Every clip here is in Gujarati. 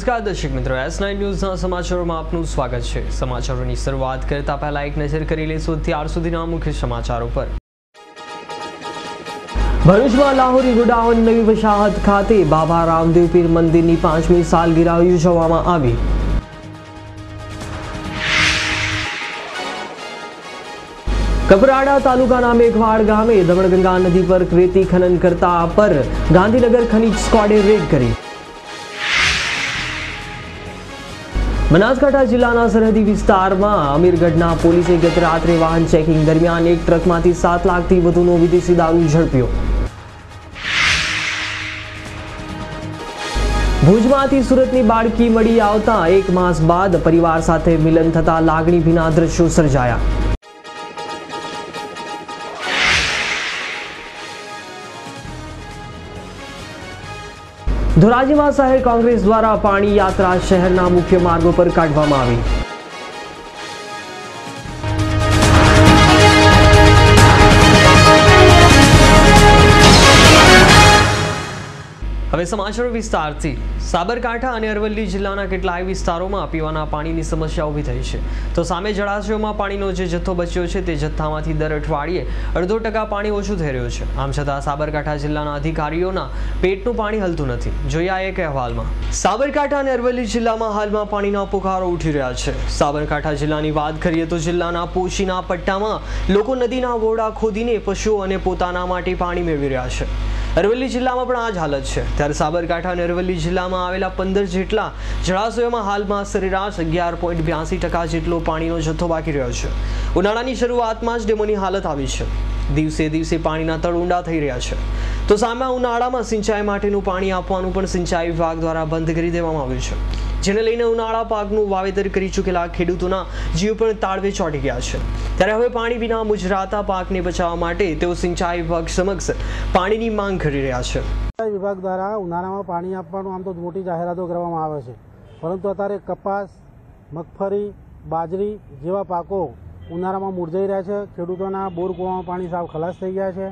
નમસ્કાર, દર્શક મિત્રો. એસ નાઇન ન્યૂઝના સમાચારોમાં આપનું સ્વાગત છે. સમાચારોની શરૂઆત કરતા પહેલા એક નજર કરી લઈશું ત્યાર સુધીના મુખ્ય સમાચારો પર. ભરૂચમાં લાહોરી ગુડાઉન નવી વસાહત ખાતે બાબા રામદેવ પીર મંદિરની પાંચમી સાલગીરા ઉજવવામાં આવી. કપરાડા તાલુકાના મેઘવાડ ગામે દમણગંગા નદી પર ક્રેતી ખનન કરતા પર ગાંધીનગર ખનીજ સ્ક્વોડે રેડ કરી. બનાસકાંઠા જિલ્લાના સરહદી વિસ્તારમાં અમીરગઢના પોલીસે ગત રાત્રે વાહન ચેકિંગ દરમિયાન એક ટ્રકમાંથી સાત લાખથી વધુનો વિદેશી દારૂ ઝડપ્યો. ભુજમાંથી સુરતની બાળકી મળી આવતા એક માસ બાદ પરિવાર સાથે મિલન થતા લાગણી ભીના દ્રશ્યો સર્જાયા. ધોરાજીમાં શહેર કોંગ્રેસ દ્વારા પાણી યાત્રા શહેરના મુખ્ય માર્ગો પર કાઢવામાં આવી. હવે સમાચાર વિસ્તારથી. સાબરકાંઠા અને અરવલ્લી જિલ્લાના કેટલાય વિસ્તારોમાં પીવાના પાણીની સમસ્યા ઊભી થઈ છે. તો સામે જળાશયોમાં પાણીનો જે જથ્થો બચ્યો છે તે જથ્થામાંથી દર અઠવાડિયે અડધો ટકા પાણી ઓછું થઈ રહ્યું છે. આમ છતાં સાબરકાંઠા જિલ્લાના અધિકારીઓના પેટનું પાણી હલતું નથી. આ એક અહેવાલમાં. સાબરકાંઠા અને અરવલ્લી જિલ્લામાં હાલમાં પાણીના પુકારો ઉઠી રહ્યા છે. સાબરકાંઠા જિલ્લાની વાત કરીએ તો જિલ્લાના પોશીના પટ્ટામાં લોકો નદીના વોડા ખોદીને પશુઓ અને પોતાના માટે પાણી મેળવી રહ્યા છે. અરવલ્લી જિલ્લામાં પણ આ જ હાલત છે. ત્યારે સાબરકાંઠા અને અરવલ્લી જિલ્લામાં આવેલા પંદર જેટલા જળાશયોમાં હાલમાં સરેરાશ અગિયાર પોઈન્ટ બ્યાસી ટકા જેટલો પાણીનો જથ્થો બાકી રહ્યો છે. ઉનાળાની શરૂઆતમાં જ ડેમોની હાલત આવી છે. દિવસે દિવસે પાણીના તળ ઊંડા થઈ રહ્યા છે. તો સામે ઉનાળામાં સિંચાઈ માટેનું પાણી આપવાનું પણ સિંચાઈ વિભાગ દ્વારા બંધ કરી દેવામાં આવ્યું છે. જેને લઈને ઉનાળા પાકનું વાવેતર કરી ચૂકેલા ખેડૂતોના જીવ પણ તાળવે ચોંટી ગયા છે. ત્યારે હવે પાણી વિના મુજરાતા પાકને બચાવવા માટે તેઓ સિંચાઈ વિભાગ સમક્ષ પાણીની માંગ કરી રહ્યા છે. વિભાગ દ્વારા ઉનાળામાં પાણી આપવાનું આમ તો મોટી જાહેરાતો કરવામાં આવે છે. પરંતુ અત્યારે કપાસ, મગફળી, બાજરી જેવા પાકો ઉનાળામાં મુરઝાઈ રહ્યા છે. ખેડૂતોના બોર કૂવામાં પાણી સાવ ખલાસ થઈ ગયા છે.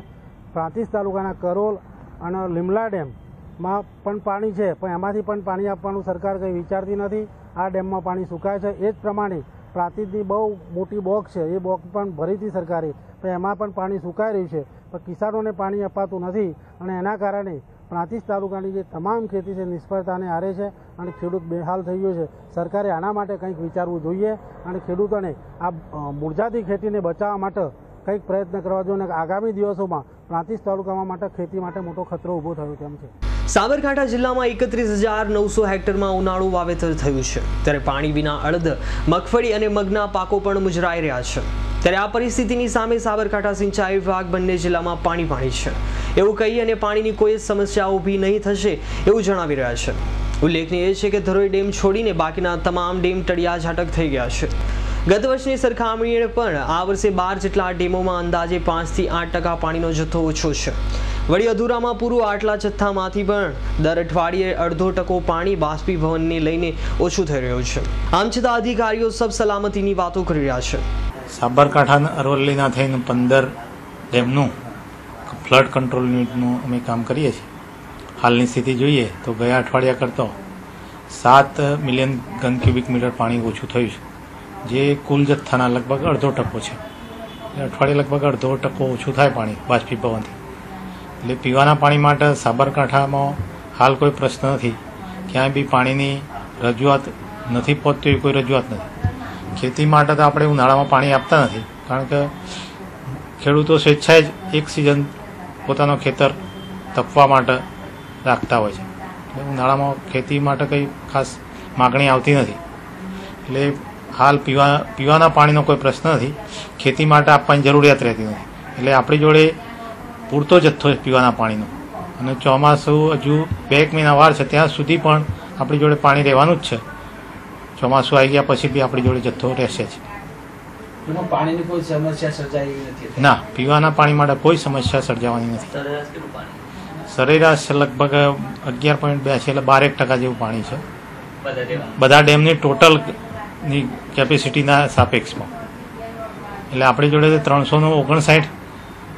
પ્રાંતિજ તાલુકાના કરોલ અને લીમલા ડેમમાં પણ પાણી છે, પણ એમાંથી પણ પાણી આપવાનું સરકાર કંઈ વિચારતી નથી. આ ડેમમાં પાણી સુકાય છે. એ જ પ્રમાણે પ્રાંતિજની બહુ મોટી બોક છે. એ બોક પણ ભરી હતી સરકારે. પણ એમાં પણ પાણી સુકાઈ રહ્યું છે. પણ કિસાનોને પાણી અપાતું નથી અને એના કારણે પ્રાંતિજ તાલુકાની જે તમામ ખેતી છે, નિષ્ફળતાને હારે છે અને ખેડૂત બેહાલ થઈ ગયો છે. સરકારે આના માટે કંઈક વિચારવું જોઈએ અને ખેડૂતોને આ મૂળજાતી ખેતીને બચાવવા માટે કંઈક પ્રયત્ન કરવા જોઈએ અને આગામી દિવસોમાં પ્રાંતિજ તાલુકામાં માટે ખેતી માટે મોટો ખતરો ઊભો થયો તેમ છે. સાબરકાંઠા જિલ્લામાં એકત્રીસ હજાર નવસો હેક્ટરમાં ઉનાળુ વાવેતર થયું છે. ત્યારે પાણી વિના અડદ, મગફળી અને મગના પાકો પણ મુજરાઈ રહ્યા છે. ત્યારે આ પરિસ્થિતિની સામે સાબરકાંઠા સિંચાઈ વિભાગ બંને જિલ્લામાં પાણી પાણી છે. એવું કહી અને પાણીની કોઈ જ સમસ્યા ઊભી નહીં થશે એવું જણાવી રહ્યા છે. ઉલ્લેખનીય છે કે ધરોઈ ડેમ છોડીને બાકીના તમામ ડેમ તળિયા ઝાટક થઈ ગયા છે. ગત વર્ષની સરખામણીએ પણ આ વર્ષે બાર જેટલા ડેમોમાં અંદાજે પાંચથી આઠ ટકા પાણીનો જથ્થો ઓછો છે. વળી અધૂરામાં પૂરું આટલા જથ્થામાંથી પણ દર અઠવાડિયે અડધો ટકો પાણી બાષ્પીભવનને લઈને ઓછું થઈ રહ્યું છે. આમ છતાં અધિકારીઓ સબ સલામતીની વાતો કરી રહ્યા છે. સાબરકાંઠાના અરવલ્લીના થઈને પંદર ડેમનું ફ્લડ કંટ્રોલ યુનિટનું અમે કામ કરીએ છીએ. હાલની સ્થિતિ જોઈએ તો ગયા અઠવાડિયા કરતો સાત મિલિયન ઘન ક્યુબિક મીટર પાણી ઓછું થયું છે. જે કુલ જથ્થાના લગભગ અડધો ટકો છે. અઠવાડિયે લગભગ અડધો ટકો ઓછું થાય પાણી બાષ્પીભવનથી એટલે પીવાના પાણી માટે સાબરકાંઠામાં હાલ કોઈ પ્રશ્ન નથી. ક્યાંય બી પાણીની રજૂઆત નથી પહોંચતી કોઈ રજૂઆત નથી. ખેતી માટે તો આપણે ઉનાળામાં પાણી આપતા નથી. કારણ કે ખેડૂતો સ્વેચ્છાએ જ એક સિઝન પોતાનો ખેતર તપવા માટે રાખતા હોય છે. ઉનાળામાં ખેતી માટે કંઈ ખાસ માગણી આવતી નથી. એટલે હાલ પીવા પીવાના પાણીનો કોઈ પ્રશ્ન નથી. ખેતી માટે આપવાની જરૂરિયાત રહેતી નથી. એટલે આપણી જોડે પૂરતો જથ્થો છે પીવાના પાણીનો. અને ચોમાસું હજુ બે એક મહિના વાર છે ત્યાં સુધી પણ આપણી જોડે પાણી રહેવાનું જ છે. ચોમાસું આવી ગયા પછી બી આપણી જોડે જથ્થો રહેશે જ. પાણીની કોઈ સમસ્યા સર્જાઈ નથી ના પીવાના પાણી માટે કોઈ સમસ્યા સર્જાવાની નથી. સરેરાશ લગભગ અગિયાર પોઈન્ટ બ્યાસી એટલે બારેક ટકા જેવું પાણી છે. બધા ડેમની બધા ટોટલની કેપેસિટીના સાપેક્ષમાં. એટલે આપણી જોડે ત્રણસોનું ઓગણસાઠ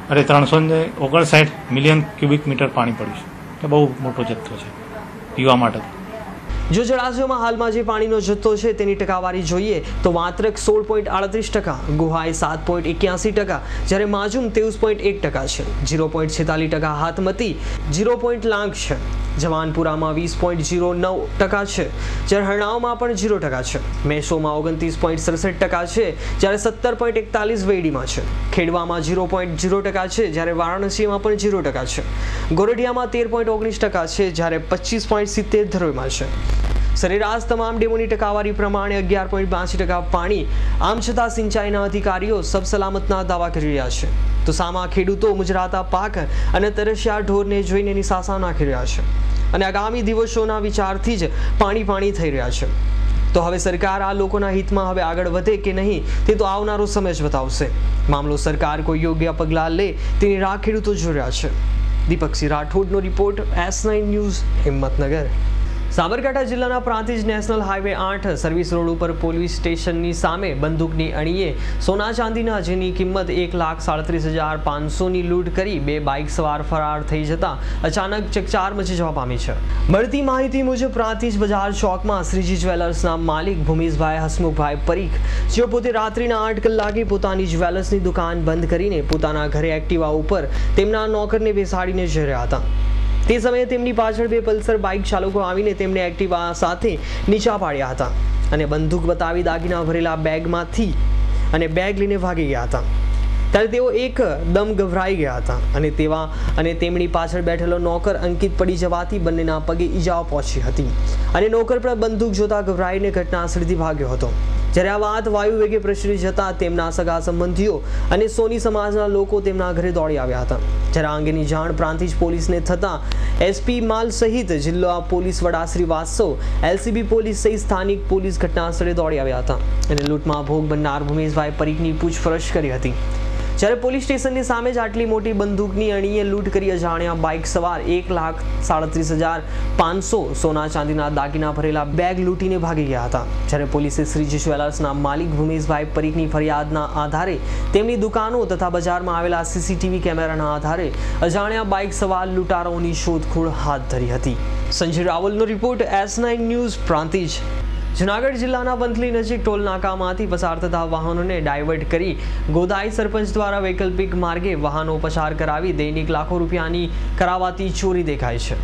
અરે ત્રણસો ઓગણસાઠ મિલિયન ક્યુબિક મીટર પાણી પડ્યું છે. એટલે બહુ મોટો જથ્થો છે, પીવા માટે જો જળાશયોમાં હાલમાં જે પાણીનો જથ્થો છે તેની ટકાવારી જોઈએ તો વાત્રક સોળ પોઈન્ટ આડત્રીસ ટકા ગુહાઈ સાત પોઈન્ટ એક્યાસી ટકા, જ્યારે માજુમ ત્રેવીસ પોઈન્ટ એક ટકા છે. ઝીરો પોઈન્ટ છેતાલીસ ટકા હાથમતી, ઝીરો પોઈન્ટ લાંગ છે. જવાનપુરામાં વીસ પોઈન્ટ ઝીરો નવ ટકા છે. જ્યારે હરણાવમાં પણ ઝીરો ટકા છે. મેસોમાં ઓગણત્રીસ પોઈન્ટ સડસઠ ટકા છે, જ્યારે સત્તર પોઈન્ટ એકતાલીસ વેડીમાં છે. ખેડવામાં ઝીરો પોઈન્ટ ઝીરો ટકા છે, જ્યારે વારાણસીમાં પણ ઝીરો ટકા છે. ગોરડિયામાં તેર પોઈન્ટ ઓગણીસ ટકા છે, જ્યારે પચીસ પોઈન્ટ સિત્તેર ધરોઈમાં છે. સરેરાશ તમામ ડેમોની ટકાવારી પ્રમાણે અગિયાર પોઈન્ટ બ્યાસી ટકા પાણી, આમ છતાં સિંચાઈના અધિકારીઓ સલામતના દાવા કરી રહ્યા છે. તો સામા ખેડૂતો મુજરાતા પાક અને તરસ્યા ઢોરને જોઈને નિસાસા નાખી રહ્યા છે અને આગામી દિવસોના વિચારથી જ પાણી પાણી થઈ રહ્યા છે. તો હવે સરકાર આ લોકોના હિતમાં હવે આગળ વધે કે નહીં તે તો આવનારો સમય જ બતાવશે. મામલો સરકાર કોઈ યોગ્ય પગલાં લે તેની રાહ ખેડૂતો જોઈ રહ્યા છે. Deepaksinh રાઠોડનો report S nine news Himmatnagar. Sabarkantha જિલ્લાના પ્રાંતિજ નેશનલ હાઈવે આઠ સર્વિસ રોડ ઉપર પોલીસ સ્ટેશનની સામે બંદૂકની અણીએ સોના ચાંદીના જેની કિંમત એક લાખ સાડત્રીસ હજાર પાંચસોની લૂંટ કરી બે બાઇક સવાર ફરાર થઈ જતા અચાનક ચકચાર મચી જવા પામી છે. મળતી માહિતી મુજબ પ્રાંતિજ બજાર ચોકમાં શ્રીજી જ્વેલર્સના માલિક ભૂમિશભાઈ હસમુખભાઈ પરીખ, જેઓ પોતે રાત્રિના આઠ કલાકે પોતાની જ્વેલર્સની દુકાન બંધ કરીને પોતાના ઘરે એક્ટિવા ઉપર તેમના નોકરને બેસાડીને જઈ રહ્યા હતા. તે સમયે તેમની પાછળ બે પલ્સર બાઇક ચાલકો આવીને તેમને એક્ટિવા સાથે નીચા પાડ્યા હતા અને બંદૂક બતાવી દાગીના ભરેલા બેગમાંથી અને બેગ લઈને ભાગી ગયા હતા. ત્યારે તેઓ એક દમ ગભરાઈ ગયા હતા અને તેવા અને તેમની પાછળ બેઠેલો નોકર અંકિત પડી જવાથી બંનેના પગે ઈજાઓ પહોંચી હતી અને નોકર પણ બંદૂક જોતા ગભરાઈને ઘટના સ્થળથી ભાગ્યો હતો. જ્યારે આ વાત વાયુ વેગે પ્રસરી જતા તેમના સગા સંબંધીઓ અને સોની સમાજના લોકો તેમના ઘરે દોડી આવ્યા હતા. જ્યારે આ અંગેની જાણ પ્રાંતિજ પોલીસને થતાં એસપી માલ સહિત જિલ્લા પોલીસ વડા શ્રી વાસ્તવ એલસીબી પોલીસ સહિત સ્થાનિક પોલીસ ઘટનાસ્થળે દોડી આવ્યા હતા. અને લૂંટમાં ભોગ બનનાર ભૂમેશભાઈ પરીખની પૂછપરછ કરી હતી. જ્યારે પોલીસ સ્ટેશનની સામે જ આટલી મોટી બંદૂકની અણીએ લૂંટ કરી અજાણ્યા બાઇક સવાર એક લાખ સાડત્રીસ હજાર પાંચસો સોના ચાંદીના દાગીના ભરેલા બેગ લૂંટીને ભાગી ગયા હતા. જ્યારે પોલીસે શ્રીજી જ્વેલર્સના માલિક ભૂમેશભાઈ પરીખની ફરિયાદના આધારે તેમની દુકાનો તથા બજારમાં આવેલા સીસીટીવી કેમેરાના આધારે અજાણ્યા બાઇક સવાર લૂંટારોની શોધખોળ હાથ ધરી હતી. Sanjay રાવલનો report S nine news Prantij. Junagadh જિલ્લાના વંથલી નજીક ટોલ નાકામાંથી પસાર થતા વાહનોને ડાયવર્ટ કરી ગોદાઈ સરપંચ દ્વારા વૈકલ્પિક માર્ગે વાહનો પસાર કરાવી દૈનિક લાખો રૂપિયાની કરાવાતી ચોરી દેખાય છે.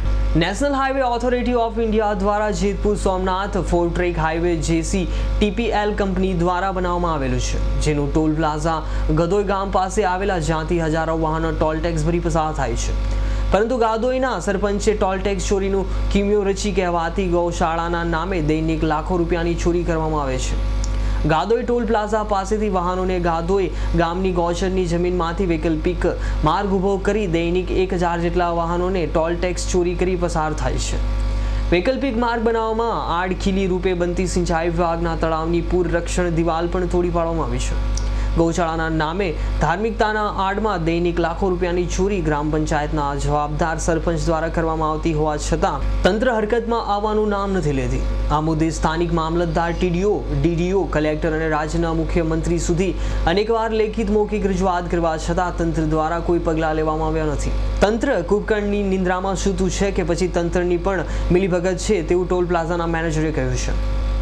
National highway authority of India દ્વારા Jetpur Somnath four track highway JC TPL company દ્વારા બનાવવામાં આવેલું છે. જેનું ટોલ પ્લાઝા ગદોઈ ગામ પાસે આવેલા જ્યાંથી હજારો વાહનો ટોલ ટેક્સ ભરી પસાર થાય છે. પરંતુ ગાદોઈના સરપંચે ટોલટેક્સ ચોરીનું કિમિયો રચી કહેવાતી ગૌશાળાના નામે દૈનિક લાખો રૂપિયાની ચોરી કરવામાં આવે છે. ગાદોઈ ટોલ પ્લાઝા પાસેથી વાહનોને ગાદોઈ ગામની ગૌચરની જમીનમાંથી વૈકલ્પિક માર્ગ ઊભો કરી દૈનિક એક હજાર જેટલા વાહનોને ટોલ ટેક્સ ચોરી કરી પસાર થાય છે. વૈકલ્પિક માર્ગ બનાવવામાં આડખીલી રૂપે બનતી સિંચાઈ વિભાગના તળાવની પૂર રક્ષણ દિવાલ પણ તોડી પાડવામાં આવી છે. ગૌશાળાના નામે ધાર્મિકતાના આડમાં દૈનિક લાખો રૂપિયાની ચોરી ગ્રામ પંચાયતના જવાબદાર સરપંચ દ્વારા કરવામાં આવતી હોવા છતાં તંત્ર હરકતમાં આવવાનું નામ નથી લેતી. આ મુદ્દે સ્થાનિક મામલતદાર ટીડીઓ, ડીડીઓ, કલેક્ટર અને રાજ્યના મુખ્યમંત્રી સુધી અનેકવાર લેખિત મૌખિક રજૂઆત કરવા છતાં તંત્ર દ્વારા કોઈ પગલાં લેવામાં આવ્યા નથી. તંત્ર કુંભકર્ણની નિંદ્રામાં સૂતું છે કે પછી તંત્રની પણ મિલીભગત છે તેવું ટોલ પ્લાઝાના મેનેજરે કહ્યું છે.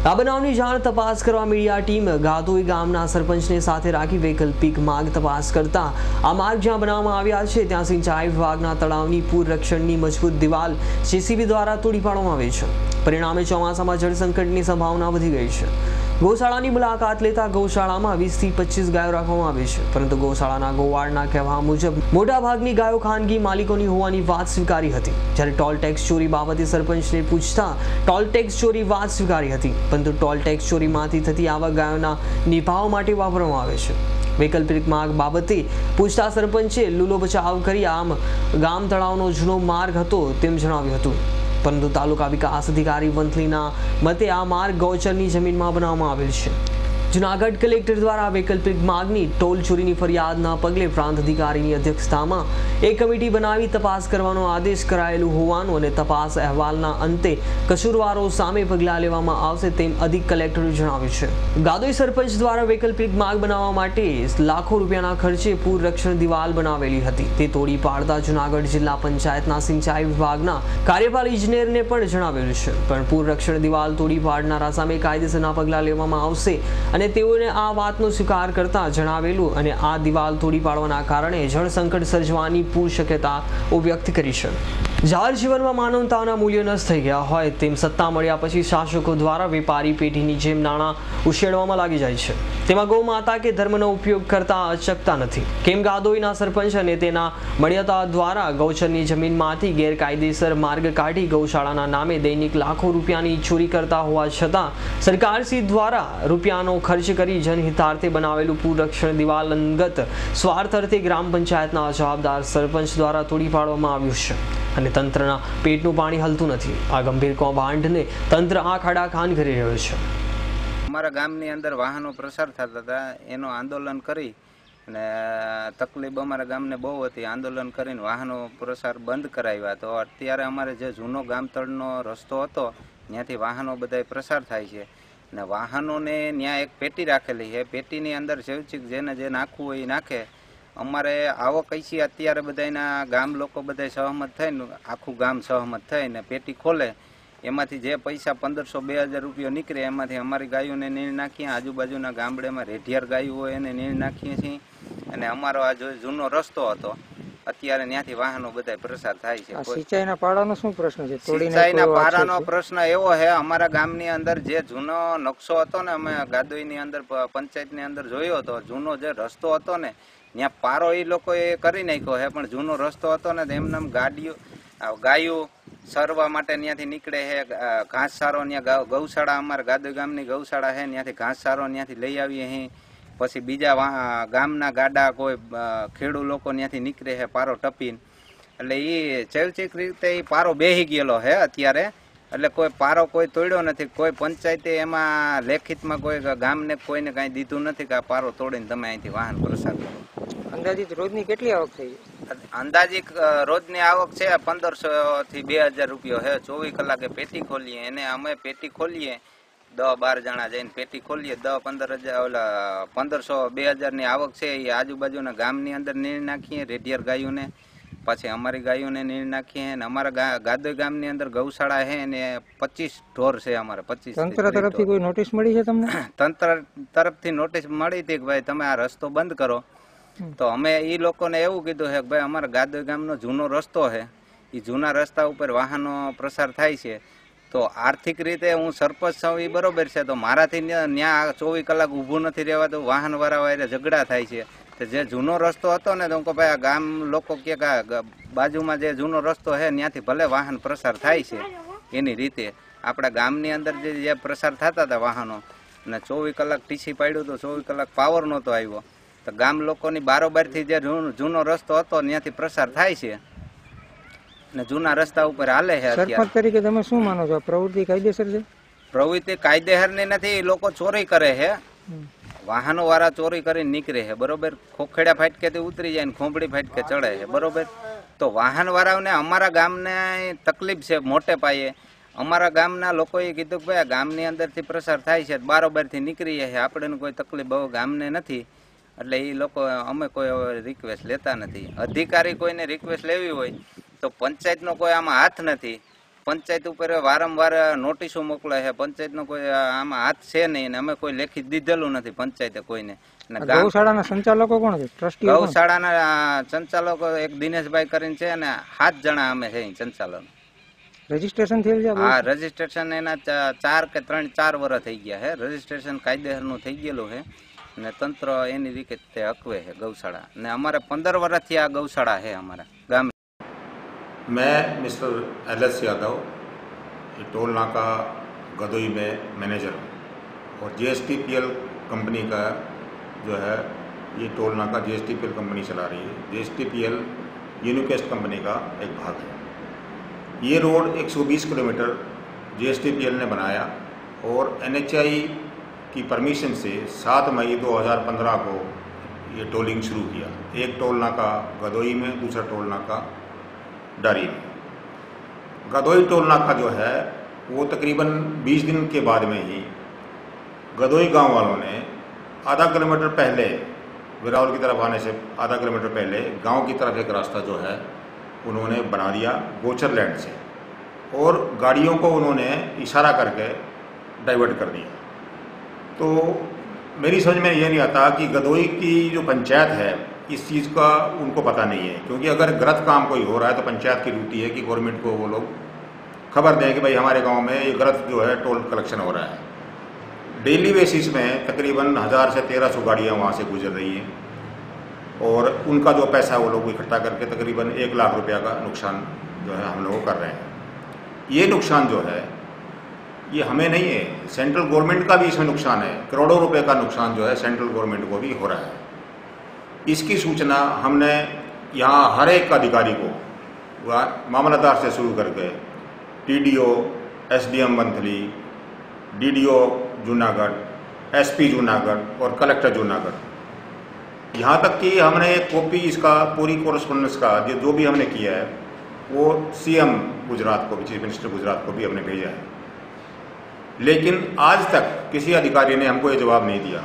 આ બનાવની જાણ તપાસ કરવા મીડિયા ટીમ ગાદોઈ ગામના સરપંચને સાથે રાખી વૈકલ્પિક માર્ગ તપાસ કરતા આ માર્ગ જ્યાં બનાવવામાં આવ્યા છે, ત્યાં સિંચાઈ વિભાગના તળાવની પૂર રક્ષણની મજબૂત દિવાલ જેસીબી દ્વારા તોડી પાડવામાં આવી છે. પરિણામે ચોમાસામાં જળ સંકટની સંભાવના વધી ગઈ છે. ગૌશાળાની મુલાકાત લેતા ગૌશાળામાં વીસથી પચીસ ગાયો રાખવામાં આવી છે. પરંતુ ગૌશાળાના ગોવાળના કહેવા મુજબ, મોટાભાગની ગાયો ખાનગી માલિકોની હોવાની વાત સ્વીકારી હતી. જ્યારે ટોલ ટેક્સ ચોરી બાબતે સરપંચને પૂછતા, ટોલ ટેક્સ ચોરી વાત સ્વીકારી હતી. પરંતુ ટોલ ટેક્સ ચોરીમાંથી થતી આવક ગાયોના નિભાવ માટે વાપરવામાં આવે છે. વૈકલ્પિક માર્ગ બાબતે પૂછતા સરપંચે લૂલો બચાવ કરી આમ ગામ તળાવનો જૂનો માર્ગ હતો તેમ જણાવ્યું હતું. પરંતુ તાલુકા વિકાસ અધિકારી વંથલીના મતે આ માર્ગ ગૌચરની જમીનમાં બનાવવામાં આવેલ છે. જુનાગઢ કલેક્ટર દ્વારા વૈકલ્પિક માર્ગની ટોલ ચોરીની ફરિયાદના પગલે પ્રાંત અધિકારીની અધ્યક્ષતામાં એક કમિટી બનાવી તપાસ કરવાનો આદેશ કરાયેલું હોવાનું અને તપાસ અહેવાલના અંતે કસૂરવારો સામે પગલાં લેવામાં આવશે તેમ અધિક કલેક્ટરે જણાવ્યું છે. ગાદોઈ સરપંચ દ્વારા વૈકલ્પિક માર્ગ બનાવવા માટે લાખો રૂપિયાના ખર્ચે પૂર રક્ષણ દિવાલ બનાવેલી હતી. તે તોડી પાડતા જુનાગઢ જિલ્લા પંચાયતના સિંચાઈ વિભાગના કાર્યપાલ ઇજનેરને પણ જણાવેલું છે. પણ પૂર રક્ષણ દિવાલ તોડી પાડનારા સામે કાયદેસરના પગલાં લેવામાં આવશે અને તેઓને આ વાતનો સ્વીકાર કરતા જણાવેલું અને આ દિવાલ તોડી પાડવાના કારણે જળ સંકટ સર્જવાની પૂર શક્યતા વ્યક્ત કરી છે. જાહેર જીવનમાં માનવતાના મૂલ્યો નષ્ટ થઈ ગયા હોય તેમ સત્તા મળ્યા પછી શાસકો દ્વારા વેપારી પેઢીની જેમ નાણાં ઉછેરવામાં લાગી જાય છે. તેમાં ગૌ માતા કે ધર્મનો ઉપયોગ કરતા અચકતા નથી. કેમ ગાદોઈના સરપંચ અને તેના મળ્યતા દ્વારા ગૌચરની જમીનમાંથી ગેરકાયદેસર માર્ગ કાઢી ગૌશાળાના નામે દૈનિક લાખો રૂપિયાની ચોરી કરતા હોવા છતાં સરકારશ્રી દ્વારા રૂપિયાનો ખર્ચ કરી જનહિતાર્થે બનાવેલું પૂરરક્ષણ દિવાલ અંગત સ્વાર્થ અર્થે ગ્રામ પંચાયતના જવાબદાર સરપંચ દ્વારા તોડી પાડવામાં આવ્યું છે. અને તંત્રના પેટનું પાણી હલતું નથી. આ ગંભીર કૌભાંડને તંત્ર આંખ આડા કાન કરી રહ્યો છે. અમારા ગામની અંદર વાહનો પ્રસાર થતા હતા. એનો આંદોલન કરી અને તકલીફ અમારા ગામને બહુ હતી. આંદોલન કરીને વાહનો પ્રસાર બંધ કરાવ્યા. તો અત્યારે અમારે જે જૂનો ગામતળનો રસ્તો હતો, ત્યાંથી વાહનો બધા પ્રસાર થાય છે. ને વાહનોને ત્યાં એક પેટી રાખેલી છે. પેટીની અંદર સેવચિક જેને જે નાખવું હોય એ નાખે. અમારે આવો કઈસી અત્યારે બધાના ગામ લોકો બધા સહમત થઈને, આખું ગામ સહમત થઈને પેટી ખોલે. એમાંથી જે પૈસા પંદરસો બે હજાર રૂપિયા નીકળે, એમાંથી અમારી ગાયોને નીણ નાખીએ. આજુબાજુના ગામડેમાં રેઢિયાર ગાયું હોય એને નીણ નાખીએ છીએ. અને અમારો આ જૂનો રસ્તો હતો અત્યારે ત્યાંથી વાહનો બધા પ્રસાર થાય છે. સિંચાઈના પાડાનો શું પ્રશ્ન છે? સિંચાઈના પાડાનો. પ્રશ્ન એવો છે અમારા ગામની અંદર જે જૂનો નકશો હતો ને અમે ગાદોઈની અંદર પંચાયતની અંદર જોયો હતો જૂનો જે રસ્તો હતો ને ત્યાં પારો એ લોકોએ કરી નાખ્યો છે પણ જૂનો રસ્તો હતો ને એમને એમ ગાડીઓ ગાયો સરવા માટે ત્યાંથી નીકળે છે ઘાસ સારો ત્યાં ગૌશાળા અમારા ગાદોઈ ગામની ગૌશાળા છે ત્યાંથી ઘાસચારો ત્યાંથી લઈ આવીએ છીએ. પછી બીજા ગામના ગાડા કોઈ અ, ખેડૂત લોકો ત્યાંથી નીકળે છે પારો ટપીને. એટલે એ ચૈવચિક રીતે એ પારો બેહી ગયેલો છે અત્યારે. એટલે કોઈ પારો કોઈ તોડ્યો નથી. કોઈ પંચાયતે એમાં લેખિતમાં કોઈ ગામને કોઈને કાંઈ દીધું નથી કે આ પારો તોડીને તમે અહીંથી વાહન પ્રસાર કરો. અંદાજિત રોજની કેટલી આવક થઈ? અંદાજિત રોજની આવક છે પંદરસો થી બે હજાર રૂપિયો છે ચોવીસ કલાકે પેટી ખોલીએ. એને અમે પેટી ખોલીએ. દસ બાર જણા જઈને પેટી ખોલીએ દસ પંદર હજાર ઓલા પંદરસો બે હજારની આવક છે એ આજુબાજુના ગામની અંદર નીણ નાખીએ રેઢિયર ગાયોને. પછી અમારી ગાયોને નીણ નાખીએ અને અમારા ગાદોઈ ગામની અંદર ગૌશાળા છે અને પચીસ ઢોર છે અમારે પચીસ તંત્ર તરફથી કોઈ નોટિસ મળી છે તમને? તંત્ર તરફથી નોટિસ મળી હતી કે ભાઈ તમે આ રસ્તો બંધ કરો. તો અમે એ લોકોને એવું કીધું છે કે ભાઈ અમારા ગાદોઈ ગામનો જૂનો રસ્તો છે. એ જૂના રસ્તા ઉપર વાહનો પ્રસાર થાય છે. તો આર્થિક રીતે હું સરપંચ છું, એ બરોબર છે. તો મારાથી ત્યાં ચોવીસ કલાક ઊભું નથી રહેવાતું વાહન વાળા વાળા ઝઘડા થાય છે. તો જે જૂનો રસ્તો હતો ને, તો ભાઈ, આ ગામ લોકો કે બાજુમાં જે જૂનો રસ્તો છે ત્યાંથી ભલે વાહન પ્રસાર થાય છે. એની રીતે આપણા ગામની અંદર જે પ્રસાર થતા હતા વાહનો, અને ચોવીસ કલાક ટીસી પાડ્યું તો ચોવીસ કલાક પાવર નહોતો આવ્યો. તો ગામ લોકોની બારોબારથી જે જૂનો રસ્તો હતો ત્યાંથી પ્રસાર થાય છે. અને જૂના રસ્તા ઉપર હાલે છે સરપંચ તરીકે તમે શું માનો છો? પ્રવૃત્તિ કાયદેસર છે? પ્રવૃત્તિ કાયદેસરની નથી એ લોકો ચોરી કરે છે. વાહનો વાળા ચોરી કરીને નીકળે છે બરોબર? ખોખેડા ફાટકેથી ઉતરી જાય ને ખોંભડી ફાટકે ચડે છે બરોબર? તો વાહન વાળાઓને અમારા ગામને તકલીફ છે મોટે પાયે. અમારા ગામના લોકોએ કીધું કે ભાઈ ગામની અંદરથી પ્રસાર થાય છે બારોબારથી નીકળી જાય છે આપણે કોઈ તકલીફ બહુ ગામને નથી. એટલે એ લોકો અમે કોઈ રિક્વેસ્ટ લેતા નથી. અધિકારી કોઈને રિક્વેસ્ટ લેવી હોય તો પંચાયતનો કોઈ આમાં હાથ નથી. પંચાયત ઉપર વારંવાર નોટિસો મોકલાય છે. પંચાયતનો કોઈ આમાં હાથ છે નહીં ને અમે કોઈ લેખિત દીધેલું નથી પંચાયતે કોઈને. ગૌશાળાના સંચાલકો કોણ છે? ટ્રસ્ટી ગૌશાળાના સંચાલકો એક દિનેશભાઈ કરીને છે અને સાત જણા અમે છે અહીં સંચાલક રજીસ્ટ્રેશન થયેલ છે હા રજીસ્ટ્રેશન એના ચાર કે ત્રણ ચાર વર્ષ થઈ ગયા છે. રજીસ્ટ્રેશન કાયદેસરનું થઈ ગયેલું છે અને તંત્ર એની રીતે તે અકવે છે ગૌશાળા. ને અમારે પંદર વર્ષથી આ ગૌશાળા છે અમારા ગામ. मैं mister L S Yadav toll नाका गदोई में मैनेजर हूँ और J S T P L company का जो है, ये टोल नाका J S T P L company चला रही है। J S T P L यूनिकेस्ट company का एक भाग है। ये road 120 kilometre J S T P L ने बनाया और एन एच आई की परमिशन से 7 मई 2015 को ये टोलिंग शुरू किया। एक टोल नाका गदोई में, दूसरा टोल नाका डारी। में गदोई टोल नाका जो है, वो तकरीबन 20 दिन के बाद में ही गदोई गाँव वालों ने आधा किलोमीटर पहले वेरावल की तरफ़ आने से आधा किलोमीटर पहले गाँव की तरफ़ एक रास्ता जो है, उन्होंने बना दिया गोचर लैंड से और गाड़ियों को उन्होंने इशारा करके डाइवर्ट कर दिया। तो मेरी समझ में ये नहीं आता कि गदोई की जो पंचायत है इस चीज़ का उनको पता नहीं है। क्योंकि अगर गलत काम कोई हो रहा है तो पंचायत की ड्यूटी है कि गवर्नमेंट को वो लोग खबर दें कि भाई हमारे गाँव में ये गलत जो है टोल कलेक्शन हो रहा है। डेली बेसिस में तकरीबन हज़ार से तेरह सौ गाड़ियाँ वहाँ से गुजर रही हैं और उनका जो पैसा वो लोग इकट्ठा करके तकरीबन एक लाख रुपया का नुकसान जो है हम लोग कर रहे हैं। ये नुकसान जो है, ये हमें नहीं है। सेंट्रल गवर्नमेंट का भी इसमें नुकसान है। करोड़ों रुपए का नुकसान जो है सेंट्रल गवर्नमेंट को भी हो रहा है। इसकी सूचना हमने यहाँ हर एक अधिकारी को मामलादार से शुरू करके टीडीओ, एसडीएम मंथली, डीडीओ जूनागढ़, एसपी जूनागढ़ और कलेक्टर जूनागढ़। यहाँ तक कि हमने एक कॉपी इसका, पूरी कोरस्पोंडेंस का, जो जो भी हमने किया है, वो सीएम गुजरात को भी चीफ मिनिस्टर गुजरात को भी हमने भेजा है। लेकिन आज तक किसी अधिकारी ने हमको ये जवाब नहीं दिया।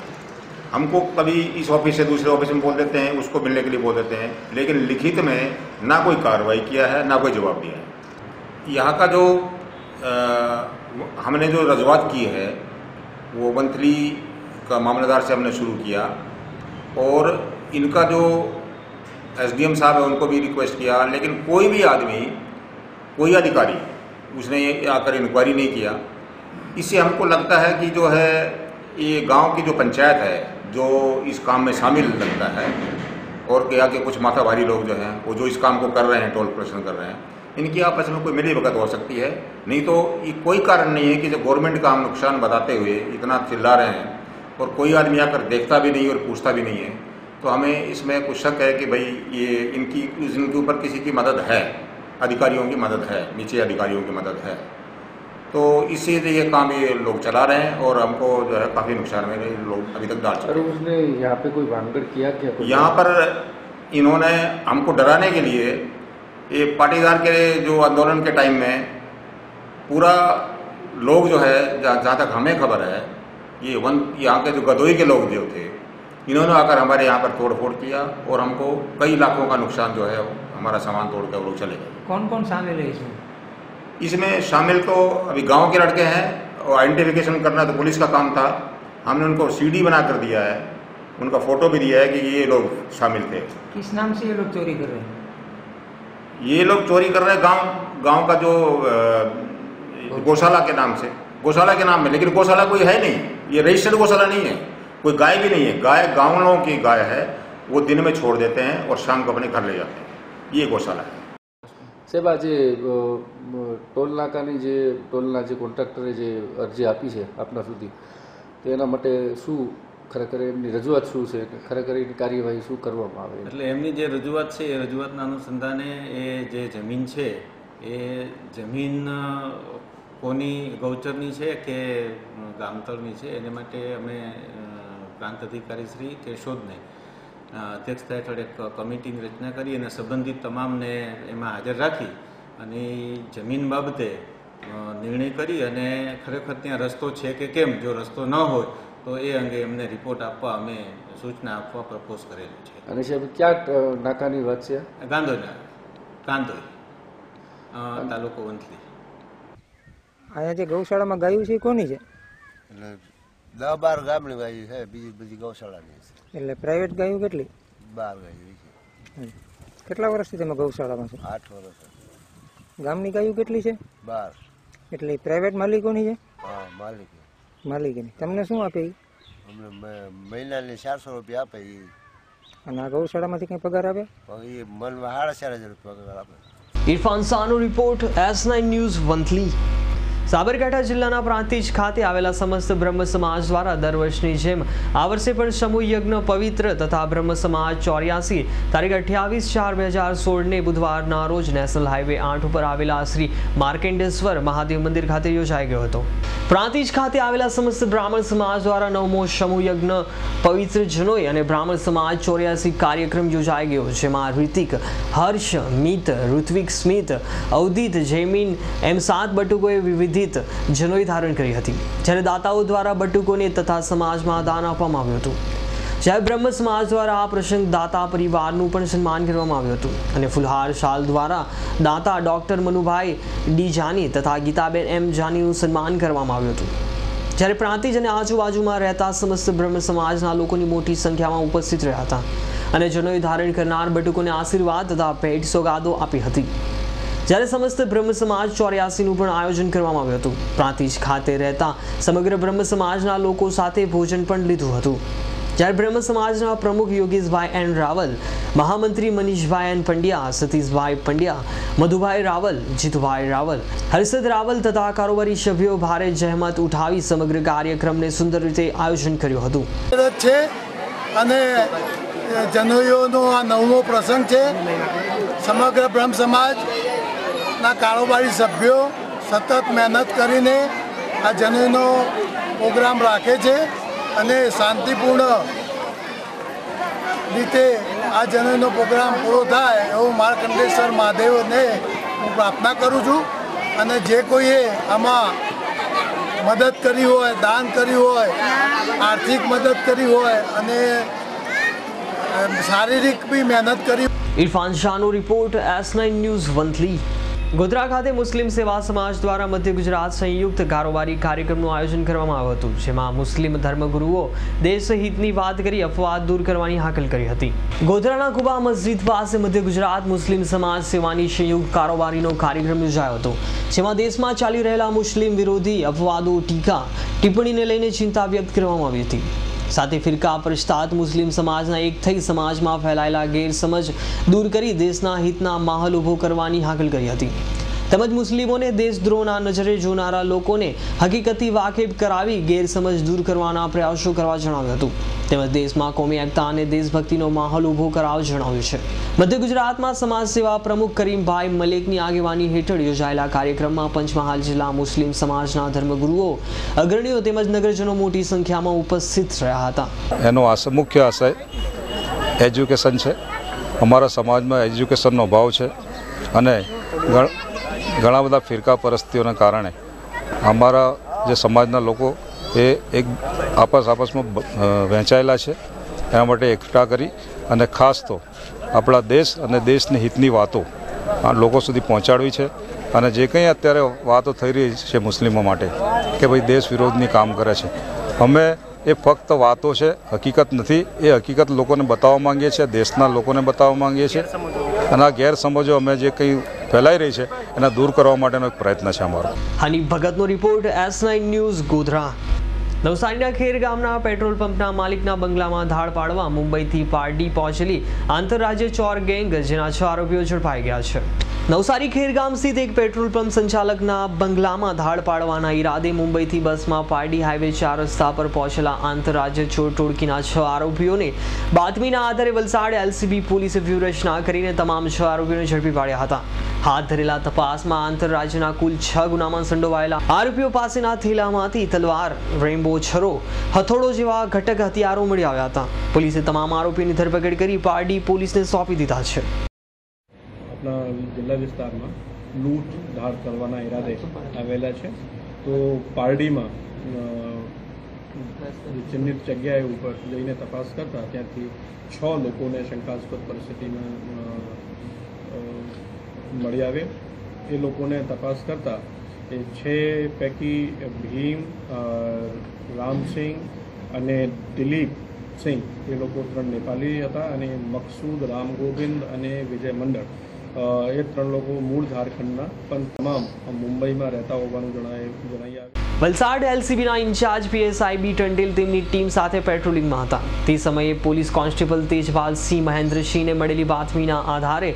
हमको कभी इस ऑफ़िस से दूसरे ऑफ़िस में बोल देते हैं उसको मिलने के लिए बोल देते हैं लेकिन लिखित में ना कोई कार्रवाई किया है ना कोई जवाब दिया है। यहाँ का जो अ, हमने जो रजूआत की है वो मंथली का मामलेदार से हमने शुरू किया और इनका जो एसडीएम साहब है उनको भी रिक्वेस्ट किया लेकिन कोई भी आदमी कोई अधिकारी उसने आकर इंक्वायरी नहीं किया। इससे हमको लगता है कि जो है ये गाँव की जो पंचायत है जो इस काम में शामिल लगता है और क्या कि कुछ माथाभारी लोग जो हैं, वो जो इस काम को कर रहे हैं, टोल कलेक्शन कर रहे हैं, इनकी आपस में कोई मिली भगत हो सकती है। नहीं तो ये कोई कारण नहीं है कि जो गवर्नमेंट का हम नुकसान बताते हुए इतना चिल्ला रहे हैं और कोई आदमी आकर देखता भी नहीं और पूछता भी नहीं है तो हमें इसमें कुछ शक है कि भाई ये इनकी, इनके ऊपर किसी की मदद है, अधिकारियों की मदद है, नीचे अधिकारियों की मदद है। तो इसी से ये काम ये लोग चला रहे हैं और हमको जो है काफ़ी नुकसान में लोग अभी तक डाल चुके हैं। उसने यहाँ पे कोई भानगड़ किया क्या? यहाँ पर इन्होंने हमको डराने के लिए ये पाटीदार के जो आंदोलन के टाइम में पूरा लोग जो है जहाँ तक हमें खबर है ये वन यहाँ के जो गदोई के लोग जो थे इन्होंने आकर हमारे यहाँ पर तोड़ फोड़ किया और हमको कई लाखों का नुकसान जो है हमारा सामान तोड़ कर वो लोग चले गए। कौन कौन शामिल है इसमें? इसमें शामिल तो अभी गाँव के लड़के हैं और आइडेंटिफिकेशन करना तो पुलिस का काम था। हमने उनको सीडी बना कर दिया है। उनका फ़ोटो भी दिया है कि ये लोग शामिल थे। किस नाम से ये लोग चोरी कर रहे हैं? ये लोग चोरी कर रहे हैं गाँव गाँव का जो गौशाला के नाम से। गौशाला के नाम में लेकिन गौशाला कोई है नहीं। ये रजिस्टर्ड गौशाला नहीं है। कोई गाय भी नहीं है। गाय गाँव लोगों की गाय है। वो दिन में छोड़ देते हैं और शाम को अपने घर ले जाते हैं। ये गौशाला है। સાહેબ, આજે ટોલ નાકાની જે, ટોલના જે કોન્ટ્રાક્ટરે જે અરજી આપી છે આપના સુધી, તો એના માટે શું ખરેખર એમની રજૂઆત શું છે? ખરેખર એની કાર્યવાહી શું કરવામાં આવે? એટલે એમની જે રજૂઆત છે, એ રજૂઆતના અનુસંધાને એ જે જમીન છે, એ જમીન કોની ગૌચરની છે કે ગામતળની છે? એને માટે અમે પ્રાંત અધિકારી શ્રી કેશોદને અધ્યક્ષતા હેઠળ એક કમિટીની રચના કરી અને સંબંધિત તમામને એમાં હાજર રાખી અને જમીન બાબતે નિર્ણય કરી અને ખરેખર ત્યાં રસ્તો છે કે કેમ? જો રસ્તો ન હોય તો એ અંગે એમને રિપોર્ટ આપવા અમે સૂચના આપવા પ્રપોઝ કરેલું છે. અને સાહેબ ક્યાં નાકાની વાત છે? ગાંધોના કાંધોઈ અ, તાલુકો વંથલી. અહીંયા જે ગૌશાળામાં ગાયું છે કોની છે? એટલે દસ બાર ગામની ગાયું છે બીજી બધી ગૌશાળાની. એટલે પ્રાઇવેટ ગાયું કેટલી? બાર ગાયો કેટલા વર્ષથી તમે ગૌશાળામાં છો? આઠ વર્ષ ગામની ગાયું કેટલી છે? બાર. એટલે પ્રાઇવેટ માલિકોની છે? હા માલિક. માલિકની. તમને શું આપે? અમને મહિનાની ચારસો રૂપિયા આપે એ અને આ ગૌશાળામાંથી કંઈ પગાર આપે? એ મનમાં સાડા ચાર હજાર રૂપિયા પગાર આપે. Irfan સાનો report S nine news Vanthali Sabarkantha જિલ્લાના પ્રાંતિજ ખાતે આવેલા સમસ્ત બ્રહ્મ સમાજ દ્વારા દર વર્ષની જેમ આ વર્ષે પણ સમૂહ યજ્ઞ પવિત્ર તથા બ્રહ્મ સમાજ ચોર્યાસી તારીખ અઠ્યાવીસ ચાર બે હજાર સોળને બુધવારના રોજ નેશનલ હાઈવે આઠ ઉપર આવેલા શ્રી માર્કેન્ડેશ્વર મહાદેવ મંદિર ખાતે યોજાઈ ગયો હતો. પ્રાંતિજ ખાતે આવેલા સમસ્ત બ્રાહ્મણ સમાજ દ્વારા નવમો સમૂહ યજ્ઞ પવિત્ર જનોય અને બ્રાહ્મણ સમાજ ચોર્યાસી કાર્યક્રમ યોજાઈ ગયો, જેમાં ઋતિક, હર્ષ, મિત, ઋત્વિક, સ્મિત, અવધિત જૈમિન એમ સાત બટુકોએ વિવિધિત જનોઈ ધારણ કરી હતી, જ્યારે દાતાઓ દ્વારા બટુકોને તથા સમાજમાં દાન આપવામાં આવ્યું હતું. જ્યારે બ્રહ્મ સમાજ દ્વારા આ પ્રસંગ દાતા પરિવારનું પણ સન્માન કરવામાં આવ્યું હતું અને ફુલહાર શાલ દ્વારા દાતા ડૉક્ટર મનુભાઈ ડી જાની તથા ગીતાબેન એમ જાનીનું સન્માન કરવામાં આવ્યું હતું. જ્યારે પ્રાંતિજ અને આજુબાજુમાં રહેતા સમસ્ત બ્રહ્મ સમાજના લોકોની મોટી સંખ્યામાં ઉપસ્થિત રહ્યા હતા અને જનોઈ ધારણ કરનાર બટુકોને આશીર્વાદ તથા ભેટ સોગાદો આપી હતી. જ્યારે સમસ્ત બ્રહ્મ સમાજ ચોર્યાસીનું પણ આયોજન કરવામાં આવ્યું હતું. પ્રાંતિજ ખાતે રહેતા સમગ્ર બ્રહ્મ સમાજના લોકો સાથે ભોજન પણ લીધું હતું. જ્યારે બ્રહ્મ સમાજના પ્રમુખ યોગેશભાઈ એન રાવલ, મહામંત્રી મનીષભાઈ એન પંડ્યા, સતીશભાઈ પંડ્યા, મધુભાઈ રાવલ, જીતુભાઈ રાવલ, હર્ષદ રાવલ તથા કારોબારી સભ્યો ભારે જહેમત ઉઠાવી સમગ્ર કાર્યક્રમને સુંદર રીતે આયોજન કર્યું હતું. છે અને જનોયોનો આ નવમો પ્રસંગ છે. સમગ્ર બ્રહ્મ સમાજના કારોબારી સભ્યો સતત મહેનત કરીને આ જનોઈનો પ્રોગ્રામ રાખે છે અને શાંતિપૂર્ણ રીતે આ જનોઈનો પ્રોગ્રામ પૂરો થાય એવું માર્કંડેશ્વર મહાદેવને હું પ્રાર્થના કરું છું. અને જે કોઈએ આમાં મદદ કરી હોય, દાન કર્યું હોય, આર્થિક મદદ કરી હોય અને શારીરિક બી મહેનત કરી Irfan શાહનો report S nine news Vanthali. Godhra ખાતે મુસ્લિમ સેવા સમાજ દ્વારા મધ્ય ગુજરાત સંયુક્ત કારોબારી કાર્યક્રમનું આયોજન કરવામાં આવ્યું હતું, જેમાં મુસ્લિમ ધર્મગુરુઓ દેશ હિતની વાત કરી અપવાદ દૂર કરવાની હાકલ કરી હતી. ગોધરાના કુબા મસ્જિદ પાસે મધ્ય ગુજરાત મુસ્લિમ સમાજ સેવાની સંયુક્ત કારોબારીનો કાર્યક્રમ યોજાયો હતો, જેમાં દેશમાં ચાલી રહેલા મુસ્લિમ વિરોધી અપવાદો ટીકા, ટિપ્પણીને લઈને ચિંતા વ્યક્ત કરવામાં આવી હતી. સાથે ફિરકા પ્રસ્તાત મુસ્લિમ સમાજના એક થઈ સમાજમાં ફેલાયેલા ગેરસમજ દૂર કરી દેશના હિતના માહોલ ઊભો કરવાની હાકલ કરી હતી તેમજ મુસ્લિમોને દેશદ્રોહના નજરે જોનારા લોકોને હકીકતી વાકેફ કરાવી ગેરસમજ દૂર કરવાના પ્રયાસો કરવા જણાવ્યું હતું. તેમજ દેશમાં કોમી એકતા અને દેશભક્તિનો માહોલ ઊભો કરાવવા જણાવ્યું છે. મધ્ય ગુજરાતમાં સમાજ સેવા પ્રમુખ કરીમભાઈ મલેકની આગેવાની હેઠળ યોજાયેલા કાર્યક્રમમાં પંચમહાલ જિલ્લા મુસ્લિમ સમાજના ધર્મગુરુઓ, અગ્રણીઓ તેમજ નગરજનો મોટી સંખ્યામાં ઉપસ્થિત રહ્યા હતા. એનો મુખ્ય આશય એજ્યુકેશન છે. અમારા સમાજમાં એજ્યુકેશનનો ભાવ છે અને ઘણ- બધા ફિરકા પરસ્તીઓના કારણે અમારા જે સમાજના લોકો એ એક આપસ આપસમાં વહેંચાયેલા છે. એના માટે એકઠા કરી અને ખાસ તો આપણા દેશ અને દેશની હિતની વાતો આ લોકો સુધી પહોંચાડવી છે અને જે કંઈ અત્યારે વાતો થઈ રહી છે મુસ્લિમો માટે કે ભાઈ દેશ વિરોધની કામ કરે છે. અમે એ ફક્ત વાતો છે, હકીકત નથી, એ હકીકત લોકોને બતાવવા માંગીએ છીએ, દેશના લોકોને બતાવવા માંગીએ છીએ. અને આ ગેરસમજો અમે જે કંઈ ફેલાઈ રહી છે, એના દૂર કરવા માટેનો એક પ્રયત્ન છે અમારો. Honey ભગતનો report, S nine news Godhra. નવસારીના ખેર ગામના પેટ્રોલ પંપના માલિકના બંગલામાં ધાડ પાડવા મુંબઈથી પારડી પહોંચેલી આંતરરાજ્ય ચોર ગેંગ, જેના છ આરોપીઓ ઝડપાઈ ગયા છે. નવસારી ખેરગામ સ્થિત એક પેટ્રોલ પંપ સંચાલકના બંગલામાં ધાડ પાડવાના ઈરાદે મુંબઈથી બસમાં પારડી હાઈવે ચાર રસ્તા પર પહોંચેલા આંતરરાજ્ય ચોર ટોળકીના છ આરોપીઓને બાતમીના આધારે વલસાડ એલસીબી પોલીસે વ્યૂહરચના કરીને તમામ છ આરોપીઓને ઝડપી પાડ્યા હતા. હાથ ધરેલા તપાસમાં આંતરરાજ્યના કુલ છ ગુનામાં સંડોવાયેલા આરોપીઓ પાસેના થેલામાંથી તલવાર રેમ્બો છરો, હથોડો જેવા ઘટક હથિયારો મળી આવ્યા હતા. પોલીસે તમામ આરોપીની ધરપકડ કરી પારડી પોલીસને સોંપી દીધા છે. આપણા જિલ્લા વિસ્તારમાં લૂંટ ધાર કરવાના ઈરાદે આવેલા છે. તો પારડીમાં ચિહ્નિત જગ્યાએ ઉપર જઈને તપાસ કરતા ત્યાંથી છ લોકોને શંકાસ્પદ પરિસ્થિતિમાં મળી આવે. એ લોકોને તપાસ કરતા એ છે પૈકી ભીમ રામસિંહ અને દિલીપ સિંહ. એ લોકો ત્રણ નેપાલી હતા અને મકસૂદ રામ ગોવિંદ અને વિજય મંડળ. એ ત્રણ લોકો મૂળ ઝારખંડના પણ તમામ મુંબઈમાં રહેતા હોવાનું જણાય જણાઈ આવે. વલસાડ એલસીબીના ઇન્ચાર્જ પીએસઆઈ બી ટંડેલ તેમની ટીમ સાથે પેટ્રોલિંગમાં હતા. તે સમયે પોલીસ કોન્સ્ટેબલ તેજપાલ સિંહ મહેન્દ્રસિંહને મળેલી બાતમીના આધારે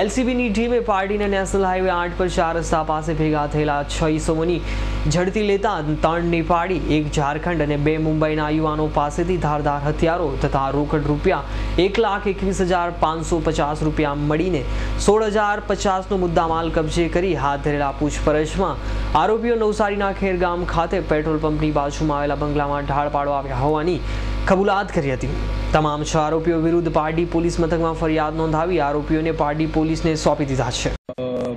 એલસીબીની ટીમે પાર્ટીને નેશનલ હાઈવે આઠ પર ચાર રસ્તા પાસે ભેગા થયેલા છ ઈસમોની ઝડપી લેતા ત્રણ નેપાળી એક ઝારખંડ અને બે મુંબઈના યુવાનો પાસેથી ધારદાર હથિયારો તથા રોકડ રૂપિયા એક લાખ એકવીસ હજાર પાંચસો પચાસ રૂપિયા મળીને સોળ હજાર પચાસનો મુદ્દામાલ કબજે કરી હાથ ધરેલા પૂછપરછમાં આરોપીઓ નવસારીના ખેરગામ ખાતે પેટ્રોલ પંપની બાજુમાં આવેલા બંગલામાં ઢાળ પાડવા આવ્યા હોવાની કબૂલાત કરી હતી. તમામ છ આરોપીઓ વિરુદ્ધ પારડી પોલીસ મથકમાં ફરિયાદ નોંધાવી આરોપીઓને પારડી પોલીસને સોંપી દીધા છે.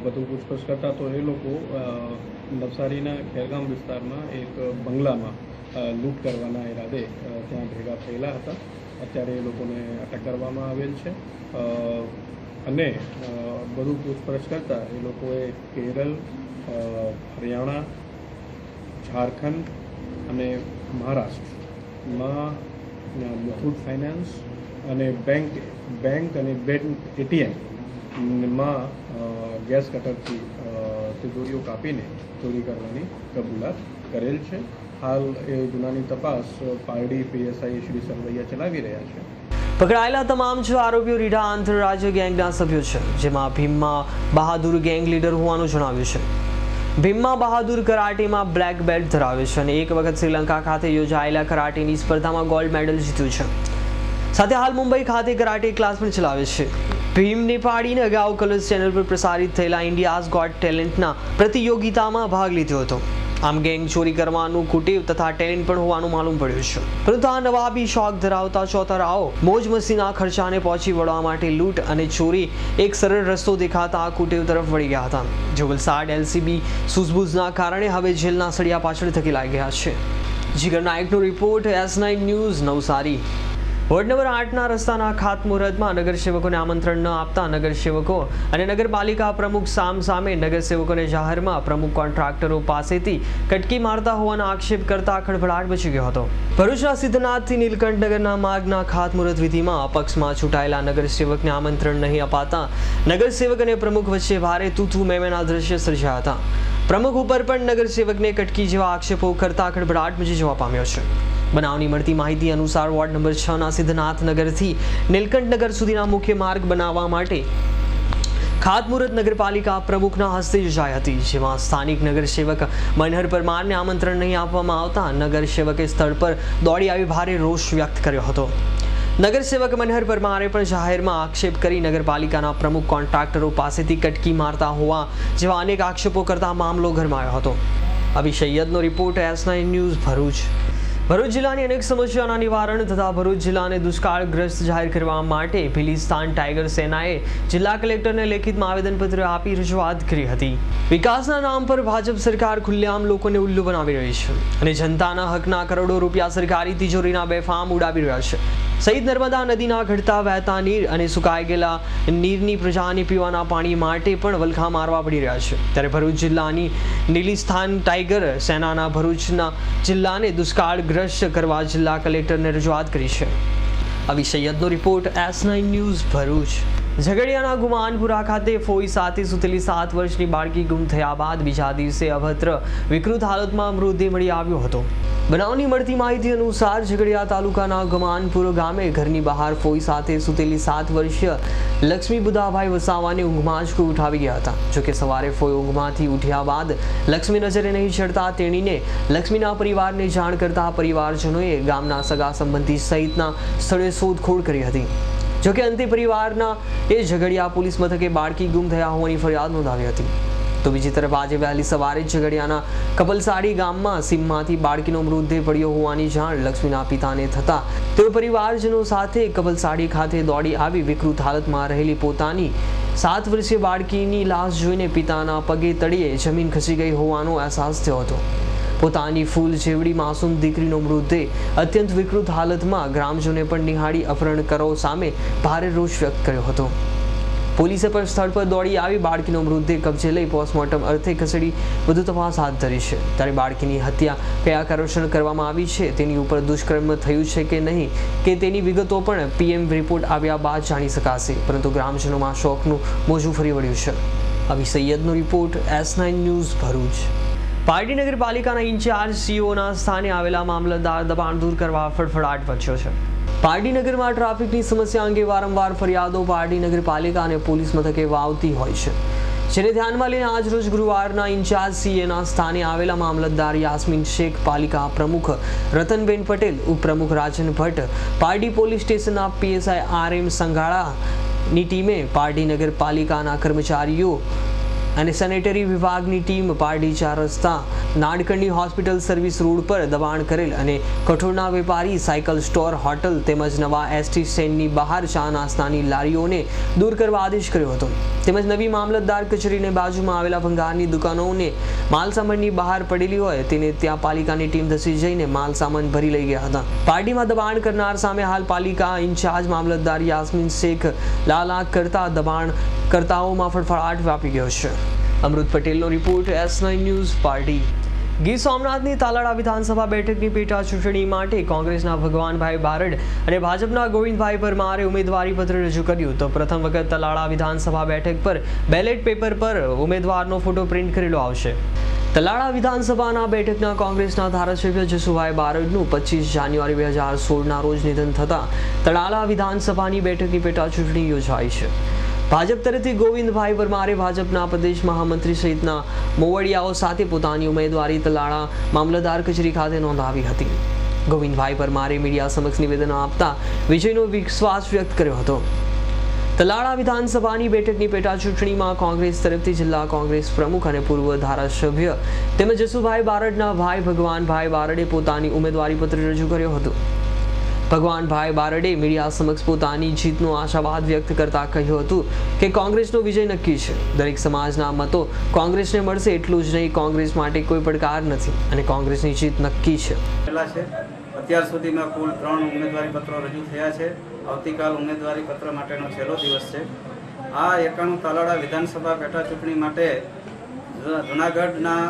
બધું પૂછપરછ કરતા તો એ લોકો નવસારીના ખેરગામ વિસ્તારમાં એક બંગલામાં લૂંટ કરવાના ઈરાદે ત્યાં ભેગા થયેલા હતા. અત્યારે એ લોકોને અટક કરવામાં આવેલ છે. અને બધું પૂછપરછ કરતાં એ લોકોએ કેરળ હરિયાણા ઝારખંડ અને મહારાષ્ટ્રમાં મુથુટ ફાઇનાન્સ અને બેંક બેંક અને બેંક એટીએમમાં ગેસ કટરથી તિજોરીઓ કાપીને ચોરી કરવાની કબૂલાત કરેલ છે. હાલ એ ગુનાની તપાસ પારડી પીએસઆઈ શ્રી સરવૈયા ચલાવી રહ્યા છે. પકડાયેલા તમામ છ આરોપીઓ રીઢા આંતરરાજ્ય ગેંગના સભ્યો છે, જેમાં ભીમમાં બહાદુર ગેંગ લીડર હોવાનું જણાવ્યું છે. ભીમમાં બહાદુર કરાટેમાં બ્લેક બેલ્ટ ધરાવે છે અને એક વખત શ્રીલંકા ખાતે યોજાયેલા કરાટેની સ્પર્ધામાં ગોલ્ડ મેડલ જીત્યું છે. સાથે હાલ મુંબઈ ખાતે કરાટે ક્લાસ પણ ચલાવે છે. ભીમ નેપાળીને અગાઉ કલર્સ ચેનલ પર પ્રસારિત થયેલા ઇન્ડિયાઝ ગોટ ટેલેન્ટના પ્રતિયોગિતામાં ભાગ લીધો હતો. આમ ગેંગ ચોરી કરવાનું કુટીવ તથા ટેલેન્ટ પણ હોવાનું માલુમ પડ્યું છે. પરંતુ આ નવાબી શોખ ધરાવતા ચોતરાઓ મોજ મસ્તીના ખર્ચાને પહોંચી વળવા માટે લૂંટ અને ચોરી એક સરળ રસ્તો દેખાતા આ કુટીવ તરફ વળી ગયા હતા. જો વલસાડ એલસીબી સૂઝબૂઝના કારણે હવે જેલના સળિયા પાછળ ધકેલાઈ ગયા છે. Jigar નાયકનો report S nine news Navsari. Ward આઠના રસ્તાના ખાતમુહૂર્તમાં નગરસેવકોને આમંત્રણ ન આપતા નગરસેવકો અને નગરપાલિકા પ્રમુખ સામ સામે નગરસેવકોને જાહેરમાં પ્રમુખ કોન્ટ્રાક્ટરો પાસેથી કટકી મારતા હોવાનો આક્ષેપ કરતા ખળભળાટ મચી ગયો હતો. ભરૂચના સિદ્ધનાથથી નીલકંઠ નગરના માર્ગના ખાતમુહૂર્ત વિધિમાં અપક્ષમાં છૂટાયેલા નગરસેવકને આમંત્રણ નહીં અપાતા નગરસેવક અને પ્રમુખ વચ્ચે ભારે તૂતુ મેમેના દ્રશ્ય સર્જાયા હતા. પ્રમુખ ઉપર પણ નગરસેવકને કટકી જેવા આક્ષેપો કરતા ખળભળાટ મચી જવા પામ્યો છે. બનાવની મળતી માહિતી અનુસાર વોર્ડ નંબર છ ના સિદ્ધનાથ નગરથી નીલકંઠ નગર સુધીના મુખ્ય માર્ગ બનાવવા માટે ખાતમુહૂર્ત નગરપાલિકા પ્રમુખના હસ્તે યોજાઈ હતી, જેમાં સ્થાનિક નગરસેવક મનહર પરમારને આમંત્રણ નહીં આપવામાં આવતા નગરસેવકે સ્થળ પર દોડી આવી ભારે રોષ વ્યક્ત કર્યો હતો. નગરસેવક મનહર પરમારે પણ જાહેરમાં આક્ષેપ કરી નગરપાલિકાના પ્રમુખ કોન્ટ્રાક્ટરો પાસેથી કટકી મારતા હોવા જેવા અનેક આક્ષેપો કરતા મામલો ગરમાયો હતો. Abhi સૈયદનો report S nine news Bharuch. Bharuch જિલ્લાની અનેક સમસ્યાના નિવારણ તથા ભરૂચ જિલ્લાને દુષ્કાળગ્રસ્ત જાહેર કરવા માટે ભીલીસ્તાન ટાઈગર સેનાએ જિલ્લા કલેક્ટરને લેખિતમાં આવેદનપત્ર આપી રજૂઆત કરી હતી. વિકાસના નામ પર ભાજપ સરકાર ખુલ્લેઆમ લોકોને ઉલ્લુ બનાવી રહી છે અને જનતાના હકના કરોડો રૂપિયા સરકારી તિજોરીના બેફામ ઉડાવી રહ્યા છે. સહિત નર્મદા નદીના ઘટતા વહેતા નીર અને સુકાઈ ગયેલા નીરની પ્રજાને પીવાના પાણી માટે પણ વલખા મારવા પડી રહ્યા છે. ત્યારે ભરૂચ જિલ્લાની નીલિસ્થાન ટાઈગર સેનાના ભરૂચના જિલ્લાને દુષ્કાળગ્રસ્ત કરવા જિલ્લા કલેક્ટરને રજૂઆત કરી છે. આવી સૈયદનો report S nine news Bharuch. ઝઘડિયાના ગુમાનપુરા ખાતે ફોઈ સાથે સુતેલી સાત વર્ષની બાળકી ગુમ થયા બાદ બીજા દિવસે અભદ્ર વિકૃત હાલતમાં મૃતદેહ મળી આવ્યો હતો. બનાવની મળતી માહિતી અનુસાર ઝઘડિયા તાલુકાના ગમાનપુર ગામે ઘરની બહાર ફોઈ સાથે સુતેલી સાત વર્ષીય લક્ષ્મી બુધાભાઈ વસાવાની ઊંઘમાં જ કોઈ ઉઠાવી ગયા હતા. જોકે સવારે ફોઈ ઊંઘમાંથી ઉઠ્યા બાદ લક્ષ્મી નજરે નહીં ચડતા તેણીને લક્ષ્મીના પરિવારને જાણ કરતા પરિવારજનોએ ગામના સગા સંબંધી સહિતના સ્થળે શોધખોળ કરી હતી. જોકે અંતે પરિવારના એ ઝઘડિયા પોલીસ મથકે બાળકી ગુમ થયા હોવાની ફરિયાદ નોંધાવી હતી. તો બીજી તરફ આજે વહેલી સવારે ઝઘડિયાના કપલસાડી ગામમાં સીમમાંથી બાળકીનો મૃતદેહ પડ્યો હોવાની જાણ લક્ષ્મીના પિતાને થતા તેઓ પરિવારજનો સાથે કપલસાડી ખાતે દોડી આવી વિકૃત હાલતમાં રહેલી પોતાની સાત વર્ષીય બાળકીની લાશ જોઈને પિતાના પગે તળીએ જમીન ખસી ગઈ હોવાનો અહેસાસ થયો હતો. પોતાની ફૂલ જેવડી માસૂમ દીકરીનો મૃતદેહ અત્યંત વિકૃત હાલતમાં ગ્રામજનોએ પણ નિહાળી અપહરણકરો સામે ભારે રોષ વ્યક્ત કર્યો હતો. પોલીસે પણ સ્થળ પર દોડી આવી બાળકીનો મૃતદેહ કબજે લઈ પોસ્ટમોર્ટમ અર્થે ખસેડી વધુ તપાસ હાથ ધરી છે. ત્યારે બાળકીની હત્યા કયા કારણસર કરવામાં આવી છે તેની ઉપર દુષ્કર્મ થયું છે કે નહીં કે તેની વિગતો પણ પીએમ રિપોર્ટ આવ્યા બાદ જાણી શકાશે. પરંતુ ગ્રામજનોમાં શોકનું મોજું ફરી વળ્યું છે. આવી સૈયદનો report S nine news Bharuch. Pardi નગરપાલિકાના ઇન્ચાર્જ સીઓના સ્થાને આવેલા મામલતદાર દબાણ દૂર કરવા ફડફડાટ મચ્યો છે. પારડી નગરમાં ટ્રાફિકની સમસ્યા અંગે વારંવાર ફરિયાદો પારડી નગરપાલિકા અને પોલીસ મથકે વાવતી હોય છે. જેને ધ્યાનમાં લઈને આજરોજ ગુરુવારના ઇન્ચાર્જ સીએના સ્થાને આવેલા મામલતદાર યાસ્મીન શેખ, પાલિકા પ્રમુખ રતનબેન પટેલ, ઉપપ્રમુખ રાજન ભટ્ટ, પારડી પોલીસ સ્ટેશનના પીએસઆઈ આર એમ સંઘાળાની ટીમે પારડી નગરપાલિકાના કર્મચારીઓ અને સેનેટરી વિભાગની ટીમ પારડી ચાર રસ્તા નાડકંડી હોસ્પિટલ સર્વિસ રોડ પર દબાણ કરેલ અને કઠોળના વેપારી સાયકલ સ્ટોર, હોટલ તેમજ નવા એસટી સ્ટેન્ડની બહાર ચા નાસ્તાની લારીઓને દૂર કરવા આદેશ કર્યો હતો. તેમજ નવી મામલતદાર કચેરીને બાજુમાં આવેલા ભંગારની દુકાનોને માલસામાનની બહાર પડેલી હોય તેને ત્યાં પાલિકાની ટીમ ધસી જઈને માલસામાન ભરી લઈ ગયા હતા. પાર્ટીમાં દબાણ કરનાર સામે હાલ પાલિકા ઇન્ચાર્જ મામલતદાર યાસ્મીન શેખ લાલાક કરતા દબાણ કરતાઓમાં ફફડાટ વ્યાપી ગયો છે. અમૃત પટેલનો રિપોર્ટ એસ નાઇન ન્યૂઝ પાર્ટી. ગીર સોમનાથની તાલાળા વિધાનસભા બેઠકની પેટા ચૂંટણી માટે કોંગ્રેસના ભગવાનભાઈ બારડ અને ભાજપના ગોવિંદભાઈ પરમારે ઉમેદવારી પત્ર રજૂ કર્યું તો પ્રથમ વખત તલાળા વિધાનસભા બેઠક પર બેલેટ પેપર પર ઉમેદવારનો ફોટો પ્રિન્ટ કરેલો આવશે. તલાળા વિધાનસભાના બેઠકના કોંગ્રેસના ધારાસભ્ય જસુભાઈ બારડનું પચીસ જાન્યુઆરી બે હજાર સોળના રોજ નિધન થતાં તલાળા વિધાનસભાની બેઠકની પેટા ચૂંટણી યોજાઈ છે. ભાજપ તરફથી ગોવિંદભાઈ પરમારે ભાજપના પ્રદેશ મહામંત્રી સહિતના મોવડિયાઓ સાથે પોતાની ઉમેદવારી તલાળા મામલતદાર કચેરી ખાતે નોંધાવી હતી. ગોવિંદભાઈ પરમારે મીડિયા સમક્ષ નિવેદન આપતા વિજયનો વિશ્વાસ વ્યક્ત કર્યો હતો. તલાળા વિધાનસભાની બેઠકની પેટા ચૂંટણીમાં કોંગ્રેસ તરફથી જિલ્લા કોંગ્રેસ પ્રમુખ અને પૂર્વ ધારાસભ્ય તેમજ જસુભાઈ બારડના ભાઈ ભગવાનભાઈ બારડે પોતાની ઉમેદવારી પત્ર રજૂ કર્યો હતો. ભગવાનભાઈ બારડે મીડિયા સમક્ષ પોતાની જીતનો આશાવાદ વ્યક્ત કરતા કહ્યું હતું કે કોંગ્રેસનો વિજય નક્કી છે. દરેક સમાજના મતો કોંગ્રેસને મળશે એટલું જ નહીં, કોંગ્રેસ માટે કોઈ પડકાર નથી અને કોંગ્રેસની જીત નક્કી છે. અત્યાર સુધીમાં કુલ ત્રણ ઉમેદવારી પત્રો રજૂ થયા છે. આવતીકાલ ઉમેદવારી પત્ર માટેનો છેલ્લો દિવસ છે. આ એકાણું તાલાળા વિધાનસભા પેટા ચૂંટણી માટે જુનાગઢના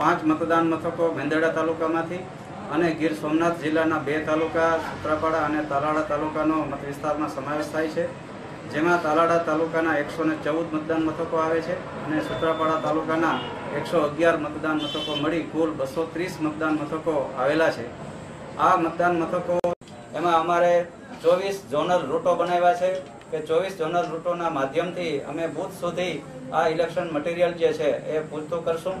પાંચ મતદાન મથકો, મેંદરડા તાલુકામાંથી અને ગીર સોમનાથ જિલ્લાના બે તાલુકા, સુત્રાપાડા અને તાલાળા તાલુકાનો મત વિસ્તારમાં સમાવેશ થાય છે. જેમાં તાલાળા તાલુકાના એકસો ને ચૌદ મતદાન મથકો આવે છે અને સુત્રાપાડા તાલુકાના એકસો અગિયાર મતદાન મથકો મળી કુલ બસો ત્રીસ મતદાન મથકો આવેલા છે. આ મતદાન મથકો એમાં અમારે ચોવીસ ઝોનલ રૂટો બનાવ્યા છે કે ચોવીસ ઝોનલ રૂટોના માધ્યમથી અમે બુથ સુધી આ ઇલેક્શન મટીરિયલ જે છે એ પૂરતું કરશું.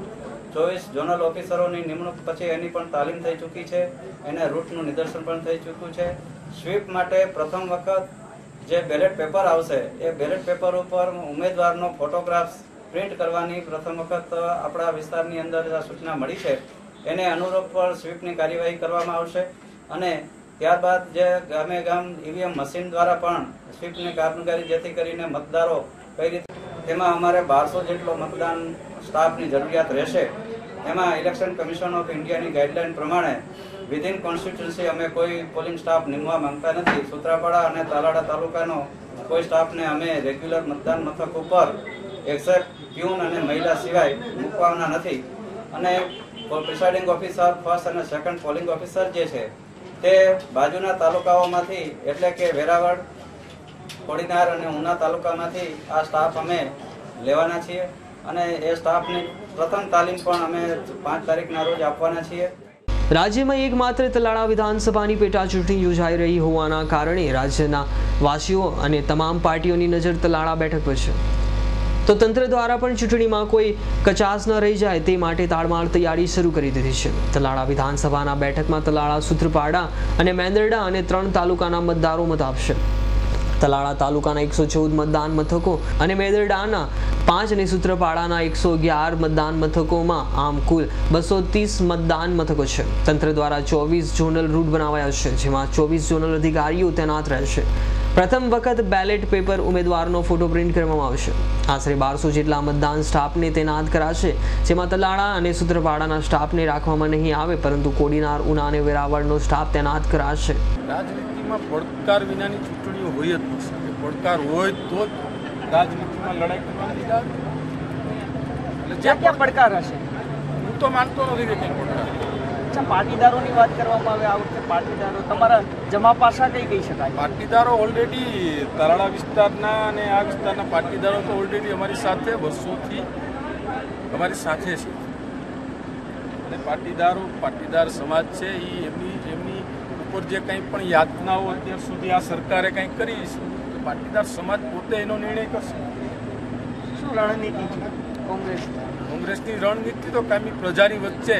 ચોવીસ ઝોનલ ઓફિસરોની નિમણૂક પછી એની પણ તાલીમ થઈ ચૂકી છે. એને રૂટનું નિદર્શન પણ થઈ ચૂક્યું છે. સ્વીપ માટે પ્રથમ વખત જે બેલેટ પેપર આવશે, એ બેલેટ પેપર ઉપર ઉમેદવારનો ફોટોગ્રાફ્સ પ્રિન્ટ કરવાની પ્રથમ વખત આપણા વિસ્તારની અંદર સૂચના મળી છે. એને અનુરૂપ પણ સ્વીપની કાર્યવાહી કરવામાં આવશે અને ત્યારબાદ જે ગામે ગામ ઈવીએમ મશીન દ્વારા પણ સ્વીપની કામગીરી જેથી કરીને મતદારો કઈ રીતે તેમાં અમારે બારસો જેટલો મતદાન સ્ટાફની જરૂરિયાત રહેશે. એમાં ઇલેક્શન કમિશન ઓફ ઇન્ડિયાની ગાઈડલાઈન પ્રમાણે વિધિન કોન્સ્ટિટ્યુન્સી અમે કોઈ પોલિંગ સ્ટાફ નિમવા માંગતા નથી. સુત્રાપાડા અને તાલાડા તાલુકાનો કોઈ સ્ટાફને અમે રેગ્યુલર મતદાન મથક ઉપર એક્ઝેક્ટ પ્યુન અને મહિલા સિવાય મૂકવાના નથી. અને પ્રિસાઇડિંગ ઓફિસર ફર્સ્ટ અને સેકન્ડ પોલિંગ ઓફિસર જે છે, તે બાજુના તાલુકાઓમાંથી એટલે કે વેરાવળ, કોડીનાર અને ઉના તાલુકામાંથી આ સ્ટાફ અમે લેવાના છીએ. અને એ સ્ટાફની પ્રથમ તાલીમ પણ અમે પાંચ તારીખના રોજ આપવાના છીએ. રાજ્યમાં એકમાત્ર તલાળા વિધાનસભાની પેટા ચૂંટણી યોજાઈ રહી હોવાના કારણે રાજ્યના વાસીઓ અને તમામ પાર્ટીઓની નજર તલાળા બેઠક પર છે. તો તંત્ર દ્વારા પણ ચૂંટણીમાં કોઈ કચાસ ન રહી જાય તે માટે તાળમાળ તૈયારી શરૂ કરી દીધી છે. તલાળા વિધાનસભાના બેઠકમાં તલાળા સુત્રપાડા અને મેંદરડા અને ત્રણ તાલુકાના મતદારો મત આપશે. તલાળા તાલુકાના એકસો ચૌદ મતદાન મથકો અને મેદરડાના પાંચ અને સૂત્રપાડાના એકસો અગિયાર મતદાન મથકોમાં આમ કુલ બસો ત્રીસ મતદાન મથકો છે. તંત્ર દ્વારા ચોવીસ ઝોનલ રૂટ બનાવાયા છે, જેમાં ચોવીસ ઝોનલ અધિકારીઓ તૈનાત રહેશે. પ્રથમ વખત બેલેટ પેપર ઉમેદવારનો ફોટો પ્રિન્ટ કરવામાં આવશે. આશરે બારસો જેટલા મતદાન સ્ટાફને તૈનાત કરાશે જેમાં તલાળા અને સૂત્રપાડાના સ્ટાફને રાખવામાં નહીં આવે પરંતુ કોડીનાર ઉના અને વેરાવળનો સ્ટાફ તૈનાત કરાશે. રાજનીતિમાં પડકાર વિનાની ચૂંટણીઓ હોય જ શકે પડકાર હોય તો જ રાજનીતિમાં લડાઈ કરવાની એટલે જે પડકાર હશે? હું તો માનતો નથી કે પડકાર. અચ્છા પાટીદારોની વાત કરવામાં આવે આ વખતે પાટીદારો તમારા જમા પાસા કઈ કહી શકાય? પાટીદારો ઓલરેડી તારાળા વિસ્તારના અને આ વિસ્તારના પાટીદારો તો ઓલરેડી અમારી સાથે વર્ષોથી અમારી સાથે છે. અને પાટીદારો પાટીદાર સમાજ છે એ એમની એમની ઉપર જે કંઈ પણ યાતનાઓ અત્યાર સુધી આ સરકારે કંઈ કરી છે તો પાટીદાર સમાજ પોતે એનો નિર્ણય કરશે. શું રણનીતિ કોંગ્રેસ. કોંગ્રેસની રણનીતિ તો કાયમી પ્રજાની વચ્ચે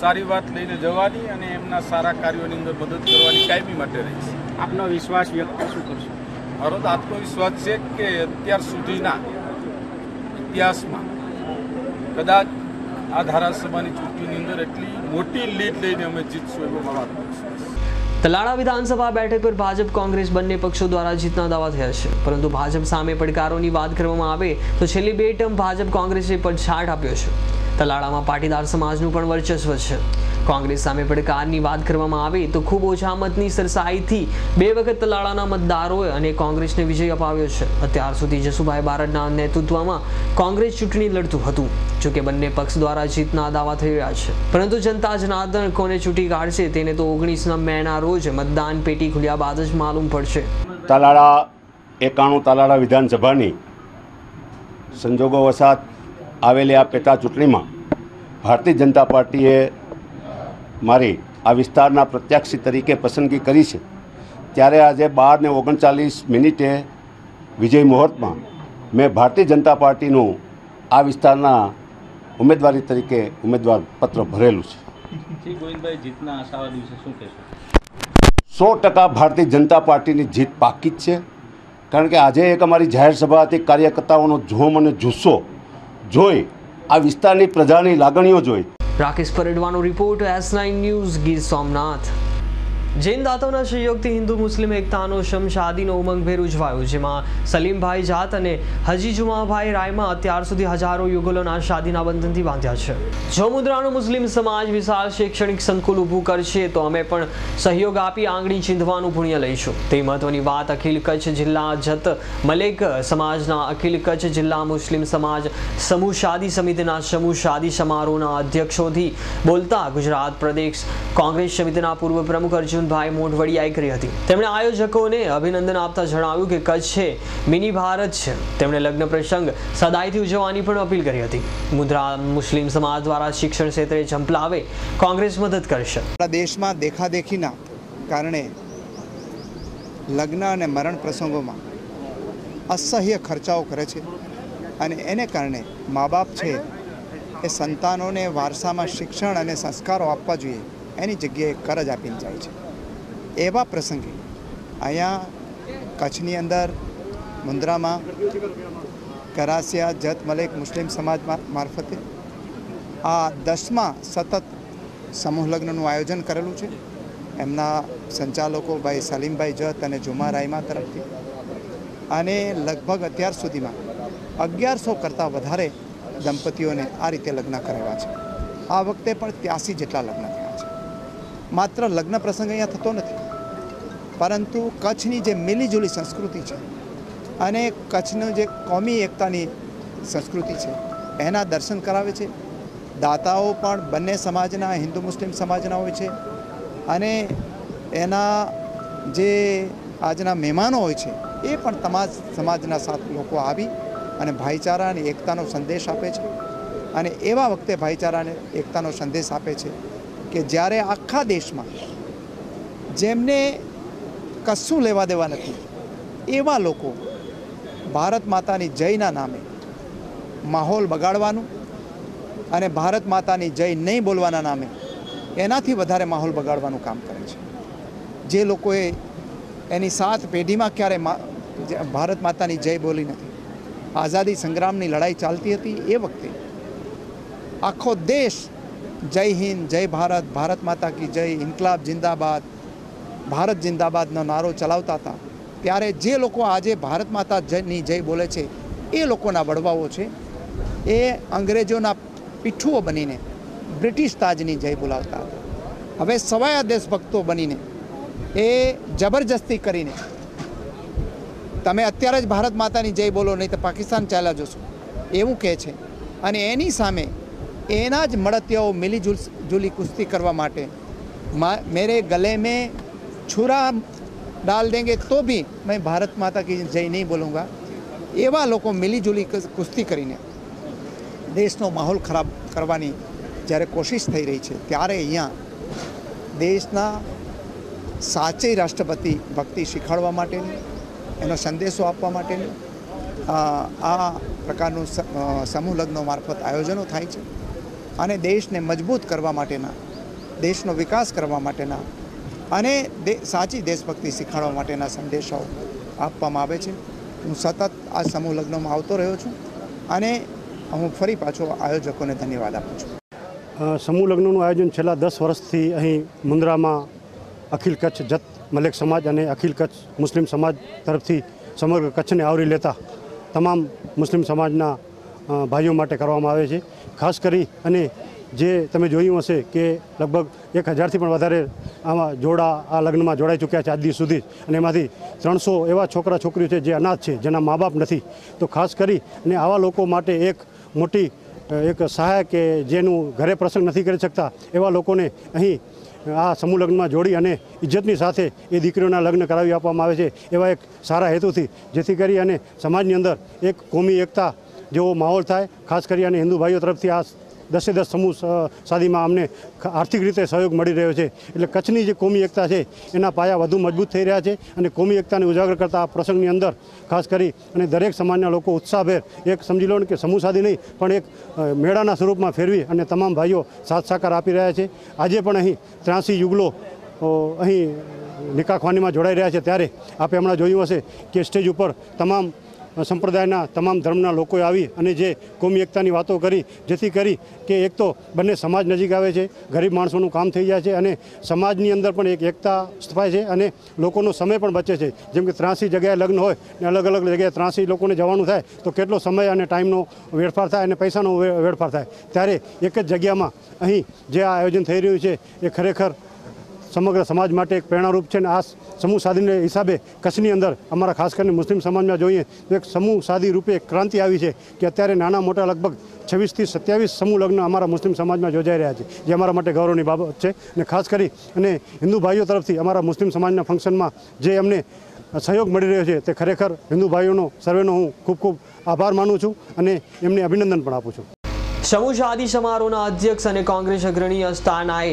સારી વાત લઈને જવાની અને એમના સારા કાર્યોની અંદર મદદ કરવાની કાયમી માટે રહી છે. આપનો વિશ્વાસ વ્યક્ત શું કરશો? મારો તો આત્મવિશ્વાસ છે કે અત્યાર સુધીના ઇતિહાસમાં કદાચ આ ધારાસભાની ચૂંટણીની અંદર એટલી મોટી લીડ લઈને અમે જીતશું એવો મારો આત્મવિશ્વાસ. તલાળા વિધાનસભા બેઠક પર ભાજપ કોંગ્રેસ બંને પક્ષો દ્વારા જીતના દાવા થયા છે. પરંતુ ભાજપ સામે પડકારોની વાત કરવામાં આવે તો છેલ્લી બે ટર્મ ભાજપ કોંગ્રેસે પડછાટ આપ્યો છે. તલાળામાં પાટીદાર સમાજનું પણ વર્ચસ્વ છે. કોંગ્રેસ સામે પડકારની વાત કરવામાં આવે તો ખૂબ ઓછા મતની સરસાઈથી બે વખત તલાળાના મતદારોએ અને કોંગ્રેસને વિજય અપાવ્યો છે. અત્યાર સુધી જસુભાઈ બારડના નેતૃત્વમાં કોંગ્રેસ ચૂંટણી લડતું હતું જોકે બંને પક્ષ દ્વારા જીતના દાવા થઈ રહ્યા છે. પરંતુ જનતા જનાર્દન કોને ચૂંટી કાઢશે તેને તો ઓગણીસના મેના રોજ મતદાન પેટી ખુલ્યા બાદ જ માલુમ પડશે. તલાળા એકાણું તલાળા વિધાનસભાની સંજોગો વસાત આવેલી આ પેટા ચૂંટણીમાં ભારતીય જનતા પાર્ટીએ મારી આ વિસ્તારના પ્રત્યક્ષી તરીકે પસંદગી કરી છે. ત્યારે આજે બાર ને ઓગણચાલીસ મિનિટે વિજય મુહૂર્તમાં મેં ભારતીય જનતા પાર્ટીનું આ વિસ્તારના ઉમેદવારી તરીકે ઉમેદવાર પત્ર ભરેલું છે. સો ટકા ભારતીય જનતા પાર્ટીની જીત પાકી જ છે. કારણ કે આજે એક અમારી જાહેર સભા હતી કાર્યકર્તાઓનો જોમ અને જુસ્સો જોઈ આ વિસ્તારની પ્રજાની લાગણીઓ જોઈ. Rakesh પરડવાનો report S nine news Gir Somnath. Jain દાતાઓના સહયોગથી હિન્દુ મુસ્લિમ એકતાનો શમશાદીનો ઉમંગભેર ઉજવાયો, જેમાં સલીમભાઈ જાત અને હજી જુમાભાઈ રાયમાં અત્યાર સુધી હજારો યુગલોના શાદીના બંધનથી બાંધ્યા છે. જો મુદ્રાનો મુસ્લિમ સમાજ વિશાળ શૈક્ષણિક સંકુલ ઊભું કરશે, તો અમે પણ સહયોગ આપી આંગળી ચીંધવાનું પુણ્ય લઈશું. તે મહત્વની વાત અખિલ કચ્છ જિલ્લા જત મલેક સમાજના અખિલ કચ્છ જિલ્લા મુસ્લિમ સમાજ સમૂહ શાદી સમિતિના સમૂહ શાદી સમારોહના અધ્યક્ષોથી બોલતા ગુજરાત પ્રદેશ કોંગ્રેસ સમિતિના પૂર્વ પ્રમુખ અર્જુનભાઈ મોઢવડિયાએ કરી હતી. તેમણે આયોજકોને અભિનંદન આપતા જણાવ્યું કે કચ્છ છે, મિની ભારત છે. તેમણે લગ્ન પ્રસંગ સદાયથી ઉજવવાની પણ અપીલ કરી હતી. મુદ્રા મુસ્લિમ સમાજ દ્વારા શિક્ષણ ક્ષેત્રે ઝંપલાવે કોંગ્રેસ મદદ કરશે. આપણા દેશમાં દેખાદેખીના કારણે લગ્ન અને મરણ પ્રસંગોમાં અસહ્ય ખર્ચાઓ કરે છે અને એને કારણે મા બાપ છે એ સંતાનોને વારસામાં શિક્ષણ અને સંસ્કારો આપવા જોઈએ. એની જગ્યાએ કરજ આપીને જાય છે. એવા પ્રસંગે અહીંયા કચ્છની અંદર મુન્દ્રામાં કરાસિયા, જત મલેક મુસ્લિમ સમાજ મારફતે આ દસમા સતત સમૂહ લગ્નનું આયોજન કરેલું છે. એમના સંચાલકો ભાઈ સલીમભાઈ જત અને જુમા રાયમા તરફથી. અને લગભગ અત્યાર સુધીમાં અગિયારસો કરતાં વધારે દંપતીઓને આ રીતે લગ્ન કરાવ્યા છે. આ વખતે પણ ત્યાસી જેટલા લગ્ન થયા છે. માત્ર લગ્ન પ્રસંગ અહીંયા થતો નથી. પરંતુ કચ્છની જે મિલીજુલી સંસ્કૃતિ છે અને કચ્છનું જે કોમી એકતાની સંસ્કૃતિ છે, એના દર્શન કરાવે છે. દાતાઓ પણ બંને સમાજના, હિન્દુ મુસ્લિમ સમાજના હોય છે અને એના જે આજના મહેમાનો હોય છે, એ પણ તમામ સમાજના સાથ લોકો આવી અને ભાઈચારા અને એકતાનો સંદેશ આપે છે અને એવા વખતે ભાઈચારાને એકતાનો સંદેશ આપે છે કે જ્યારે આખા દેશમાં જેમને કશું લેવા દેવા નથી. એવા લોકો ભારત માતાની જયના નામે માહોલ બગાડવાનું અને ભારત માતાની જય નહીં બોલવાના નામે એનાથી વધારે માહોલ બગાડવાનું કામ કરે છે. જે લોકોએ એની સાત પેઢીમાં ક્યારે ભારત માતાની જય બોલી નથી. આઝાદી સંગ્રામની લડાઈ ચાલતી હતી એ વખતે આખો દેશ જય હિન્દ, જય ભારત ભારત માતા કી જય, ઇન્કલાબ, જિંદાબાદ ભારત જિંદાબાદનો નારો ચલાવતા હતા. ત્યારે જે લોકો આજે ભારત માતા જયની જય બોલે છે, એ લોકોના વડવાઓ છે. એ અંગ્રેજોના પીઠુઓ બનીને બ્રિટિશ તાજની જય બોલાવતા હતા. હવે સવાયા દેશભક્તો બનીને એ જબરજસ્તી કરીને તમે અત્યારે જ ભારત માતાની જય બોલો, નહીં તો પાકિસ્તાન ચાલ્યા જશો. એવું કહે છે. અને એની સામે એના જ મળતિયાઓ મિલીજુલ જુલી કુસ્તી કરવા માટે મેરે ગલે મેં છુરા ડાલ દેંગે તો ભી મેં ભારત માતા કી જય નહીં બોલુંગા એવા લોકો મિલીજુલી કુસ્તી કરીને દેશનો માહોલ ખરાબ કરવાની જ્યારે કોશિશ થઈ રહી છે ત્યારે અહીંયા દેશના સાચી રાષ્ટ્રપતિ ભક્તિ શીખવાડવા માટેની એનો સંદેશો આપવા માટેની આ પ્રકારનું સમૂહ લગ્નો મારફત આયોજનો થાય છે અને દેશને મજબૂત કરવા માટેના દેશનો વિકાસ કરવા માટેના અને સાચી દેશભક્તિ શીખવાડવા માટેના સંદેશાઓ આપવામાં આવે છે. હું સતત આ સમૂહ લગ્નમાં આવતો રહ્યો છું અને હું ફરી પાછો આયોજકોને ધન્યવાદ આપું છું. સમૂહ લગ્નનું આયોજન છેલ્લા દસ વર્ષથી અહીં મુન્દ્રામાં અખિલ કચ્છ જત મલેક સમાજ અને અખિલ કચ્છ મુસ્લિમ સમાજ તરફથી સમગ્ર કચ્છને આવરી લેતા તમામ મુસ્લિમ સમાજના ભાઈઓ માટે કરવામાં આવે છે. ખાસ કરી અને જે તમે જોયું હશે કે લગભગ એક હજારથી પણ વધારે આમાં જોડા આ લગ્નમાં જોડાઈ ચૂક્યા છે આજ દિવસ સુધી અને એમાંથી ત્રણસો એવા છોકરા છોકરીઓ છે જે અનાથ છે, જેના મા બાપ નથી. તો ખાસ કરી અને આવા લોકો માટે એક મોટી એક સહાય કે જેનું ઘરે પ્રસંગ નથી કરી શકતા, એવા લોકોને અહીં આ સમૂહ લગ્નમાં જોડી અને ઇજ્જતની સાથે એ દીકરીઓના લગ્ન કરાવી આપવામાં આવે છે, એવા એક સારા હેતુથી. જેથી કરી અને સમાજની અંદર એક કોમી એકતા જેવો માહોલ થાય. ખાસ કરી અને હિન્દુ ભાઈઓ તરફથી આ દસે દસ સમૂહ સાદીમાં અમને આર્થિક રીતે સહયોગ મળી રહ્યો છે. એટલે કચ્છની જે કોમી એકતા છે, એના પાયા વધુ મજબૂત થઈ રહ્યા છે અને કોમી એકતાને ઉજાગર કરતા આ પ્રસંગની અંદર ખાસ કરી અને દરેક સમાજના લોકો ઉત્સાહભેર એક સમજી લો કે સમૂહ સાદી નહીં, પણ એક મેળાના સ્વરૂપમાં ફેરવી અને તમામ ભાઈઓ સાથ સાકાર આપી રહ્યા છે. આજે પણ અહીં ત્રાસી યુગલો અહીં નિકાખવાનીમાં જોડાઈ રહ્યા છે. ત્યારે આપણે હમણાં જોયું હશે કે સ્ટેજ ઉપર તમામ સંપ્રદાયના તમામ ધર્મના લોકોએ આવી અને જે કોમી એકતાની વાતો કરી, જેથી કરી કે એક તો બંને સમાજ નજીક આવે છે, ગરીબ માણસોનું કામ થઈ જાય છે અને સમાજની અંદર પણ એક એકતા સ્થપાય છે અને લોકોનો સમય પણ બચે છે. જેમ કે ત્રાસી જગ્યાએ લગ્ન હોય ને અલગ અલગ જગ્યાએ ત્રાસી લોકોને જવાનું થાય, તો કેટલો સમય અને ટાઈમનો વેડફાર થાય અને પૈસાનો વેડફાર થાય. ત્યારે એક જ જગ્યામાં અહીં જે આ આયોજન થઈ રહ્યું છે, એ ખરેખર સમગ્ર સમાજ માટે એક પ્રેરણારૂપ છે અને આ સમૂહ સાધીને હિસાબે કચ્છની અંદર અમારા ખાસ કરીને મુસ્લિમ સમાજમાં જોઈએ તો એક સમૂહ સાદી રૂપે એક ક્રાંતિ આવી છે કે અત્યારે નાના મોટા લગભગ છવ્વીસથી સત્યાવીસ સમૂહ લગ્ન અમારા મુસ્લિમ સમાજમાં યોજાઈ રહ્યા છે, જે અમારા માટે ગૌરવની બાબત છે. અને ખાસ કરી અને હિન્દુ ભાઈઓ તરફથી અમારા મુસ્લિમ સમાજના ફંક્શનમાં જે અમને સહયોગ મળી રહ્યો છે તે ખરેખર હિન્દુ ભાઈઓનો સર્વેનો હું ખૂબ ખૂબ આભાર માનું છું અને એમને અભિનંદન પણ આપું છું. સમૂહ શાદી સમારોહના અધ્યક્ષ અને કોંગ્રેસ અગ્રણી અસ્તાનાએ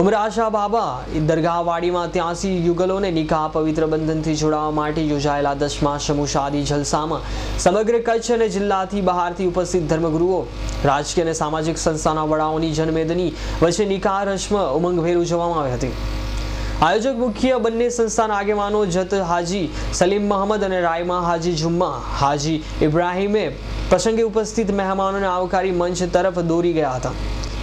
ઉમરાશા બાબા દરગાહવાડીમાં ત્યાંસી યુગલોને નિકાહ પવિત્ર બંધનથી જોડાવા માટે યોજાયેલા દસમા સમૂહ શાદી જલસામાં સમગ્ર કચ્છ અને જિલ્લાથી બહારથી ઉપસ્થિત ધર્મગુરુઓ, રાજકીય અને સામાજિક સંસ્થાના વડાઓની જનમેદની વચ્ચે નિકાહ રસ્મ ઉમંગભેર ઉજવવામાં આવી હતી. આયોજક મુખ્ય બંને સંસ્થાના આગેવાનો જત હાજી સલીમ મહમદ અને રાયમા હાજી જુમ્મા. હાજી ઇબ્રાહીમે પ્રસંગે ઉપસ્થિત મહેમાનોને આવકારી મંચ તરફ દોરી ગયા હતા.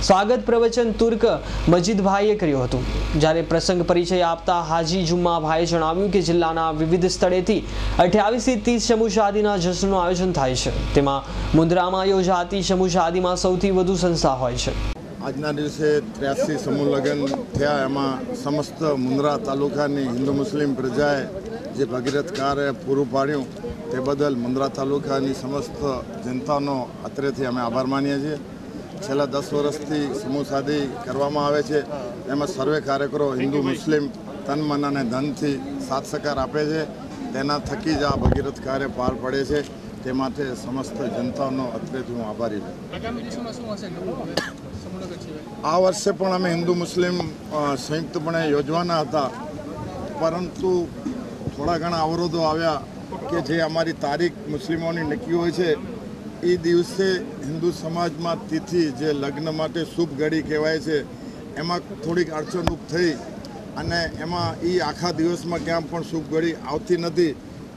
સ્વાગત પ્રવચન તુર્ક મજીદભાઈએ કર્યું હતું. જ્યારે પ્રસંગ પરિચય આપતા હાજી જુમ્માભાઈએ જણાવ્યું કે જિલ્લાના વિવિધ સ્થળેથી અઠ્યાવીસથી ત્રીસ શમુશાદીના શાદીના જશ્નનું આયોજન થાય છે. તેમાં મુન્દ્રામાં યોજાતી શમુશાદીમાં શાદીમાં સૌથી વધુ સંસ્થા હોય છે. આજના દિવસે ત્ર્યાસી સમૂહ લગ્ન થયા. એમાં સમસ્ત મુન્દ્રા તાલુકાની હિન્દુ મુસ્લિમ પ્રજાએ જે ભગીરથ કાર્ય પૂરું પાડ્યું તે બદલ મુન્દ્રા તાલુકાની સમસ્ત જનતાનો અત્રેથી અમે આભાર માનીએ છીએ. છેલ્લા દસ વર્ષથી સમૂહ સાદી કરવામાં આવે છે. એમાં સર્વે કાર્યકરો હિન્દુ મુસ્લિમ તન મન અને ધનથી સાથ સહકાર આપે છે. તેના થકી જ આ ભગીરથ કાર્ય પાર પડે છે. તે માટે સમસ્ત જનતાનો અત્રેથી હું આભારી છું. આ વર્ષે પણ અમે હિન્દુ મુસ્લિમ સંયુક્તપણે યોજવાના હતા. પરંતુ થોડા ઘણા અવરોધો આવ્યા કે જે અમારી તારીખ મુસ્લિમોની નક્કી હોય છે. એ દિવસે હિન્દુ સમાજમાં તિથિ જે લગ્ન માટે શુભ ઘડી કહેવાય છે, એમાં થોડીક અડચણરૂપ થઈ અને એમાં એ આખા દિવસમાં ક્યાં પણ શુભ ઘડી આવતી નથી.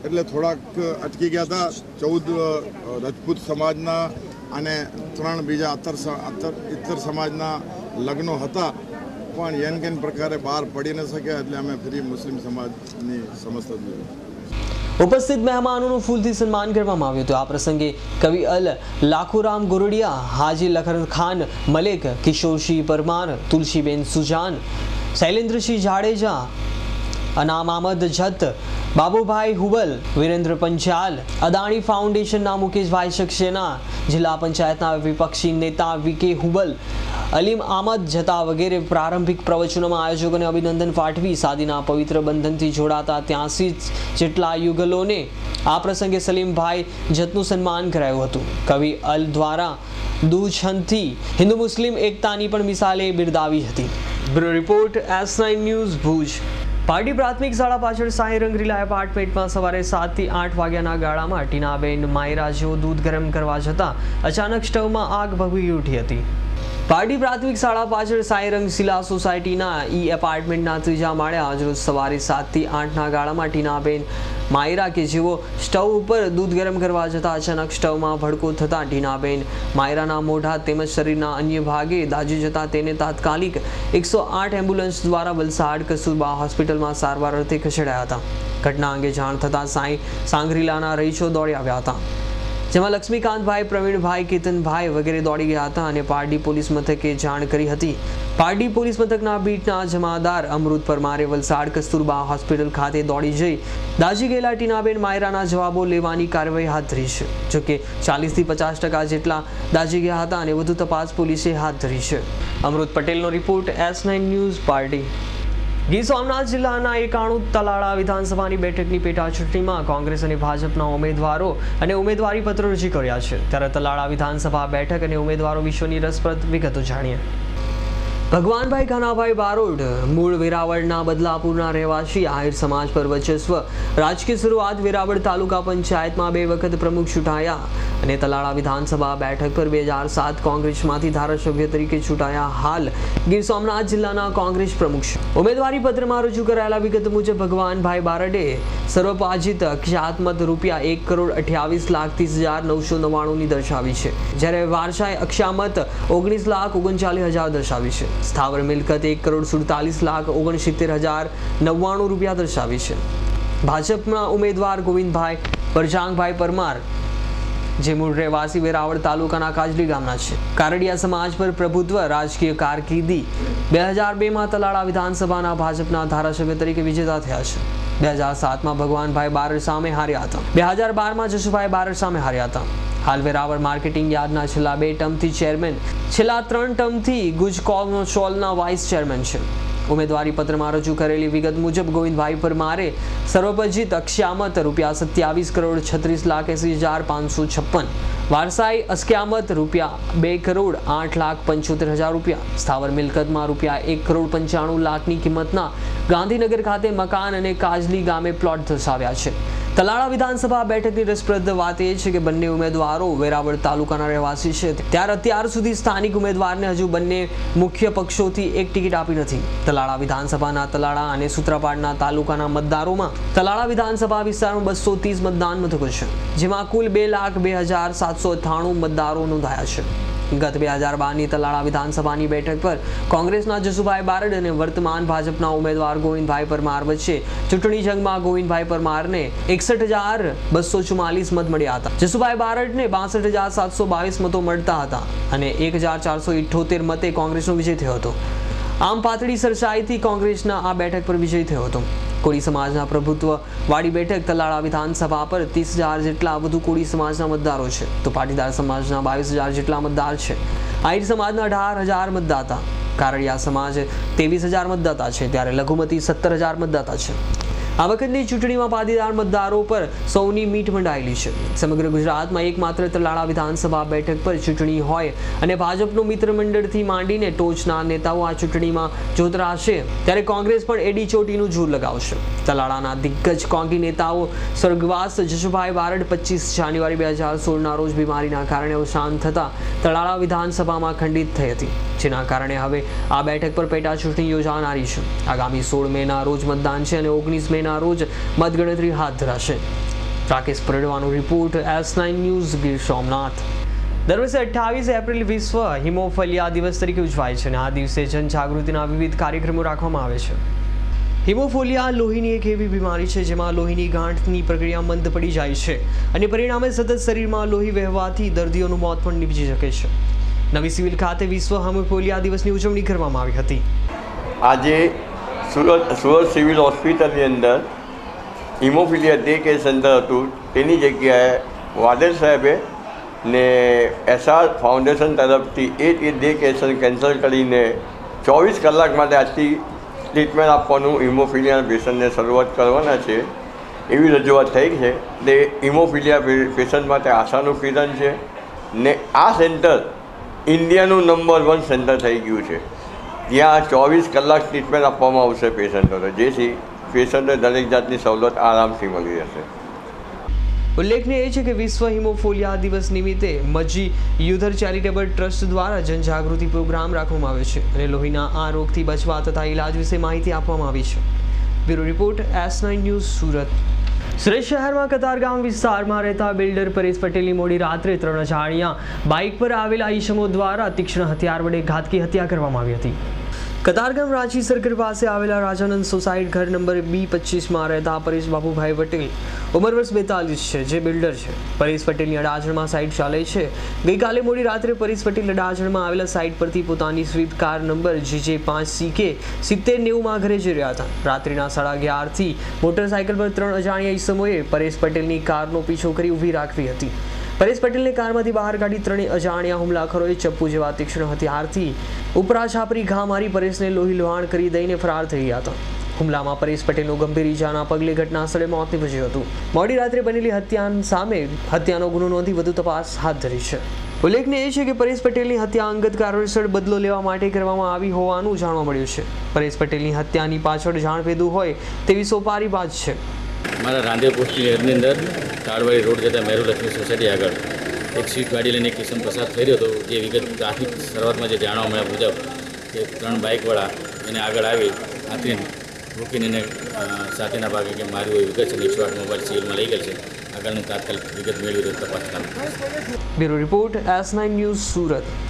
એટલે થોડાક અટકી ગયા હતા. ચૌદ રાજપૂત સમાજના અને ત્રણ બીજા અત્તર ઇતર સમાજના લગ્નો હતા, પણ એન કેન પ્રકારે બહાર પડી ન શક્યા એટલે અમે ફરી મુસ્લિમ સમાજની સમસ્ત ઉપસ્થિત મહેમાનોનું ફૂલથી સન્માન કરવામાં આવ્યું હતું. આ પ્રસંગે કવિ અલ લાખુરામ ગોરડિયા, હાજી લખન ખાન, મલેક કિશોરસિંહ પરમાર, તુલસીબેન સુજાન, શૈલેન્દ્રસિંહ જાડેજા અનામ આમદ જત, બાબુભાઈ હુબલ, વિરેન્દ્ર પંચાલ, અદાણી ફાઉન્ડેશનના મુકેશભાઈ સક્સેના, જિલ્લા પંચાયતના વિપક્ષી નેતા વી કે હુબલ, અલીમ આમદ જતા વગેરે પ્રારંભિક પ્રવચનોમાં આયોજકોને અભિનંદન પાઠવી સાદીના પવિત્ર બંધનથી જોડાતા ત્યાંસી જેટલા યુગલોને આ પ્રસંગે સલીમભાઈ જતનું સન્માન કરાયું હતું. કવિ અલ દ્વારા દુછંદથી હિન્દુ મુસ્લિમ એકતાની પણ મિસાલે બિરદાવી હતી. Bureau report S nine news Bhuj. Party પ્રાથમિક શાળા પાછળ સાંઈ રંગરીલા એપાર્ટમેન્ટમાં સવારે સાતથી આઠ વાગ્યાના ગાળામાં ટીનાબેન માયરા જેઓ દૂધ ગરમ કરવા જતાં અચાનક સ્ટવમાં આગ ભભૂકી ઉઠી હતી. પાર્ટી પ્રાથમિક શાળા પાછળ સાંઈ રંગશીલા સોસાયટીના ઈ એપાર્ટમેન્ટના ત્રીજા માળે આજરોજ સવારે સાતથી આઠના ગાળામાં ટીનાબેન માયરા કે જેઓ સ્ટવ ઉપર દૂધ ગરમ કરવા જતા અચાનક સ્ટવમાં ભડકો થતાં ટીનાબેન માયરાના મોઢા તેમજ શરીરના અન્ય ભાગે દાજી જતા તેને તાત્કાલિક એકસો આઠ એમ્બ્યુલન્સ દ્વારા વલસાડ કસુરબા હોસ્પિટલમાં સારવાર અર્થે ખસેડાયા હતા. ઘટના અંગે જાણ થતાં સાંઈ સાંગરીલાના રહીશો દોડી આવ્યા હતા. જેમાં લક્ષ્મીકાંતભાઈ, પ્રવીણભાઈ, કેતનભાઈ વગેરે દોડી ગયા હતા અને પારડી પોલીસ મથકે જાણ કરી હતી. પારડી પોલીસ મથકના બીટના જમાદાર અમૃત પરમારે વલસાડ કસ્તુરબા હોસ્પિટલ ખાતે દોડી જઈ દાજી ગયેલા ટીનાબેન માયરાના જવાબો લેવાની કાર્યવાહી હાથ ધરી છે જોકે ચાલીસથી પચાસ ટકા જેટલા દાજી ગયા હતા અને વધુ તપાસ પોલીસે હાથ ધરી છે. અમૃત પટેલનો રિપોર્ટ એસ નાઇન ન્યૂઝ પાર્ટી ગીર સોમનાથ જિલ્લાના એકાણું તલાળા વિધાનસભાની બેઠકની પેટા ચૂંટણીમાં કોંગ્રેસ અને ભાજપના ઉમેદવારો અને ઉમેદવારી પત્રો રજૂ કર્યા છે. ત્યારે તલાળા વિધાનસભા બેઠક અને ઉમેદવારો વિશ્વની રસપ્રદ વિગતો જાણીએ. ભગવાનભાઈ ખાનાભાઈ બારોડ, મૂળ વેરાવળના બદલાપુરના રહેવાસી, આહિર સમાજ પર વર્ચસ્વ. રાજકીય શરૂઆત વેરાવળ તાલુકા પંચાયતમાં બે વખત પ્રમુખ ચૂંટાયા અને તલાળા વિધાનસભા બેઠક પર બે હજાર સાત કોંગ્રેસમાંથી ધારાસભ્ય તરીકે ચૂંટાયા હાલ. ગીર સોમનાથ જિલ્લાના કોંગ્રેસ પ્રમુખ ઉમેદવારી પત્રમાં રજૂ કરાયેલા વિગત મુજબ ભગવાનભાઈ બારડે સર્વપાજિત અક્ષાત્મત રૂપિયા એક કરોડ અઠ્યાવીસ લાખ ત્રીસ હજાર નવસો નવ્વાણુંની દર્શાવી છે, જ્યારે વારસાએ અક્ષામત ઓગણીસ લાખ ઓગણચાલીસ હજાર દર્શાવી છે. સ્થાવર મિલકત એક કરોડ સુડતાલીસ લાખ ઓગણસિત્તેર હજાર નવ્વાણું રૂપિયા દર્શાવી છે. ભાજપના ઉમેદવાર ગોવિંદભાઈ પરજાંગભાઈ પરમાર, જે મૂળ રહેવાસી વેરાવળ તાલુકાના કાજલી ગામના છે. કારડિયા સમાજ પર પ્રભુત્વ રાજકીય કારકિર્દી બે હજાર બેમાં તલાળા વિધાનસભાના ભાજપના ધારાસભ્ય તરીકે વિજેતા થયા છે. બે હજાર સાતમાં ભગવાનભાઈ બારડ સામે હાર્યા હતા. બે હજાર બારમાં જશુભાઈ બારડ સામે હાર્યા હતા. હાલ વેરાવળ માર્કેટિંગ યાર્ડના છેલ્લા બે ટર્મથી ચેરમેન, છેલ્લા ત્રણ ટર્મથી ગુજકોલનો ચોલના વાઇસ ચેરમેન છે. ઉમેદવારી પત્રમાં રજૂ કરેલી વિગત મુજબ ગોવિંદભાઈ પરમારે સર્વપજીત અક્ષયામત રૂપિયા સત્યાવીસ કરોડ છત્રીસ લાખ એસી હજાર પાંચસો છપ્પન, વારસાઈ અસ્ક્યામત રૂપિયા બે કરોડ આઠ લાખ પંચોતેર હજાર રૂપિયા, સ્થાવર મિલકતમાં રૂપિયા એક કરોડ પંચાણું લાખની કિંમતના ગાંધીનગર ખાતે મકાન અને કાજલી ગામે પ્લોટ દર્શાવ્યા છે. તલાળા વિધાનસભા બેઠકની રસપ્રદ વાત એ છે કે બંને ઉમેદવારો વેરાવળ તાલુકાના રહેવાસી છે. ત્યારે અત્યાર સુધી સ્થાનિક ઉમેદવારને હજુ બંને મુખ્ય પક્ષોથી એક ટિકિટ આપી નથી. તલાળા વિધાનસભાના તલાળા અને સૂત્રાપાડના તાલુકાના મતદારોમાં તલાળા વિધાનસભા વિસ્તારમાં બસો ત્રીસ મતદાન મથકો છે, જેમાં કુલ બે લાખ બે હજાર સાતસો અઠ્ઠાણું મતદારો નોંધાયા છે. ગત બે હજાર બારની તલાળા વિધાનસભાની બેઠક પર કોંગ્રેસના જસુભાઈ બારડ અને વર્તમાન ભાજપના ઉમેદવાર ગોવિંદભાઈ પરમાર વચ્ચે ચૂંટણી જંગમાં ગોવિંદભાઈ પરમારને એકસઠ હજાર બસો ચુમ્માલીસ મત મળ્યા હતા. જસુભાઈ બારડને બાસઠ હજાર સાતસો બાવીસ મતો મળતા હતા અને એક હજાર ચારસો ઇઠ્ઠોતેર મતે કોંગ્રેસનો વિજય થયો હતો. આમ પાતળી સરસાઈથી કોંગ્રેસના આ બેઠક પર વિજય થયો હતો. કોળી સમાજના પ્રભુત્વ વાળી બેઠક તલાળા વિધાનસભા પર ત્રીસ હજાર જેટલા વધુ કોળી સમાજના મતદારો છે. તો પાટીદાર સમાજના બાવીસ હજાર જેટલા મતદાર છે. આહિર સમાજના અઢાર હજાર મતદાતા. કારડિયા સમાજ ત્રેવીસ હજાર મતદાતા છે. ત્યારે લઘુમતી સત્તર હજાર મતદાતા છે. આ વખતની ચૂંટણીમાં પાટીદાર મતદારો પર સૌની મીઠ મંડાયેલી છે. સમગ્ર ગુજરાતમાં એકમાત્ર તલાળા વિધાનસભા બેઠક પર ચૂંટણી હોય અને ભાજપનું મિત્ર મંડળથી માંડીને ટોચના નેતાઓ આ ચૂંટણીમાં જોતરાશે, ત્યારે કોંગ્રેસ પણ એડી ચોટીનું જોર લગાવશે. તલાળાના દિગ્ગજ કોંગી નેતાઓ સ્વર્ગવાસ જશુભાઈ બારડ પચીસ જાન્યુઆરી બે હજાર સોળના રોજ બીમારીના કારણે અવસાન થતા તલાળા વિધાનસભામાં ખંડિત થઈ હતી. જેના કારણે હવે આ બેઠક પર પેટા ચૂંટણી યોજાનારી છે. આગામી સોળ મેના રોજ મતદાન છે અને ઓગણીસ મેના રોજ મતગણતરી હાથ ધરાશે. Rakesh પરડવાનો report S nine news, Gir Somnath. દર વર્ષે અઠ્ઠાવીસ એપ્રિલ વિશ્વ હિમોફલિયા દિવસ તરીકે ઉજવાય છે અને આ દિવસે જનજાગૃતિના વિવિધ કાર્યક્રમો રાખવામાં આવે છે. હિમોફોલિયા લોહીની એક એવી બીમારી છે જેમાં લોહીની ગાંઠની પ્રક્રિયા મંદ પડી જાય છે અને પરિણામે સતત શરીરમાં લોહી વહેવાથી દર્દીઓનું મોત પણ નીપજી શકે છે. નવી સિવિલ ખાતે વિશ્વ હિમોફોલિયા દિવસની ઉજવણી કરવામાં આવી હતી. આજે સુરત સુરત સિવિલ હોસ્પિટલની અંદર હિમોફિલિયા ડે કેસ અંદર હતું. તેની જગ્યાએ વાદળ સાહેબે ને એસઆર ફાઉન્ડેશન તરફથી એ એ ડે કેસન કેન્સલ કરીને ચોવીસ કલાક માટે આજથી ટ્રીટમેન્ટ આપવાનું હિમોફિલિયા પેશન્ટને શરૂઆત કરવાના છે. એવી રજૂઆત થઈ છે તે હિમોફિલિયા પેશન્ટ માટે આશાનું કિરણ છે ને આ સેન્ટર ઇન્ડિયાનું નંબર વન સેન્ટર થઈ ગયું છે. ત્યાં ચોવીસ કલાક ટ્રીટમેન્ટ આપવામાં આવશે પેશન્ટોને જેથી પેશન્ટને દરેક જાતની સવલત આરામથી મળી રહેશે. ઉલ્લેખનીય એ છે કે વિશ્વ હિમોફોલિયા દિવસ નિમિત્તે મજી યુધર ચેરિટેબલ ટ્રસ્ટ દ્વારા જનજાગૃતિ પ્રોગ્રામ રાખવામાં આવ્યો છે અને લોહીના આ રોગથી બચવા તથા ઇલાજ વિશે માહિતી આપવામાં આવી છે. Bureau report S nine news Surat. Surat શહેરમાં કતારગામ વિસ્તારમાં રહેતા બિલ્ડર પરેશ પટેલની મોડી રાત્રે ત્રણ અજાણ્યા બાઇક પર આવેલા ઈસમો દ્વારા તીક્ષ્ણ હથિયાર વડે ઘાતકી હત્યા કરવામાં આવી હતી. કતારગામ રાંચી સર્કલ પાસે આવેલા રાજાનંદ સોસાયટ ઘર નંબર બી પચીસમાં રહેતા પરેશ બાબુભાઈ પટેલ ઉંમર વર્ષ બેતાલીસ છે, જે બિલ્ડર છે. પરેશ પટેલની અડાજણમાં સાઇટ ચાલે છે. ગઈકાલે મોડી રાત્રે પરેશ પટેલ અડાજણમાં આવેલા સાઇટ પરથી પોતાની સ્વીપ કાર નંબર જીજે પાંચ સીકે સિત્તેર નેવુંમાં ઘરે જઈ રહ્યા હતા. રાત્રિના સાડા અગિયારથી મોટરસાયકલ પર ત્રણ અજાણ્યા ઈસમોએ પરેશ પટેલની કારનો પીછો કરી ઊભી રાખવી હતી. પરેશ પટેલને કારમાંથી બહાર કાઢી ત્રણેય અજાણ્યા હુમલાખોરોએ ચપ્પુ જેવા તીક્ષ્ણ હથિયારથી ઉપરા છાપરી ઘા મારી પરેશને લોહી લોહાણ કરી દઈને ફરાર થઈ ગયા હતા. હુમલામાં પરેશ પટેલનું ગંભીર ઇજાના પગલે ઘટના સ્થળે મોત નીપજ્યું હતું. મોડી રાત્રે બનેલી હત્યા સામે હત્યાનો ગુનો નોંધી વધુ તપાસ હાથ ધરી છે. ઉલ્લેખનીય છે કે પરેશ પટેલની હત્યા અંગત કારણસર બદલો લેવા માટે કરવામાં આવી હોવાનું જાણવા મળ્યું છે. પરેશ પટેલની હત્યાની પાછળ જાણ ભેદું હોય તેવી સોપારી વાત છે. મારા રાંધે પોસ્ટની હેડની અંદર તાળવાડી રોડ જતા મેરુ લક્ષ્મી સોસાયટી આગળ એક સ્વીટ ગાડી લઈને કિસ્મ પસાર થઈ રહ્યો હતો, જે વિગત પ્રાથમિક શરૂઆતમાં જે જાણવા મળ્યા મુજબ કે ત્રણ બાઇકવાળા એને આગળ આવી હાથીને રોકીને એને સાથેના ભાગે કે મારી હોય વિગત છે એકસો આઠ મોબાઈલ સિવિલમાં લઈ ગયેલ છે.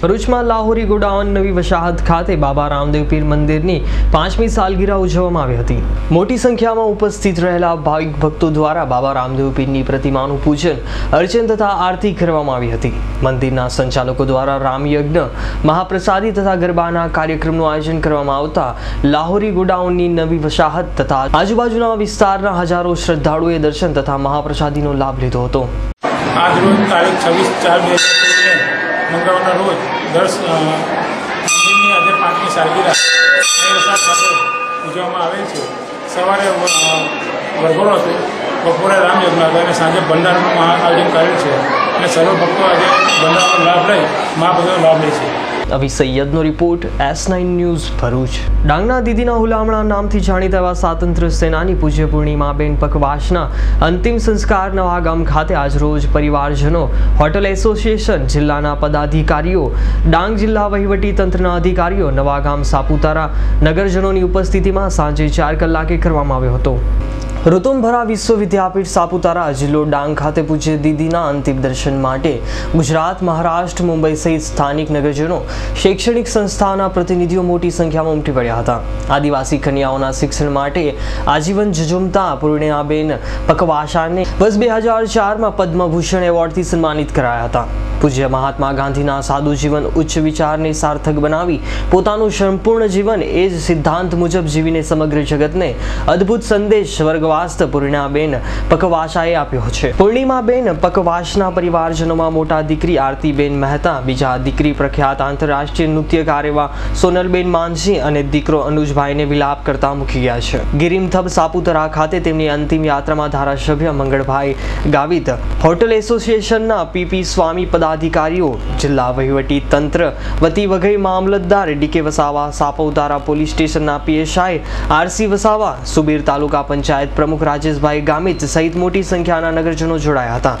ભરૂચમાં લાહોરી ગોડાઉન નવી વસાહત ખાતે બાબા રામદેવ પીર મંદિરની પાંચમી સાલગીરા ઉજવવામાં આવી હતી. મોટી સંખ્યામાં ઉપસ્થિત રહેલા ભાવિક ભક્તો દ્વારા બાબા રામદેવ પીરની પ્રતિમાનું પૂજન, અર્ચન તથા આરતી કરવામાં આવી હતી. મંદિરના સંચાલકો દ્વારા રામયજ્ઞ, મહાપ્રસાદી તથા ગરબાના કાર્યક્રમનું આયોજન કરવામાં આવતા લાહોરી ગોડાઉનની નવી વસાહત તથા આજુબાજુના વિસ્તારના હજારો શ્રદ્ધાળુએ દર્શન તથા મહાપ્રસાદીનો લાભ લીધો હતો. આજ રોજ તારીખ છવ્વીસ ચાર બે મંગળવારના રોજ દસ મંદિરની આજે પાંચમી સાલગીરા વરસાદ સાથે ઉજવવામાં આવે છે. સવારે વરઘોડો હતો. બપોરે રામયજ્ઞ હતો અને સાંજે ભંડારનું આયોજન કરેલ છે. અને સર્વ ભક્તો આજે ભંડારનો લાભ લઈ મહાપ્રસાદનો લાભ લે છે. Abhi સૈયદનો report, S nine news Bharuch. ડાંગના દીદીના હુલામણા નામથી જાણીતા એવા સ્વાતંત્ર્ય સેનાની પૂજ્ય પૂર્ણિમાબેન પકવાસના અંતિમ સંસ્કાર નવાગામ ખાતે આજરોજ પરિવારજનો, હોટલ એસોસિએશન, જિલ્લાના પદાધિકારીઓ, ડાંગ જિલ્લા વહીવટી તંત્રના અધિકારીઓ નવાગામ સાપુતારા નગરજનોની ઉપસ્થિતિમાં સાંજે ચાર કલાકે કરવામાં આવ્યો હતો. ઋતુંભરા વિશ્વવિદ્યાપીઠ સાપુતારા જિલ્લો ડાંગ ખાતે પૂજ્ય દીદીના અંતિમ દર્શન માટે ગુજરાત, મહારાષ્ટ્ર, મુંબઈ સહિત સ્થાનિક નગરજનો શૈક્ષણિક સંસ્થાના પ્રતિનિધિઓ મોટી સંખ્યામાં ઉમટી પડ્યા હતા. આદિવાસી કન્યાઓના શિક્ષણ માટે આજીવન ઝઝુમતા પૂર્ણિયાબેન પકવાશાને વર્ષ બે હજાર ચારમાં પદ્મભૂષણ એવોર્ડથી સન્માનિત કરાયા હતા. પૂજ્ય મહાત્મા ગાંધીના સાદું જીવન, ઉચ્ચ વિચારને સાર્થક બનાવી પોતાનું સંપૂર્ણ જીવન એ જ સિદ્ધાંત મુજબ જીવીને સમગ્ર જગતને અદ્ભુત સંદેશ સ્વર્ગવાસ્ત પૂર્ણિમાબેન પકવાશાએ આપ્યો છે. પૂર્ણિમાબેન પકવાસના પરિવારજનોમાં મોટા દીકરી આરતીબેન મહેતા, બીજા દીકરી પ્રખ્યાત આંતરરાષ્ટ્રીય નૃત્યકાર એવા સોનલબેન માનસી અને દીકરો અનુજભાઈને વિલાપ કરતા મૂકી ગયા છે. ગિરિમથબ સાપુતારા ખાતે તેમની અંતિમ યાત્રામાં ધારાસભ્ય મંગળભાઈ ગાવિત, હોટલ એસોસિએશનના પીપી સ્વામી પદાધિકારીઓ, જિલ્લા વહીવટી તંત્ર, વતી વઘઈ મામલતદાર ડીકે વસાવા, સાપુતારા પોલીસ સ્ટેશનના પીએસઆઈ, આરસી વસાવા, સુબીર તાલુકા પંચાયત પ્રમુખ રાજેશભાઈ ગામિત સહિત મોટી સંખ્યાના નગરજનો જોડાયા હતા.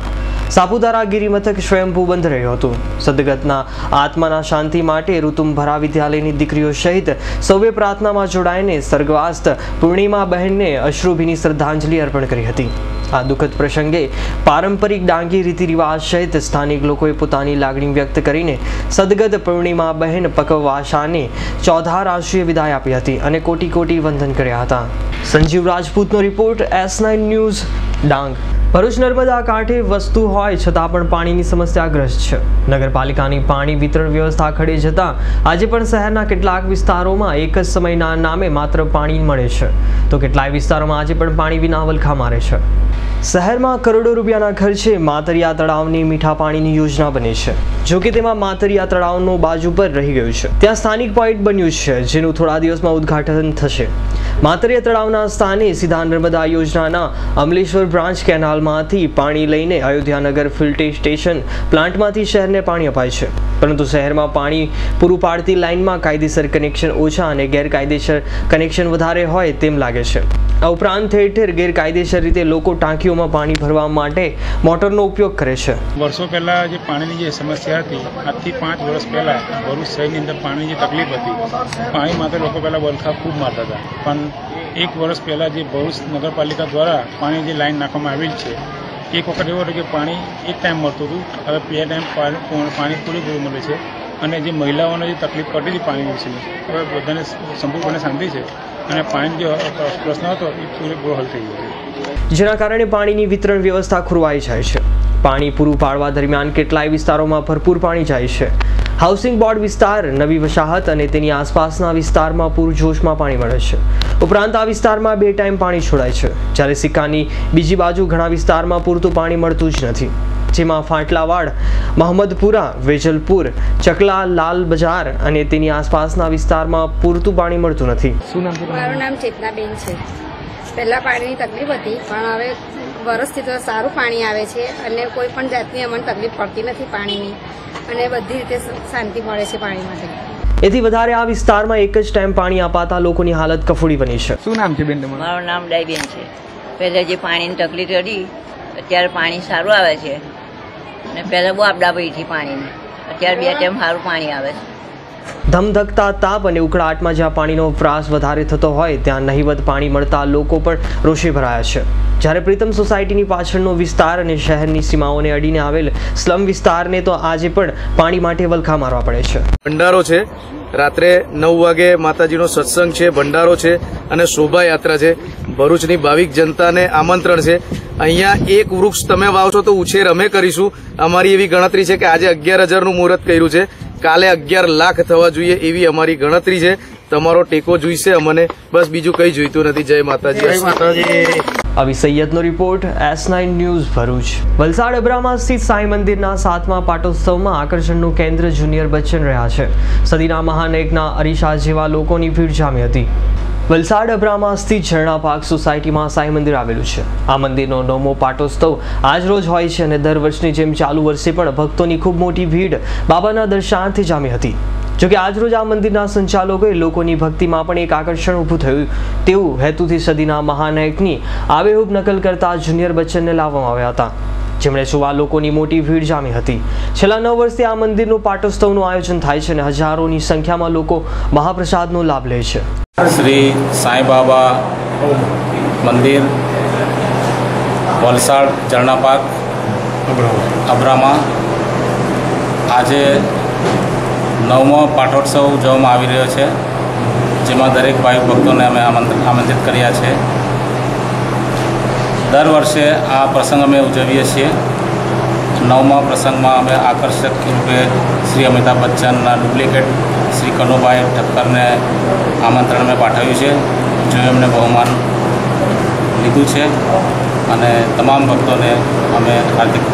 સાપુતારા ગિરિમથક સ્વયંભૂ બંધ રહ્યું હતું. સદગતના આત્માના શાંતિ માટે ઋતુંભરા વિદ્યાલયની દીકરીઓ સહિત સૌએ પ્રાર્થનામાં જોડાઈને સ્વર્ગવાસ્ત પૂર્ણિમા બહેનને અશ્રુભીની શ્રદ્ધાંજલિ અર્પણ કરી હતી. આ દુઃખદ પ્રસંગે પારંપરિક ડાંગી રીતિ રિવાજ સહિત સ્થાનિક લોકોએ પોતાની લાગણી વ્યક્ત કરીને સદગત પૂર્ણિમા બહેન પકવાશાને ચોધાર રાષ્ટ્રીય વિદાય આપી હતી અને કોટી કોટી વંદન કર્યા હતા. Sanjeev રાજપૂતનો report S nine news Dang. Bharuch, Narmada કાંઠે વસ્તુ હોય છતાં પણ પાણીની સમસ્યાગ્રસ્ત છે. નગરપાલિકાની પાણી વિતરણ વ્યવસ્થા ખડી જતાં આજે પણ શહેરના કેટલાક વિસ્તારોમાં એક જ સમયના નામે માત્ર પાણી મળે છે. તો કેટલાય વિસ્તારોમાં આજે પણ પાણી વિના વલખા મારે છે. શહેરમાં કરોડો રૂપિયાના ખર્ચે માતરિયા તળાવની મીઠા પાણીની યોજના બની છે. જો કે તેમાં માતરિયા તળાવનો બાજુ પર રહી ગયું છે. ત્યાં સ્થાનિક પોઈન્ટ બન્યું છે, જેનું થોડા દિવસમાં ઉદ્ઘાટન થશે. માતરિયા તળાવના સ્થાને સીધા નર્મદા યોજનાના અમલેશ્વર બ્રાન્ચ કેનાલમાંથી પાણી લઈને અયોધ્યાનગર ફિલ્ટર સ્ટેશન પ્લાન્ટમાંથી શહેરને પાણી અપાય છે. પરંતુ શહેરમાં પાણી પૂરું પાડતી લાઇનમાં કાયદેસર કનેક્શન ઓછા અને ગેરકાયદેસર કનેક્શન વધારે હોય તેમ લાગે છે. આ ઉપરાંત ઠેર ઠેર ગેરકાયદેસર રીતે લોકો ટાંકીઓમાં પાણી ભરવા માટે મોટરનો ઉપયોગ કરે છે. વર્ષો પહેલાં જે પાણીની જે સમસ્યા હતી, આજથી પાંચ વર્ષ પહેલાં ભરૂચ શહેરની અંદર પાણીની જે તકલીફ હતી, પાણી માટે લોકો પહેલાં વલખા ખૂબ મારતા હતા. પણ એક વર્ષ પહેલાં જે ભરૂચ નગરપાલિકા દ્વારા પાણી જે લાઈન નાખવામાં આવેલ છે, એક વખત એવું હતું કે પાણી એક ટાઈમ મળતું હતું, હવે બે ટાઈમ પાણી પાણી પૂરેપૂરું મળે છે. અને જે મહિલાઓને જે તકલીફ પડતી હતી પાણી વિશેની, હવે બધાને સંપૂર્ણપણે શાંતિ છે. અને પાણી જે પ્રશ્ન હતો, એ પૂરેપૂરો હલ થઈ ગયો. જેના કારણે પાણીની વિતરણ વ્યવસ્થા ખોરવાઈ જાય છે. પાણી પૂરું પાડવા દરમિયાન કેટલાય વિસ્તારોમાં ભરપૂર પાણી જાય છે. હાઉસિંગ બોર્ડ વિસ્તાર, નવી વસાહત અને તેની આસપાસના વિસ્તારમાં પૂરજોશમાં પાણી મળે છે. ઉપરાંત આ વિસ્તારમાં બે ટાઈમ પાણી છોડાય છે. જ્યારે સિક્કાની બીજી બાજુ ઘણા વિસ્તારમાં પૂરતું પાણી મળતું જ નથી. જેમાં ફાટલાવાડ મહમદપુરા વેજલપુર ચકલા લાલ બજાર અને તેની આસપાસના વિસ્તારમાં પૂરતું પાણી મળતું નથી. શું નામ મારું નામ ચેતનાબેન છે. પહેલાં પાણીની તકલીફ હતી પણ હવે વરસથી તો સારું પાણી આવે છે અને કોઈ પણ જાતની અમને તકલીફ પડતી નથી પાણીની. અને બધી રીતે શાંતિ મળે છે પાણી માટે. એથી વધારે આ વિસ્તારમાં એક જ ટાઈમ પાણી અપાતા લોકોની હાલત કફોડી બની છે. શું નામ છે બેન મારું નામ ડાઈબેન છે. પહેલાં જે પાણીની તકલીફ હતી અત્યારે પાણી સારું આવે છે. અને પહેલાં બહુ આપડા પડી હતી પાણીની. અત્યારે બે ટાઈમ સારું પાણી આવે છે. ધમધકતા તાપ અને ઉકળાટમાં જ્યાં પાણીનો વપરાશ વધારે થતો હોય, ત્યાં નહીવત પાણી મળતા લોકો પણ રોષે ભરાયા છે. જ્યારે પ્રીતમ સોસાયટીની પાછળનો વિસ્તાર અને શહેરની સીમાઓને અડીને આવેલ સ્લમ વિસ્તારને તો આજે પણ પાણી માટે વલખા મારવા પડે છે. ભંડારો છે. રાત્રે નવ વાગે માતાજીનો સત્સંગ છે, ભંડારો છે અને શોભાયાત્રા છે. ભરૂચની ભાવિક જનતાને આમંત્રણ છે. અહીંયા એક વૃક્ષ તમે વાવશો તો ઉછેર અમે કરીશું. અમારી એવી ગણતરી છે કે આજે અગિયાર હજારનું મુહૂર્ત કર્યું છે. કાલે અગિયાર લાખ થવા જોઈએ એવી અમારી ગણતરી છે. તમારો ટેકો જોઈશે અમને બસ બીજું કંઈ જોઈતું નથી. જય માતાજી. માતાજી. Avi સૈયદનો report S nine news Bharuch. Valsad અબ્રામાં સ્થિત સાંઈ મંદિરના સાતમા પાટોત્સવમાં આકર્ષણનું કેન્દ્ર જુનિયર બચ્ચન રહ્યા છે. સદીના મહાનાયકના અરીશા જેવા લોકોની ભીડ જામી હતી. વલસાડ અબ્રામાં સ્થિત ઝરણા પાર્ક સોસાયટીમાં સાંઈ મંદિર આવેલું છે. આ મંદિરનો નવમો પાટોત્સવ આજ રોજ હોય છે અને દર વર્ષની જેમ ચાલુ વર્ષે પણ ભક્તોની ખૂબ મોટી ભીડ બાબાના દર્શનાર્થે જામી હતી. જોકે આજરોજ આ મંદિરના સંચાલકોએ લોકોની ભક્તિમાં પણ એક આકર્ષણ ઊભું થયું. તેવું હેતુથી સદીના મહાનાયકની આબેહૂબ નકલ કરતા જુનિયર બચ્ચનને લાવવામાં આવ્યા હતા. જેમણે જોવા લોકોની મોટી ભીડ જામી હતી. છેલ્લા નવ વર્ષથી આ મંદિરનું પાટોત્સવનું આયોજન થાય છે અને હજારોની સંખ્યામાં લોકો મહાપ્રસાદનો લાભ લે છે. શ્રી સાંઈબાબા મંદિર, વલસાડ ઝરણા પાર્ક, અબ્રામા. આજે નવમો પાટોત્સવ ઉજવવામાં આવી રહ્યો છે, જેમાં દરેક ભાઈ ભક્તોને અમે આમંત્ર- આમંત્રિત કર્યા છે. દર વર્ષે આ પ્રસંગ અમે ઉજવીએ છીએ. નવમા પ્રસંગમાં અમે આકર્ષક રૂપે શ્રી અમિતાભ બચ્ચનના ડુપ્લિકેટ શ્રી કનુભાઈ ઠક્કરને આમંત્રણ મેં પાઠવ્યું છે. જો એમને બહુમાન લીધું છે અને તમામ ભક્તોને અમે હાર્દિક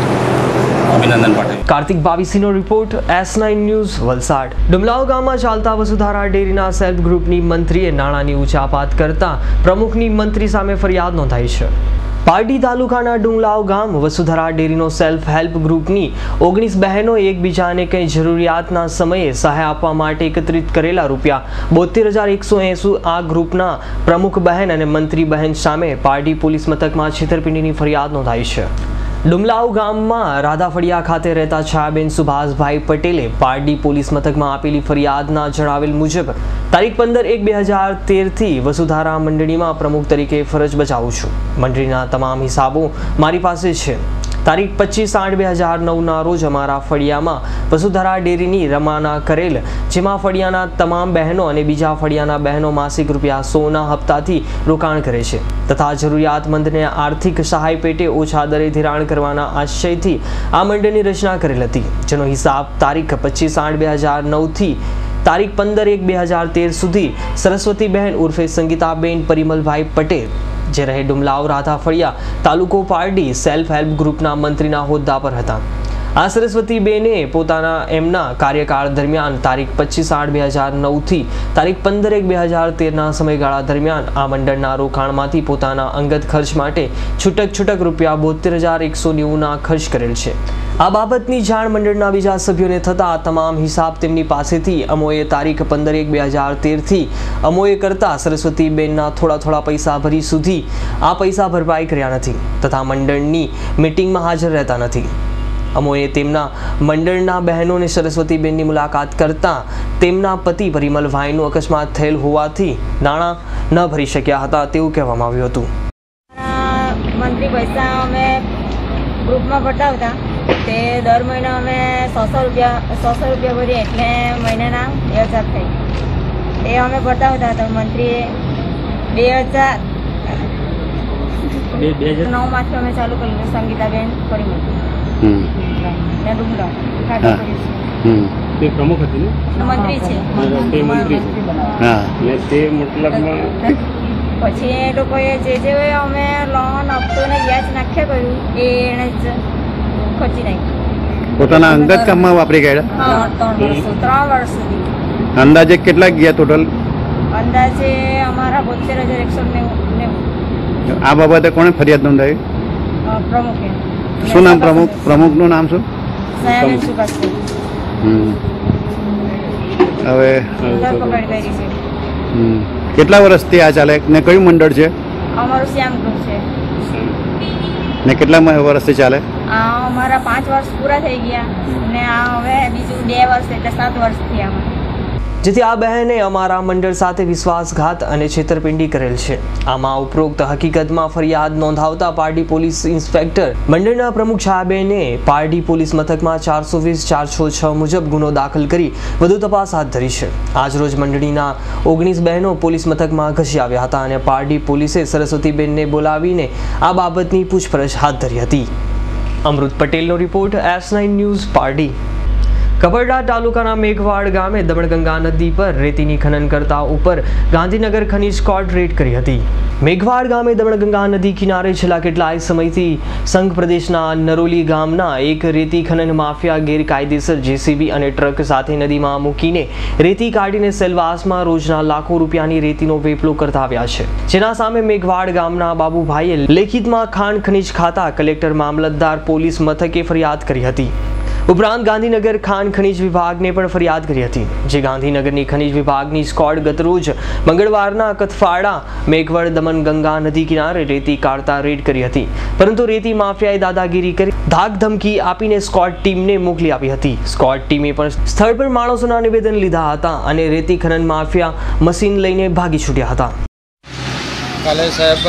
અભિનંદન પાઠવ્યું Kartik બાવીસીનો report, S nine news, Valsad. Dumlav ગામમાં ચાલતા વસુધારા ડેરીના સેલ્ફ ગ્રુપની મંત્રીએ નાણાંની ઉચાપાત કરતા પ્રમુખની મંત્રી સામે ફરિયાદ નોંધાઈ છે. પારડી તાલુકાના ડુંગલાવ ગામ વસુધરા ડેરીનો સેલ્ફ હેલ્પ ગ્રુપની ઓગણીસ બહેનો એકબીજાને કંઈ જરૂરિયાતના સમયે સહાય આપવા માટે એકત્રિત કરેલા રૂપિયા બોતેર હજાર એકસો આ ગ્રુપના પ્રમુખ બહેન અને મંત્રી બહેન સામે પારડી પોલીસ મથકમાં છેતરપિંડીની ફરિયાદ નોંધાઈ છે. ડુમલાવ ગામમાં રાધાફળિયા ખાતે રહેતા છાયાબેન સુભાષભાઈ પટેલે પારડી પોલીસ મથકમાં આપેલી ફરિયાદના જણાવેલ મુજબ, તારીખ પંદર એક બે હજાર તેરથી વસુધારા મંડળીમાં પ્રમુખ તરીકે ફરજ બજાવું છું. મંડળીના તમામ હિસાબો મારી પાસે છે. તારીખ પચીસ આઠ બે હજાર નવના રોજ અમારા ફળિયામાં વસુધરા ડેરીની રમાના કરેલ, જેમાં ફળિયાના તમામ બહેનો અને બીજા ફળિયાના બહેનો માસિક રૂપિયા સોના હપ્તાથી રોકાણ કરે છે. તથા જરૂરિયાતમંદને આર્થિક સહાય પેટે ઓછા દરે ધિરાણ કરવાના આશયથી આ મંડળની રચના કરેલ હતી. જેનો હિસાબ તારીખ પચીસ આઠ બે હજાર નવથી તારીખ પંદર એક બે હજાર તેર સુધી સરસ્વતીબહેન ઉર્ફે સંગીતાબેન પરિમલભાઈ પટેલ જે રહે ડુમલાવ રાધાફળિયા તાલુકો પારડી સેલ્ફ હેલ્પ ગ્રુપના મંત્રીના હોદ્દા પર હતા. આ સરસ્વતી બેને પોતાના એમના કાર્યકાળ દરમિયાન તારીખ પચીસ આઠ બે હજાર નવથી તારીખ પંદર એક બે હજાર તેરના સમયગાળા દરમિયાન આ મંડળના રોકાણમાંથી પોતાના અંગત ખર્ચ માટે છૂટક છૂટક રૂપિયા બોતેર હજાર એકસો નેવુંના ખર્ચ કરેલ છે. આ બાબતની જાણ મંડળના બીજા સભ્યોને થતાં તમામ હિસાબ તેમની પાસેથી અમોએ તારીખ પંદર એક બે હજાર તેરથી અમોએ કરતાં સરસ્વતીબેનના થોડા થોડા પૈસા ભરી સુધી આ પૈસા ભરપાઈ કર્યા નથી તથા મંડળની મિટિંગમાં હાજર રહેતા નથી. અમોએ તેમના મંડળના બહેનોને સરસ્વતીબેનની મુલાકાત કરતા તેમના પતિ પરિમલભાઈનું અકસ્માત થયેલ હોવાથી નાણાં ન ભરી શક્યા હતા તેવું કહેવામાં આવ્યું હતું. મંથલી પૈસા અમે ગ્રુપમાં પટાવતા. તે દર મહિને અમે સોસો રૂપિયા સોસો રૂપિયા ભરીએ એટલે મહિનાના બે હજાર થઈ. એ અમે પટાવતા તો મંત્રીએ બે હજાર બે બે હજાર? નવમાંથી અમે ચાલુ કર્યું સંગીતાબેન ડુંગરા હા. તે પ્રમુખ હતી ને? મંત્રી છે. તે મંત્રી હા. ને તે મતલબમાં પછી એ લોકોએ જે જે અમે લોન હપ્તો ને વ્યાજ નાખ્યા કર્યું એ એણે જ ખર્ચી નાખ્યું પોતાના અંગત કામમાં વાપરી ગયા ત્રણ વર્ષ ત્રણ વર્ષ સુધી. અંદાજે કેટલા ગયા ટોટલ અંદાજે અમારા બોતેર હજાર એકસો નેવું આ બાબતે કોણે ફરિયાદ નોંધાવી? પ્રમુખે. શું નામ પ્રમુખ? પ્રમુખનું નામ શું? હમ. હવે. કેટલા વર્ષથી આ ચાલે? ને કયું મંડળ છે? અમારું શ્યામ ગ્રુપ છે. ને કેટલા વર્ષથી ચાલે? આ અમારા પાંચ વર્ષ પૂરા થઈ ગયા. ને આ હવે બીજું બે વર્ષ એટલે સાત વર્ષ થયા અમારે. જેથી આ બહેને અમારા મંડળ સાથે વિશ્વાસઘાત અને છેતરપિંડી કરેલ છે. આમાં ઉપરોક્ત હકીકતમાં ફરિયાદ નોંધાવતા પારડી પોલીસ ઇન્સ્પેક્ટર મંડળના પ્રમુખ છાયાબેને પારડી પોલીસ મથકમાં ચારસો વીસ, ચારસો છ મુજબ ગુનો દાખલ કરી વધુ તપાસ હાથ ધરી છે. આજરોજ મંડળીના ઓગણીસ બહેનો પોલીસ મથકમાં ઘસી આવ્યા હતા અને પારડી પોલીસે સરસ્વતીબેનને બોલાવીને આ બાબતની પૂછપરછ હાથ ધરી હતી. અમૃત પટેલનો report S nine news Pardi. Kaprada તાલુકાના મેઘવાડ ગામે દમણગંગા નદી પર રેતીની ખનન કરતા ઉપર ગાંધીનગર ખનીજ સ્કોડ રેડ કરી હતી. મેઘવાડ ગામે દમણગંગા નદી કિનારે છેલ્લા કેટલાય સમયથી સંઘ પ્રદેશના નરોલી ગામના એક રેતી ખનન માફિયા ગેરકાયદેસર જેસીબી અને ટ્રક સાથે નદીમાં મૂકીને રેતી કાઢીને સેલવાસમાં રોજના લાખો રૂપિયાની રેતીનો વેપલો કરતા આવ્યા છે. જેના સામે મેઘવાડ ગામના બાબુભાઈએ લેખિતમાં ખાણ ખનીજ ખાતા કલેક્ટર મામલતદાર પોલીસ મથકે ફરિયાદ કરી હતી. ઉપરાંત ગાંધીનગર ખાન ખનીજ વિભાગને પણ ફરિયાદ કરી હતી, જે ગાંધીનગરની ખનીજ વિભાગની સ્કોડ ગતરોજ મંગળવારના કથફાડા મેઘવડ દમન ગંગા નદી કિનારે રેતી કાઢતા રેડ કરી હતી. પરંતુ રેતી માફિયાએ દાદાગીરી કરી, ધાક ધમકી આપીને સ્કોડ ટીમને મોકલી આપી હતી. સ્કોડ ટીમે પણ સ્થળ પર માણસોના નિવેદન લીધા હતા અને રેતી ખનન માફિયા મશીન લઈને ભાગી છૂટ્યા હતા. કાલે સાહેબ,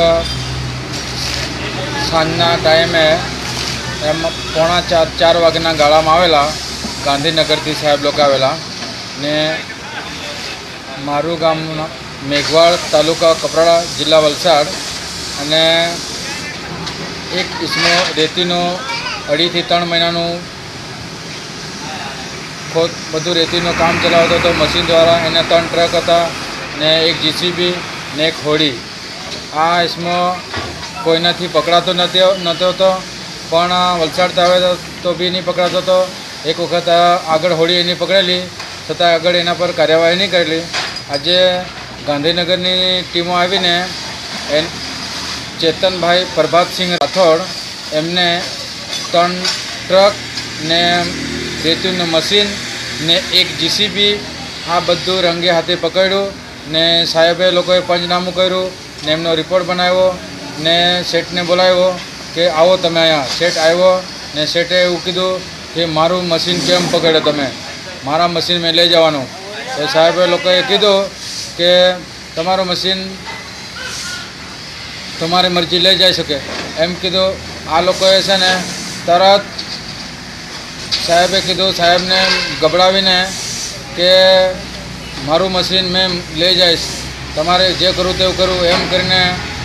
સાંજના ટાઈમે એમ પોણા ચાર ચાર વાગ્યાના ગાળામાં આવેલા, ગાંધીનગરથી સાહેબ લોકો આવેલા ને મારું ગામ મેઘવાડ તાલુકા કપરાડા જિલ્લા વલસાડ અને એક ઇસમો રેતીનું અઢીથી ત્રણ મહિનાનું ખોદ બધું રેતીનું કામ ચલાવતો હતો. મશીન દ્વારા એને ત્રણ ટ્રક હતા ને એક જીસીબી ને એક હોડી. આ ઇસમાં કોઈનાથી પકડાતો નથી નહોતો હતો પણ વલસાડ આવે તો બી નહીં પકડાતો હતો એક વખત આગળ હોડી એની પકડેલી, છતાં આગળ એના પર કાર્યવાહી નહીં કરેલી. આજે ગાંધીનગરની ટીમો આવીને એ ચેતનભાઈ પ્રભાતસિંહ રાઠોડ એમને ત્રણ ટ્રક ને રેતીનું મશીન ને એક જીસીબી આ બધું રંગે હાથે પકડ્યું ને સાહેબે લોકોએ પંચનામું કર્યું ને એમનો રિપોર્ટ બનાવ્યો ને શેઠને બોલાવ્યો કે આવો તમે અહીંયા. શેઠ આવ્યો ને શેઠે એવું કીધું કે મારું મશીન કેમ પકડ્યો તમે? મારા મશીન મેં લઈ જવાનું. તો સાહેબે લોકોએ કીધું કે તમારું મશીન તમારી મરજી લઈ જઈ શકે. એમ કીધું. આ લોકોએ છે ને તરત સાહેબે કીધું, સાહેબને ગભરાવીને કે મારું મશીન મેં લઈ જઈશ. તમારે જે કરવું તેવું કરવું એમ કરીને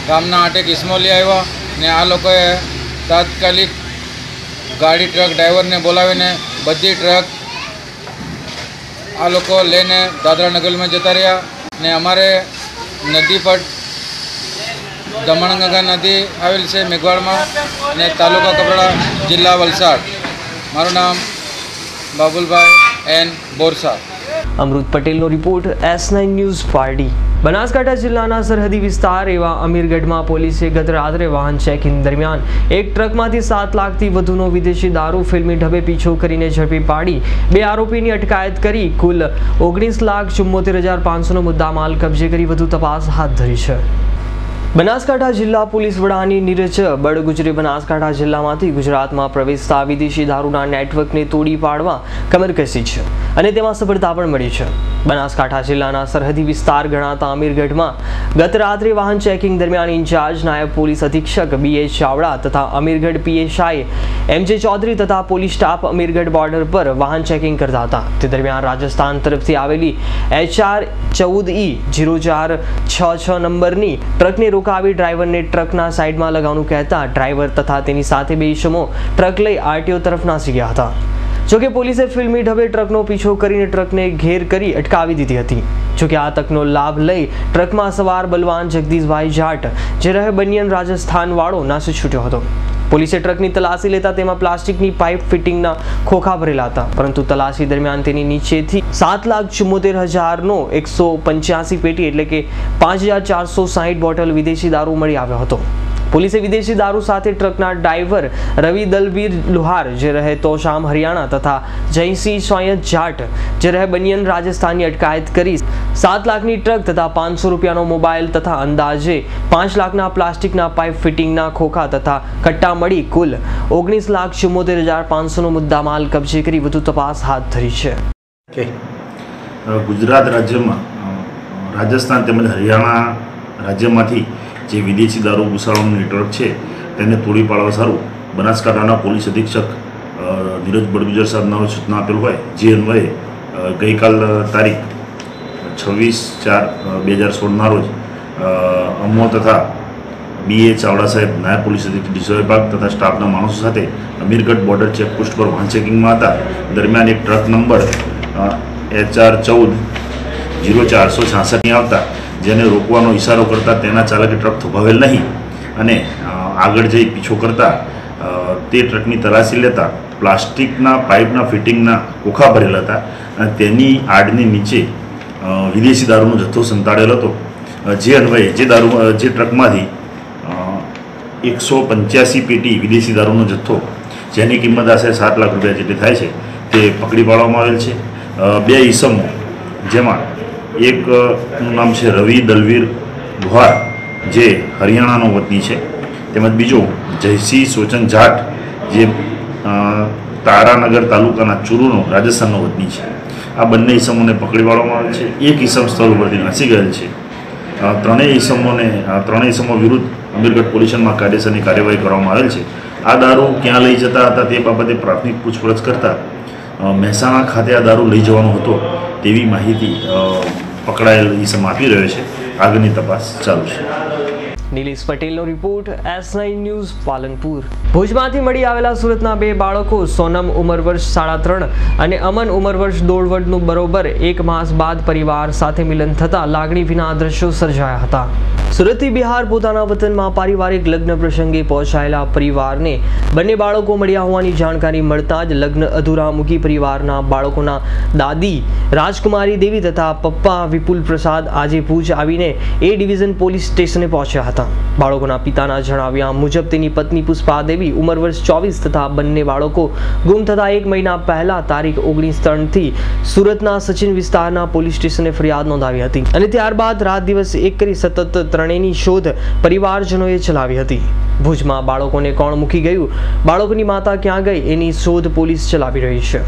ગામના આટે કિસ્મો લઈ આવ્યા. ને આ લોકોએ તાત્કાલિક ગાડી ટ્રક ડ્રાઈવરને બોલાવીને બધી ટ્રક આ લોકો લઈને દાદરા નગરમાં જતા રહ્યા ને અમારે નદી પર દમણગંગા નદી આવેલ છે મેઘવાડમાં અને તાલુકા કપરાડા જિલ્લા વલસાડ. મારું નામ બાબુલભાઈ એન બોરસા. અમૃત પટેલનો રિપોર્ટ એસ નાઇન ન્યૂઝ પાર્ટી બનાસકાંઠા જિલ્લાના સરહદી વિસ્તાર એવા અમીરગઢમાં પોલીસે ગત રાત્રે વાહન ચેકિંગ દરમિયાન એક ટ્રકમાંથી સાત લાખથી વધુનો વિદેશી દારૂ, ફિલ્મી ઢબે પીછો કરીને ઝડપી પાડી બે આરોપીની અટકાયત કરી. કુલ ઓગણીસ લાખ ચુમ્મોતેર હજાર પાંચસોનો મુદ્દામાલ કબજે કરી વધુ તપાસ હાથ ધરી છે. બનાસકાંઠા જિલ્લા પોલીસ વડાની નીરજ બળગુજરી બનાસકાંઠા જિલ્લામાંથી ગુજરાતમાં પ્રવેશતા વિદેશી દારૂના નેટવર્કને તોડી પાડવા કમર કસી છે અને તેમાં સફળતા પણ મળી છે. બનાસકાંઠા જિલ્લાના સરહદી વિસ્તાર ગણાતા અમીરગઢમાં ગત રાત્રે વાહન ચેકિંગ દરમિયાન ઇન્ચાર્જ નાયબ પોલીસ અધિક્ષક બી એચ ચાવડા તથા અમીરગઢ પીએસઆઈ એમ જે ચૌધરી તથા પોલીસ સ્ટાફ અમીરગઢ બોર્ડર પર વાહન ચેકિંગ કરતા હતા. તે દરમિયાન રાજસ્થાન તરફથી આવેલી એચઆર ચૌદ ઈ જીરો ચાર છ છ નંબરની ટ્રકને રોકાવી ડ્રાઈવરને ટ્રકના સાઈડમાં લગાવવાનું કહેતા ડ્રાઈવર તથા તેની સાથે બે ઈસમો ટ્રક લઈ આરટીઓ તરફ નાસી ગયા હતા. જોકે પોલીસે ફિલ્મી ઢબે ટ્રકનો પીછો કરીને ટ્રકને ઘેર કરી અટકાવી દીધી હતી. જોકે આ તકનો લાભ લઈ ટ્રકમાં સવાર બલવાન જગદીશભાઈ જાટ, જે રહે બનિયન રાજસ્થાન વાળો, નાસી છૂટ્યો હતો. પોલીસે ટ્રકની તલાશી લેતા તેમાં પ્લાસ્ટિકની પાઇપ ફિટિંગના ખોખા ભરેલા હતા. પરંતુ તલાશી દરમિયાન તેની નીચેથી સાત લાખ ચુમ્મોતેર હજારનો એકસો પંચ્યાસી પેટી એટલે કે પાંચ હજાર ચારસો સાહીઠ બોટલ વિદેશી દારૂ મળી આવ્યો હતો. પોલીસે વિદેશી દારૂ સાથે ટ્રકના ડ્રાઈવર રવિ દલવીર લુહાર, જે રહે તોશામ હરિયાણા, તથા જયસિંહ સ્વાયત જાટ, જે રહે બનિયન રાજસ્થાનની અટકાયત કરી સાત લાખની ટ્રક તથા પાંચસો રૂપિયાનો મોબાઈલ તથા અંદાજે પાંચ લાખના પ્લાસ્ટિકના પાઇપ ફિટિંગના ખોખા તથા કટ્ટા મળી કુલ ઓગણીસ લાખ ચુમ્મોતેર હજાર પાંચસોનો મુદ્દામાલ કબજે કરી વધુ તપાસ હાથ ધરી છે. ગુજરાત રાજ્યમાં રાજસ્થાન તેમજ હરિયાણા રાજ્યમાંથી જે વિદેશી દારૂ ઘુસાડવાનું નેટવર્ક છે, તેને તોડી પાડવા સારું. બનાસકાંઠાના પોલીસ અધિક્ષક નીરજ બડગુજર સાહેબના સૂચના આપેલ હોય, જે અન્વયે ગઈકાલ તારીખ, છવ્વીસ ચાર બે હજાર સોળના રોજ અમો તથા બી એ ચાવડા સાહેબ નાયબ પોલીસ અધિક્ષક ડીસા વિભાગ તથા સ્ટાફના માણસો સાથે અમીરગઢ બોર્ડર ચેકપોસ્ટ પર વાહન ચેકિંગમાં હતા. દરમિયાન એક ટ્રક નંબર એચઆર ચૌદ, જીરો ચારસો છાસઠની આવતા જેને રોકવાનો ઈશારો કરતા તેના ચાલકે ટ્રક થોભાવેલ નહીં અને આગળ જઈ પીછો કરતા તે ટ્રકની તલાશી લેતા, પ્લાસ્ટિકના પાઇપના ફિટિંગના કોખા ભરેલા હતા અને તેની આડની નીચે વિદેશી દારૂનો જથ્થો સંતાડેલો હતો. જે અન્વયે, જે દારૂ જે ટ્રકમાંથી એકસો પંચ્યાસી પેટી વિદેશી દારૂનો જથ્થો, જેની કિંમત આશરે સાત લાખ રૂપિયા જેટલી થાય છે, તે પકડી પાડવામાં આવેલ છે. બે ઈસમો, જેમાં એક નું નામ છે રવિ દલવીર ગુહાર જે હરિયાણાનો વતની છે. તેમજ બીજો જયસિંહ સોચન જાટ, જે તારાનગર તાલુકાના ચુરુનો, રાજસ્થાનનો વતની છે. આ બંને ઈસમોને પકડી પાડવામાં આવેલ છે. એક ઈસમ સ્થળ ઉપરથી નાસી ગયેલ છે. ત્રણેય ઈસમોને ત્રણેય ઈસમો વિરુદ્ધ અમીરગઢ પોલીસમાં કાયદેસરની કાર્યવાહી કરવામાં આવેલ છે. આ દારૂ ક્યાં લઈ જતા હતા તે બાબતે પ્રાથમિક પૂછપરછ કરતાં મહેસાણા ખાતે આ દારૂ લઈ જવાનો હતો. તેવી માહિતી પકડાયેલ ઈસમ આપી રહ્યો છે. આગળની તપાસ ચાલુ છે. નિલેશ પટેલનો report S nine news Palanpur. ભુજમાંથી મળી આવેલા સુરતના બે બાળકો સોનમ ઉંમર વર્ષ સાડા ત્રણ અને અમન ઉંમર વર્ષ દોઢ વર્ષનું બરોબર એક માસ બાદ પરિવાર સાથે મિલન થતા લાગણી વિના દ્રશ્યો સર્જાયા હતા. સુરતથી બિહાર પોતાના વતનમાં પારિવારિક લગ્ન પ્રસંગે પહોંચાયેલા પરિવારને બંને બાળકો મળ્યા હોવાની જાણકારી મળતા જ લગ્ન અધૂરા મૂકી પરિવારના બાળકોના દાદી રાજકુમારી દેવી તથા પપ્પા વિપુલ પ્રસાદ આજે ભુજ આવીને એ ડિવિઝન પોલીસ સ્ટેશને પહોંચ્યા હતા. બાળકોના પિતાના જણાવ્યા મુજબ તેની પત્ની પુષ્પા દેવી ઉંમર વર્ષ ચોવીસ તથા બંને બાળકો ગુમ થતા એક મહિના પહેલા તારીખ ઓગણીસ ત્રણથી સુરતના સચિન વિસ્તારના પોલીસ સ્ટેશને ફરિયાદ નોંધાવી હતી અને ત્યારબાદ રાત દિવસ એક કરી સતત ત્રણેયની શોધ પરિવારજનોએ ચલાવી હતી. ભુજમાં બાળકોને કોણ મૂકી ગયું? બાળકોની માતા ક્યાં ગઈ? એની શોધ પોલીસ ચલાવી રહી છે.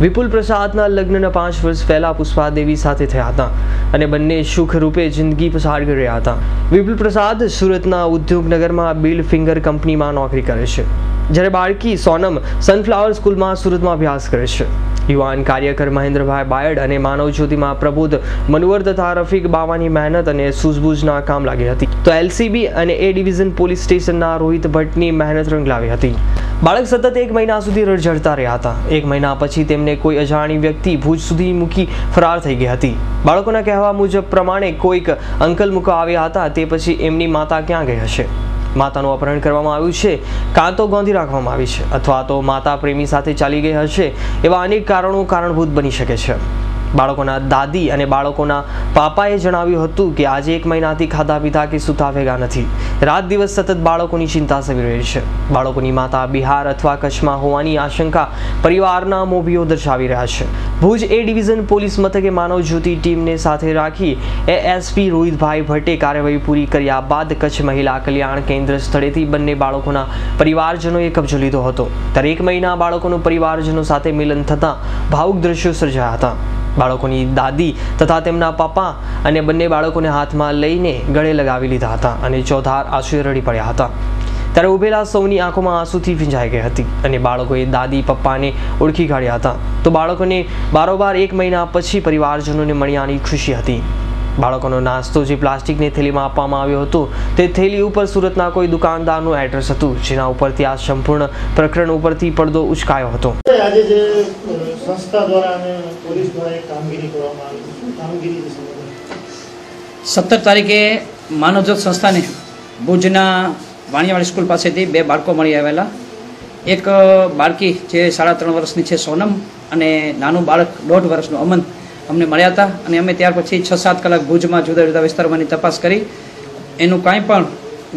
વિપુલ પ્રસાદના લગ્નના પાંચ વર્ષ પહેલા પુષ્પા દેવી સાથે થયા હતા અને બંને સુખ રૂપે જિંદગી પસાર કરી રહ્યા હતા. વિપુલ પ્રસાદ સુરતના ઉદ્યોગનગરમાં બિલ ફિંગર કંપનીમાં નોકરી કરે છે. જ્યારે બાળકી સોનમ સનફ્લાવર સ્કૂલમાં સુરતમાં અભ્યાસ કરે છે. યુવાન કાર્યકર મહેન્દ્રભાઈ બાયડ અને માનવ જ્યોતિમાં પ્રબુદ્ધ મનવર તથા રફીક બાવાની મહેનત અને સૂઝબૂઝના કામ લાગી હતી. તો એલસીબી અને એ ડિવિઝન પોલીસ સ્ટેશનના રોહિત ભટ્ટની મહેનત રંગ લાવી હતી. બાળક સતત એક મહિના સુધી રડઝડતા રહ્યા હતા. એક મહિના પછી તેમને કોઈ અજાણી વ્યક્તિ ભુજ સુધી મૂકી ફરાર થઈ ગઈ હતી. બાળકોના કહેવા મુજબ પ્રમાણે કોઈક અંકલ મૂકવા આવ્યા હતા, તે પછી એમની માતા ક્યાં ગઈ હશે? માતાનું અપહરણ કરવામાં આવ્યું છે. કાં તો ગોંધી રાખવામાં આવી છે અથવા તો માતા પ્રેમી સાથે ચાલી ગઈ હશે એવા અનેક કારણો કારણભૂત બની શકે છે. બાળકોના દાદી અને બાળકોના પાપાએ જણાવ્યું હતું કે આજે એક મહિનાથી ખાધા પીધા કે સુતા ભેગા નથી. રાત દિવસ સતત બાળકોની ચિંતા સવી રહી છે. બાળકોની માતા બિહાર અથવા કચ્છમાં હોવાની આશંકા પરિવારના મોભીઓ દર્શાવી રહ્યા છે. ભુજ એ ડિવિઝન પોલીસ મથકે માનવ જ્યોતિ ટીમને સાથે રાખી એએસપી રોહિતભાઈ ભટ્ટે કાર્યવાહી પૂરી કર્યા બાદ કચ્છ મહિલા કલ્યાણ કેન્દ્ર સ્થળેથી બંને બાળકોના પરિવારજનોએ કબજો લીધો હતો. દરેક મહિના બાળકોનું પરિવારજનો સાથે મિલન થતાં ભાવુક દ્રશ્યો સર્જાયા હતા. બાળકોની દાદી તથા તેમના પપ્પા અને બંને બાળકોને હાથમાં લઈને ગળે લગાવી લીધા હતા અને ચોધાર આંસુએ રડી પડ્યા હતા. ત્યારે ઉભેલા સૌની આંખોમાં આંસુથી ભીંજાઈ ગઈ હતી અને બાળકોએ દાદી, પપ્પાને ઓળખી કાઢ્યા હતા. તો બાળકોને બારોબાર એક મહિના પછી પરિવારજનોને મળ્યાની ખુશી હતી. બાળકોનો નાસ્તો જે પ્લાસ્ટિકની થેલીમાં આપવામાં આવ્યો હતો તે થેલી ઉપર સુરતના કોઈ દુકાનદારનું એડ્રેસ હતું જેના ઉપરથી આ સંપૂર્ણ પ્રકરણ ઉપરથી પડદો ઉચકાયો હતો. આજે જે સંસ્થા દ્વારા અને પોલીસ દ્વારા એક કામગીરી કરવામાં આવી છે. કામગીરી? સત્તર તારીખે માનવજ્યોત સંસ્થાને ભુજના વાણિયાવાડી સ્કૂલ પાસેથી બે બાળકો મળી આવેલા. એક બાળકી જે સાડા ત્રણ વર્ષની છે સોનમ અને નાનું બાળક દોઢ વર્ષનું અમન. અમને મળ્યા હતા અને અમે ત્યાર પછી છ સાત કલાક ભુજમાં જુદા જુદા વિસ્તારોમાંની તપાસ કરી. એનું કાંઈ પણ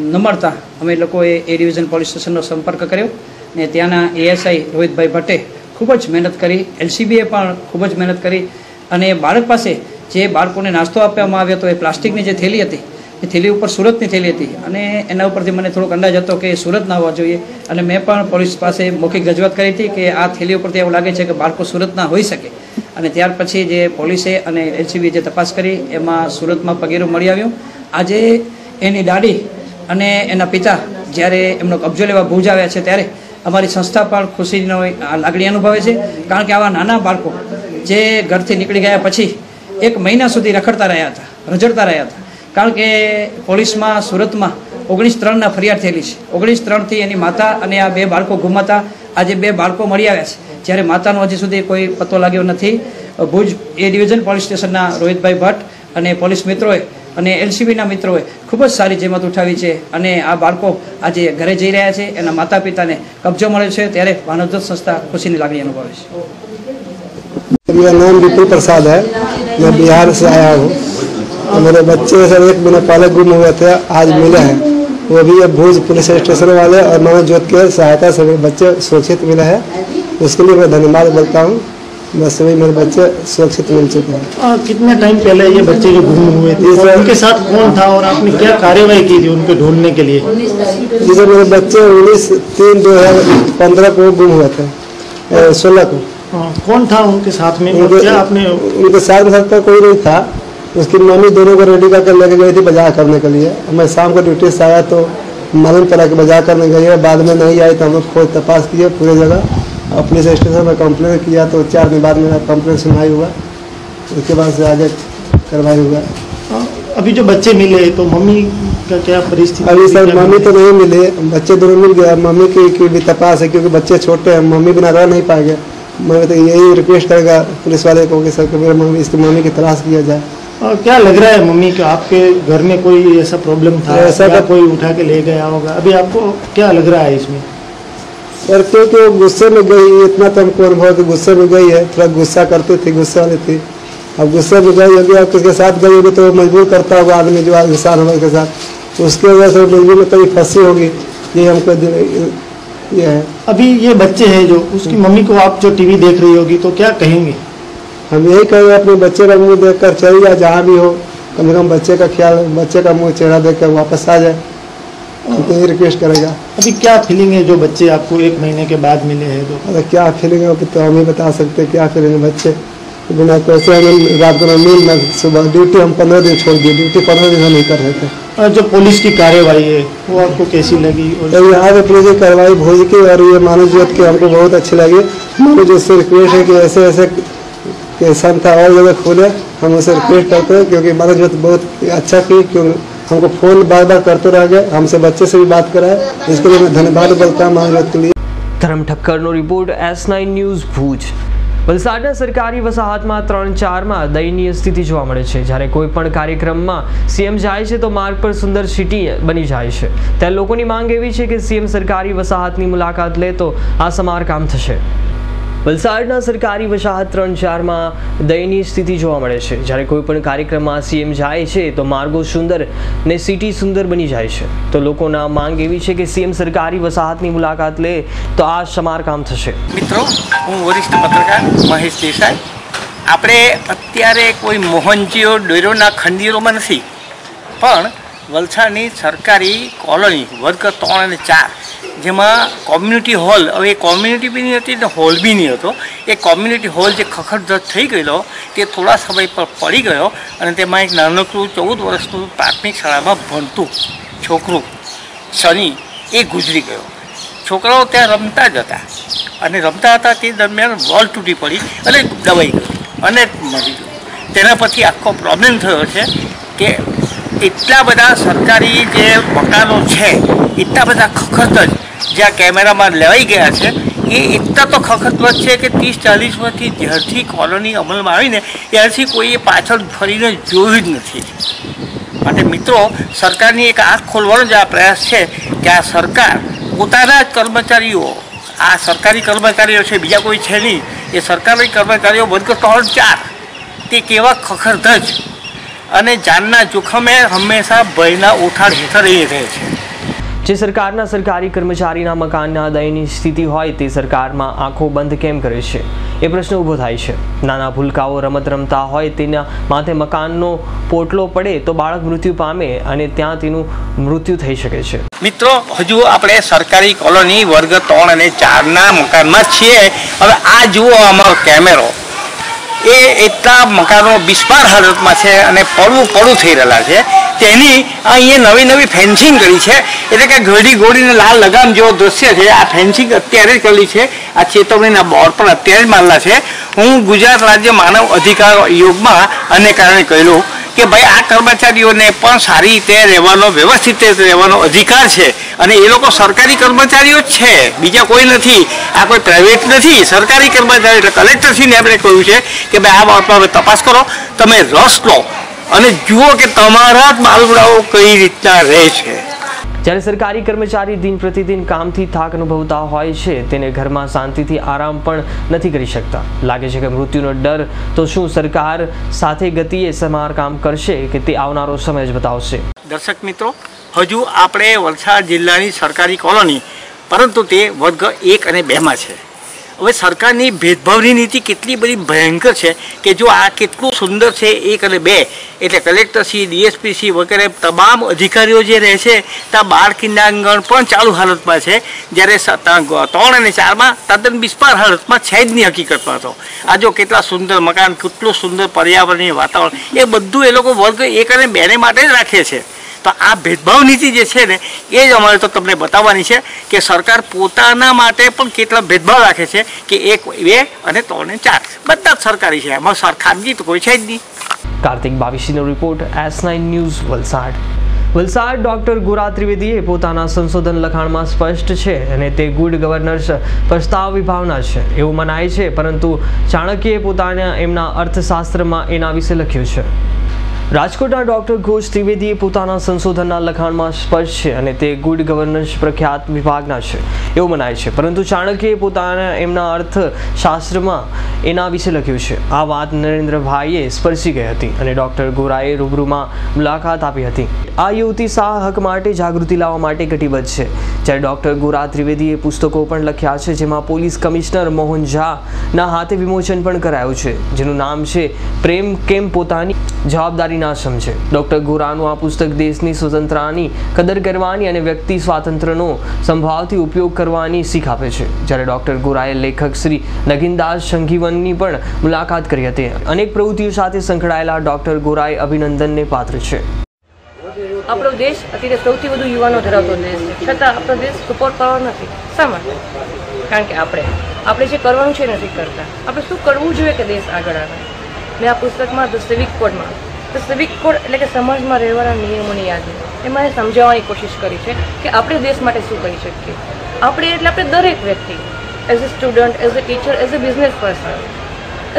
ન મળતા અમે લોકોએ એ ડિવિઝન પોલીસ સ્ટેશનનો સંપર્ક કર્યો ને ત્યાંના એએસઆઈ રોહિતભાઈ ભટ્ટે ખૂબ જ મહેનત કરી, એલસીબીએ પણ ખૂબ જ મહેનત કરી અને બાળક પાસે જે બાળકોને નાસ્તો આપવામાં આવ્યો હતો એ પ્લાસ્ટિકની જે થેલી હતી એ થેલી ઉપર સુરતની થેલી હતી. અને એના ઉપરથી મને થોડોક અંદાજ હતો કે સુરત ના હોવા જોઈએ. અને મેં પણ પોલીસ પાસે મૌખિક રજૂઆત કરી હતી કે આ થેલી ઉપરથી એવું લાગે છે કે બાળકો સુરતના હોઈ શકે. અને ત્યાર પછી જે પોલીસે અને એલસીબીએ જે તપાસ કરી, એમાં સુરતમાં પગેરું મળી આવ્યું. આજે એની દાડી અને એના પિતા જ્યારે એમનો કબજો લેવા ભુજ આવ્યા છે ત્યારે અમારી સંસ્થા પણ ખુશીનો લાગણી અનુભવે છે. કારણ કે આવા નાના બાળકો જે ઘરથી નીકળી ગયા પછી એક મહિના સુધી રખડતા રહ્યા હતા રજડતા રહ્યા હતા. કારણ કે પોલીસમાં સુરતમાં ઓગણીસ ત્રણના ફરિયાદ થયેલી છે ઓગણીસ ત્રણથી એની માતા અને આ બે બાળકો ગુમાતા આજે બે બાળકો મળી આવ્યા છે જ્યારે માતાનો હજી સુધી કોઈ પતો લાગ્યો નથી ભુજ એ ડિવિઝન પોલીસ સ્ટેશનના રોહિતભાઈ ભટ્ટ અને પોલીસ મિત્રોએ અને એલસીબીના મિત્રોએ ખૂબ જ સારી જેમત ઉઠાવી છે અને આ બાળકો આજે ઘરે જઈ રહ્યા છે એના માતા પિતાને કબજો મળે છે ત્યારે માનવજ્યોત સંસ્થા ખુશીની લાગણી અનુભવે છે मेरा नाम विपुल प्रसाद है मैं बिहार से आया हूँ और मेरे बच्चे सब एक महीना पहले गुम हुए थे आज मिले हैं। वो भी अब भुज पुलिस स्टेशन वाले और मानव ज्योत के सहायता से मेरे बच्चे सुरक्षित मिले हैं। उसके लिए मैं धन्यवाद बोलता हूँ। बस वही मेरे बच्चे सुरक्षित मिल चुके हैं। कितने टाइम पहले ये बच्चे जो गुम हुए थे और उनके साथ कौन था और आपने क्या कार्यवाही की थी उनको ढूँढने के लिए? जिसे मेरे बच्चे उन्नीस तीन दो हज़ार पंद्रह को गुम हुए थे सोलह को। हाँ, कौन था उनके साथ में? उनके क्या आपने उनके साथ में साथ कोई नहीं था। उसकी मम्मी दोनों को रेडी करके लेके गई थी बाज़ार करने के लिए। मैं शाम को ड्यूटी से आया तो मालूम पड़ा कि बाज़ार करने गई है बाद में नहीं आई तो हम लोग खोज तपास किए पूरे जगह। और पुलिस स्टेशन में कंप्लेन किया तो चार दिन बाद मेरा कंप्लेन सुनवाई हुआ। उसके बाद से आगे कार्रवाई हुआ। हाँ, अभी जो बच्चे मिले तो मम्मी का क्या परिस्थिति? अभी सर मम्मी तो नहीं मिले। बच्चे दोनों मिल गया मम्मी की, की भी तपास है क्योंकि बच्चे छोटे हैं। मम्मी बिना रह नहीं पाएँगे। मैं तो यही रिक्वेस्ट करेगा पुलिस वाले को कि सर कि मेरे मम्मी इसकी मम्मी की तलाश किया जाए। और क्या लग रहा है मम्मी का आपके घर में कोई ऐसा प्रॉब्लम था? ऐसा का- कोई उठा के ले गया होगा? अभी आपको क्या लग रहा है इसमें? सर क्योंकि वो गुस्से में गई इतना तो हमको अनुभव कि गुस्से में गई है। थोड़ा गुस्सा करती थी गुस्से वाली थी। अब गुस्से में गई होगी अब किसके साथ गई होगी तो वो मजबूर करता होगा आदमी जो इंसान होगा उसके साथ। उसकी वजह से मजबूर में कभी फंसी होगी। ये हमको ये है। अभी ये बच्चे हैं जो उसकी मम्मी को आप जो टीवी देख रही होगी तो क्या कहेंगे? हम यही कहेंगे अपने बच्चे का मुँह देख कर चली जाए जहाँ भी हो। कम से कम बच्चे का ख्याल बच्चे का मुँह चेहरा देख कर वापस आ जाए। तो यही रिक्वेस्ट करेगा। अभी क्या फीलिंग है जो बच्चे आपको एक महीने के बाद मिले हैं? तो अरे क्या फीलिंग है तो हम ही बता सकते हैं क्या फीलिंग है बच्चे। बिना पैसे हमें रात को नींद ना सुबह ड्यूटी हम पंद्रह दिन छोड़ दिए। ड्यूटी पंद्रह दिन हम नहीं कर रहे थे। और जो पुलिस की कार्यवाही है वो आपको कैसी लगी? और तो यहाँ पे पुलिस की कार्रवाई भोज की और ये मानव जीवत की हमको बहुत अच्छी लगी। मानव से रिक्वेस्ट है कि ऐसे ऐसे के संस्था और जगह खोले हम उसे रिक्वेस्ट करते हैं क्योंकि मानव जीवत बहुत अच्छा की क्योंकि हमको फोन बार बार करते रह गए हमसे बच्चे से भी बात कराए इसके लिए मैं धन्यवाद बोलता हूँ मानव जीवत के लिए ધરમ ઠક્કરનો report S nine news Bhuj વલસાડના સરકારી વસાહતમાં ત્રણ ચારમાં દયનીય સ્થિતિ જોવા મળે છે જ્યારે કોઈ પણ કાર્યક્રમમાં સીએમ જાય છે તો માર્ગ પર સુંદર સિટી બની જાય છે ત્યારે લોકોની માંગ એવી છે કે સીએમ સરકારી વસાહતની મુલાકાત લે તો આ સમારકામ થશે વલસાડના સરકારી વસાહત ત્રણ ચારમાં દયનીય સ્થિતિ જોવા મળે છે. જ્યારે કોઈ પણ કાર્યક્રમમાં સીએમ જાય છે, તો માર્ગો સુંદર ને સિટી સુંદર બની જાય છે. તો લોકોના માંગ એવી છે કે સીએમ સરકારી વસાહતની મુલાકાત લે, તો આ સમારકામ થશે. મિત્રો, હું વરિષ્ઠ પત્રકાર મહેશ દેસાઈ. આપણે અત્યારે કોઈ મોહનજીઓ ડોયરોના ખંડીરોમાં નથી. પણ વલસાડની સરકારી કોલોની, વર્ગ ત્રણ અને ચાર જેમાં કોમ્યુનિટી હોલ હવે એ કોમ્યુનિટી બી નહીં હતી ને હોલ બી નહીં હતો. એ કોમ્યુનિટી હોલ જે ખખડધજ થઈ ગયેલો, તે થોડા સમય પર પડી ગયો અને તેમાં એક નાનકડું ચૌદ વર્ષનું પ્રાથમિક શાળામાં ભણતું છોકરું શનિ, એ ગુજરી ગયો. છોકરાઓ ત્યાં રમતા જ હતા અને રમતા હતા તે દરમિયાન વોલ તૂટી પડી અને દબાઈ ગયો અને મરી ગયું. તેના પછી આખો પ્રોબ્લેમ થયો છે કે એટલા બધા સરકારી જે મકાનો છે એટલા બધા ખખત જ. જ્યાં કેમેરામાં લેવાઈ ગયા છે, એ એટલા તો ખખતવત છે કે ત્રીસ ચાલીસ વર્ષથી જ્યારથી કોલોની અમલમાં આવીને ત્યારથી કોઈએ પાછળ ફરીને જોયું જ નથી. માટે મિત્રો, સરકારની એક આંખ ખોલવાનો જ આ પ્રયાસ છે કે આ સરકાર પોતાના જ કર્મચારીઓ, આ સરકારી કર્મચારીઓ છે, બીજા કોઈ છે નહીં. એ સરકારી કર્મચારીઓ વર્ગ ત્રણ ચાર. તે કેવા ખખરધજ અને જાનના જોખમે હંમેશા ભયના ઉઠાડ હેઠળ એ રહે છે. જે સરકારના સરકારી કર્મચારીના મકાનના દયની સ્થિતિ હોય તે સરકારમાં આંખો બંધ કેમ કરે છે? એ પ્રશ્ન ઊભો થાય છે. નાના ભૂલકાઓ રમત રમતા હોય તેના માથે મકાનનો પોટલો પડે તો બાળક મૃત્યુ પામે અને ત્યાં તેનું મૃત્યુ થઈ શકે છે. મિત્રો, હજુ આપણે સરકારી કોલોની વર્ગ ત્રણ અને ચારના મકાનમાં છીએ. હવે આ જુઓ અમારો કેમેરો. એ એટલા મકાનો બિસ્માર હાલતમાં છે અને પડવું પડું થઈ રહેલા છે. તેની અહીંયા નવી નવી ફેન્સિંગ કરી છે. એટલે કે ઘડી ઘોડીને લાલ લગામ જેવો દ્રશ્ય છે. આ ફેન્સિંગ અત્યારે જ કરેલી છે. આ ચેતવણીના બોર્ડ પણ અત્યારે જ મારેલા છે. હું ગુજરાત રાજ્ય માનવ અધિકાર યોગમાં અને કારણે કહેલું કે ભાઈ આ કર્મચારીઓને પણ સારી રીતે રહેવાનો, વ્યવસ્થિત રહેવાનો અધિકાર છે અને એ લોકો સરકારી કર્મચારીઓ જ છે. બીજા કોઈ નથી. આ કોઈ પ્રાઇવેટ નથી. સરકારી કર્મચારી એટલે કલેક્ટરશ્રીને આપણે કહ્યું છે કે ભાઈ આ બાબતમાં હવે તપાસ કરો. તમે રસ લો અને જુઓ કે તમારા જ બાલવડાઓ કઈ રીતના રહે છે. જ્યારે સરકારી કર્મચારી દિન પ્રતિદિન કામથી થાક અનુભવતા હોય છે, તેને ઘરમાં શાંતિથી આરામ પણ નથી કરી શકતા. લાગે છે કે મૃત્યુનો ડર, તો શું સરકાર સાથે ગતિએ સમારકામ કરશે કે તે આવનારો સમય જ બતાવશે? દર્શક મિત્રો, હજુ આપણે વલસાડ જિલ્લાની સરકારી કોલોની, પરંતુ તે વર્ગ એક અને બેમાં છે. હવે સરકારની ભેદભાવની નીતિ કેટલી બધી ભયંકર છે કે જો આ કેટલું સુંદર છે એક અને બે, એટલે કલેક્ટરશ્રી ડીએસપીસી વગેરે તમામ અધિકારીઓ જે રહે છે ત્યાં બાળ કિંડાંગણ પણ ચાલુ હાલતમાં છે. જ્યારે ત્રણ અને ચારમાં તદ્દન બિસ્પાર હાલતમાં છે જ નહીં હકીકતમાં તો. આ જો કેટલા સુંદર મકાન, કેટલું સુંદર પર્યાવરણીય વાતાવરણ, એ બધું એ લોકો વર્ગ એક અને બેને માટે જ રાખે છે. તો આ ભેદભાવ નીતિ જે છે ને, એ જ અમારે તો તમને બતાવવાની છે કે સરકાર પોતાના માટે પણ કેટલા ભેદભાવ રાખે છે કે એક, બે અને ત્રણ ને ચાર. બધા જ સરકારી છે. એમાં સર ખાનગી તો કોઈ છે જ નહીં. Kartik બાવીસીનો report S nine news Valsad. Valsad doctor ગુરા ત્રિવેદીએ પોતાના સંશોધન લખાણમાં સ્પષ્ટ છે અને તે ગુડ ગવર્નર્સ પ્રસ્તાવ વિભાવના છે. એવું મનાય છે, પરંતુ ચાણક્યએ પોતાના, એમના અર્થશાસ્ત્રમાં એના વિશે લખ્યું છે. રાજકોટના ડોક્ટર ઘોષ ત્રિવેદીએ પોતાના સંશોધનના લખાણમાં સ્પષ્ટ છે અને તે ગુડ ગવર્નન્સ પ્રખ્યાત વિભાગના છે. એવું મનાય છે. પરંતુ ચાણક્યએ પોતાના એમના અર્થશાસ્ત્રમાં એના વિશે લખ્યું છે. આ વાત નરેન્દ્રભાઈએ સ્પર્શી ગઈ હતી અને ડોક્ટર ગોરાએ રૂબરૂમાં મુલાકાત આપી હતી. આ યુવતી શાહ હક માટે જાગૃતિ લાવવા માટે કટિબદ્ધ છે. જ્યારે ડોક્ટર ગોરા ત્રિવેદીએ પુસ્તકો પણ લખ્યા છે, જેમાં પોલીસ કમિશનર મોહન ઝાના હાથે વિમોચન પણ કરાયું છે, જેનું નામ છે, પ્રેમ કેમ પોતાની જવાબદારી ના છે. ડૉક્ટર ગોરાનું આ પુસ્તક દેશની સ્વતંત્રતાની કદર કરવાની અને વ્યક્તિ સ્વાતંત્ર્યનો સંભાવથી ઉપયોગ કરવાની શીખ આપે છે. જ્યારે ડૉક્ટર ગોરાએ લેખક શ્રી નગીનદાસ શંઘીવનની પણ મુલાકાત કરી હતી. અનેક પ્રવૃત્તિઓ સાથે સંકળાયેલા ડૉક્ટર ગોરાએ અભિનંદનને પાત્ર છે. આપણો દેશ અત્યારે સૌથી વધુ યુવાનો ધરાવતો દેશ છે. છતાં આપણો દેશ સપોર્ટ કરવાનો નથી. શા માટે? કારણ કે આપણે આપણે જે કરવાનું છે નથી કરતા. આપણે શું કરવું જોઈએ કે દેશ આગળ આવે? મેં આ પુસ્તકમાં ધ સિવિક કોડમાં ધ સિવિક કોડ એટલે કે સમાજમાં રહેવાના નિયમોની યાદી. એમાં એ સમજાવવાની કોશિશ કરી છે કે આપણે દેશ માટે શું કરી શકીએ. આપણે એટલે આપણે દરેક વ્યક્તિ as a student as a teacher as a business person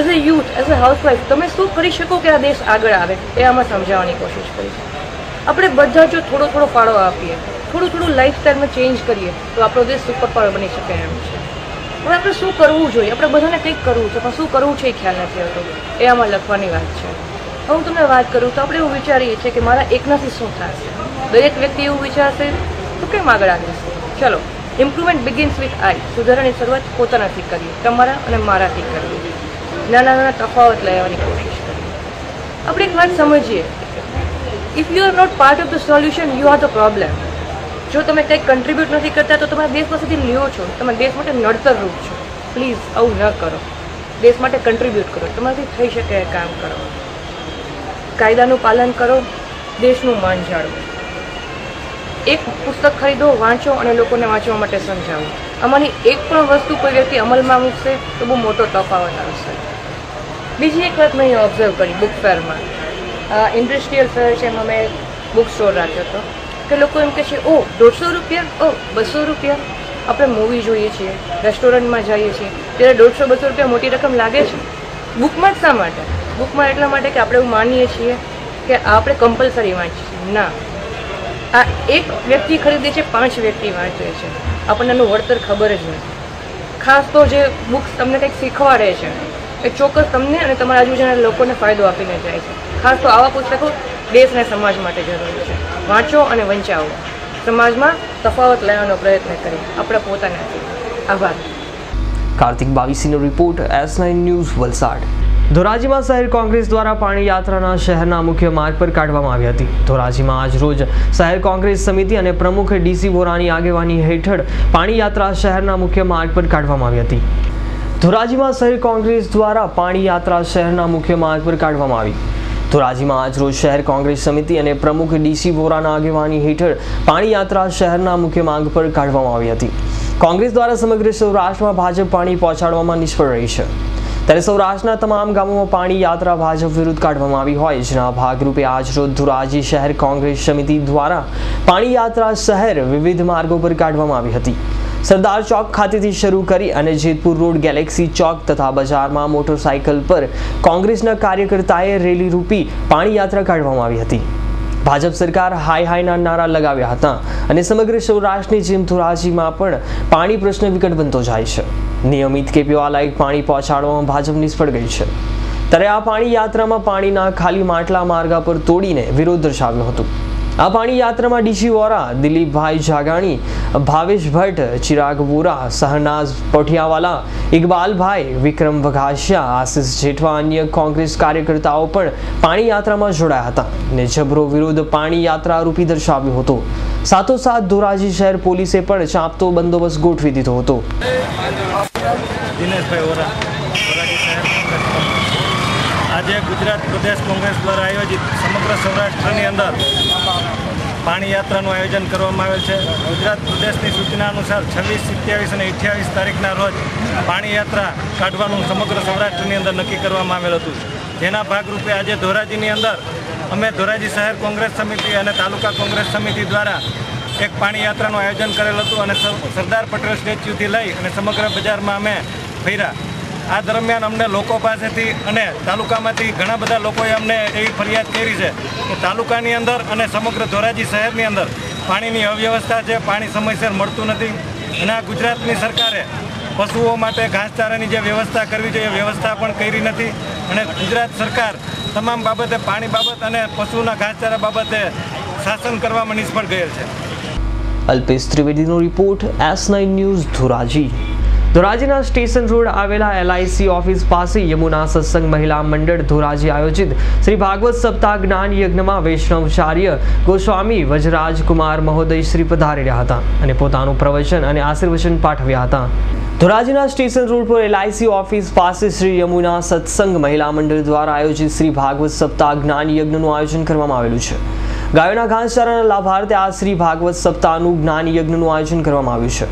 as a youth as a housewife તમે શું કરી શકો કે આ દેશ આગળ આવે? એ આમાં સમજાવવાની કોશિશ કરી છે. આપણે બધા જો થોડો થોડો ફાળો આપીએ, થોડું થોડું લાઈફ સ્ટાઈલમાં ચેન્જ કરીએ, તો આપણો દેશ સુપર પાવર બની શકે એમ છે. હવે આપણે શું કરવું જોઈએ? આપણે બધાને કંઈક કરવું છે, પણ શું કરવું છે એ ખ્યાલ નથી આવતો. એ આમાં લખવાની વાત છે. હું તમને વાત કરું તો આપણે એવું વિચારીએ છીએ કે મારા એકનાથી શું થશે? દરેક વ્યક્તિ એવું વિચારશે, તો કેમ આગળ આવીશ ચલો ઇમ્પ્રુવમેન્ટ બિગિન્સ વિથ આઈ સુધારાની શરૂઆત પોતાનાથી કરીએ, તમારા અને મારાથી કરીએ. નાના નાના તફાવત લેવાની કોશિશ કરીએ. આપણે એક વાત સમજીએ. If you are not part of the solution you are the problem જો તમે કંઈક કન્ટ્રીબ્યુટ નથી કરતા, તો તમારા દેશ પાસેથી લ્યો છો. તમે દેશ માટે નડતર રૂપ છો. પ્લીઝ આવું ન કરો. દેશ માટે કન્ટ્રીબ્યુટ કરો. તમારાથી થઈ શકે એ કામ કરો. કાયદાનું પાલન કરો, દેશનું માન જાળવો. એક પુસ્તક ખરીદો, વાંચો અને લોકોને વાંચવા માટે સમજાવો. આમાંની એક પણ વસ્તુ કોઈ વ્યક્તિ અમલમાં મૂકશે, તો બહુ મોટો તફાવત આવશે. બીજી એક વાત મેં અહીંયા ઓબ્ઝર્વ કરી બુક ફેરમાં ઇન્ડસ્ટ્રીયલ ફેર છે એમાં મેં બુક સ્ટોર રાખ્યો હતો. કે લોકો એમ કહે છે ઓ દોઢસો રૂપિયા? ઓ બસો રૂપિયા? આપણે મૂવી જોઈએ છીએ રેસ્ટોરન્ટમાં જઈએ છીએ. ત્યારે દોઢસો બસો રૂપિયા મોટી રકમ લાગે છે? બુકમાં જ શા માટે? બુકમાં એટલા માટે કે આપણે એવું માનીએ છીએ કે આપણે કમ્પલસરી વાંચીએ ના. આ એક વ્યક્તિ ખરીદે છે, પાંચ વ્યક્તિ વાંચે છે. આપણને એનું વળતર ખબર જ નથી. ખાસ તો જે બુક્સ તમને કંઈક શીખવાડે છે, એ ચોક્કસ તમને અને તમારા આજુબાજુના લોકોને ફાયદો આપીને જાય છે. ખાસ તો આવા પુસ્તકો દેશ અને સમાજ માટે જરૂરી છે. વાંચો અને વંચાવો. સમાજમાં તફાવત લેવાનો પ્રયત્ન કરીએ. આપણે પોતાનાથી. આભાર. Kartik બાવીસીનો report S nine news Valsad. ધોરાજીમાં શહેર કોંગ્રેસ દ્વારા પાણી યાત્રાના શહેરના મુખ્ય માર્ગ પર કાઢવામાં આવી હતી. ધોરાજીમાં આજરોજ શહેર કોંગ્રેસ સમિતિ અને પ્રમુખ ડીસી વોરાની આગેવાની હેઠળ પાણી યાત્રા શહેરના મુખ્ય માર્ગ પર કાઢવામાં આવી હતી. ધોરાજીમાં શહેર કોંગ્રેસ દ્વારા પાણી યાત્રા શહેરના મુખ્ય માર્ગ પર કાઢવામાં આવી. ધોરાજીમાં આજરોજ શહેર કોંગ્રેસ સમિતિ અને પ્રમુખ ડીસી વોરાના આગેવાની હેઠળ પાણી યાત્રા શહેરના મુખ્ય માર્ગ પર કાઢવામાં આવી હતી. કોંગ્રેસ દ્વારા સમગ્ર સૌરાષ્ટ્રમાં ભાજપ પાણી પહોંચાડવામાં નિષ્ફળ રહી છે. ત્યારે સૌરાષ્ટ્રના તમામ ગામોમાં પાણી યાત્રા ભાજપ વિરુદ્ધ કાઢવામાં આવી હોય. જેના ભાગરૂપે આજરોજ ધોરાજી શહેર કોંગ્રેસ સમિતિ દ્વારા પાણી યાત્રા શહેર વિવિધ માર્ગો પર કાઢવામાં આવી હતી. સરદાર ચોક ખાતેથી શરૂ કરી અને જેતપુર રોડ ગેલેક્સી ચોક તથા બજારમાં મોટરસાયકલ પર કોંગ્રેસના કાર્યકર્તાએ રેલી રૂપી પાણી યાત્રા કાઢવામાં આવી હતી. ભાજપ સરકાર હાય હાયના નારા લગાવ્યા હતા અને સમગ્ર સૌરાષ્ટ્રની જેમ ધોરાજીમાં પણ પાણી પ્રશ્ન વિકટ બનતો જાય છે. નિયમિત કે પીવાલાયક પાણી પહોંચાડવામાં ભાજપ નિષ્ફળ ગઈ છે. ત્યારે આ પાણી યાત્રામાં પાણીના ખાલી માટલા માર્ગા પર તોડીને વિરોધ દર્શાવ્યો હતો. આ પાણી યાત્રામાં ડીજી વોરા, દિલીપભાઈ જાગાણી, ભાવેશ ભટ્ટ, ચિરાગ વોરા, સહનાઝ પોઠિયાવાલા, ઇકબાલભાઈ, વિક્રમ વઘાસિયા, આશિષ જેઠવા અન્ય કોંગ્રેસ કાર્યકર્તાઓ પણ પાણી યાત્રામાં જોડાયા હતા ને જબરો વિરોધ પાણી યાત્રા રૂપી દર્શાવ્યો હતો સાથોસાથ ધોરાજી શહેર પોલીસે પણ ચાંપતો બંદોબસ્ત ગોઠવી દીધો હતો. આજે ગુજરાત પ્રદેશ કોંગ્રેસ દ્વારા આયોજિત સમગ્ર સૌરાષ્ટ્રની અંદર પાણી યાત્રાનું આયોજન કરવામાં આવેલ છે. ગુજરાત પ્રદેશની સૂચના અનુસાર છવ્વીસ, સત્યાવીસ અને અઠ્યાવીસ તારીખના રોજ પાણી યાત્રા કાઢવાનું સમગ્ર સૌરાષ્ટ્રની અંદર નક્કી કરવામાં આવેલ હતું. જેના ભાગરૂપે આજે ધોરાજીની અંદર અમે ધોરાજી શહેર કોંગ્રેસ સમિતિ અને તાલુકા કોંગ્રેસ સમિતિ દ્વારા એક પાણી યાત્રાનું આયોજન કરેલ હતું અને સર- સરદાર પટેલ સ્ટેચ્યુથી લઈ અને સમગ્ર બજારમાં અમે ફર્યા. આ દરમિયાન અમને લોકો પાસેથી અને તાલુકામાંથી ઘણા બધા લોકોએ અમને એવી ફરિયાદ કરી છે કે તાલુકાની અંદર અને સમગ્ર ધોરાજી શહેરની અંદર પાણીની અવ્યવસ્થા છે, પાણી સમયસર મળતું નથી અને આ ગુજરાતની સરકારે પશુઓ માટે ઘાસચારાની જે વ્યવસ્થા કરવી જોઈએ એ વ્યવસ્થા પણ કરી નથી અને ગુજરાત સરકાર તમામ બાબતે પાણી બાબત અને પશુના ઘાસચારા બાબતે શાસન કરવામાં નિષ્ફળ ગયેલ છે. Alpesh ત્રિવેદીનો report S nine news Dhoraji. ધોરાજીના station road આવેલા એલઆઈસી ઓફિસ પાસે યમુના સત્સંગ મહિલા મંડળ ધોરાજી આયોજિત શ્રી ભાગવત સપ્તાહ જ્ઞાન યજ્ઞમાં વૈષ્ણવચાર્ય ગોસ્વામી વજરાજકુમાર મહોદય શ્રી પધારી રહ્યા હતા અને પોતાનું પ્રવચન અને આશીર્વચન પાઠવ્યા હતા. ધોરાજીના સ્ટેશન રોડ પર એલઆઈસી ઓફિસ પાસે શ્રી યમુના સત્સંગ મહિલા મંડળ દ્વારા આયોજિત શ્રી ભાગવત સપ્તાહ જ્ઞાન યજ્ઞનું આયોજન કરવામાં આવેલું છે. ગાયોના ઘાસચારાના લાભાર્થે આ શ્રી ભાગવત સપ્તાહનું જ્ઞાન યજ્ઞનું આયોજન કરવામાં આવ્યું છે.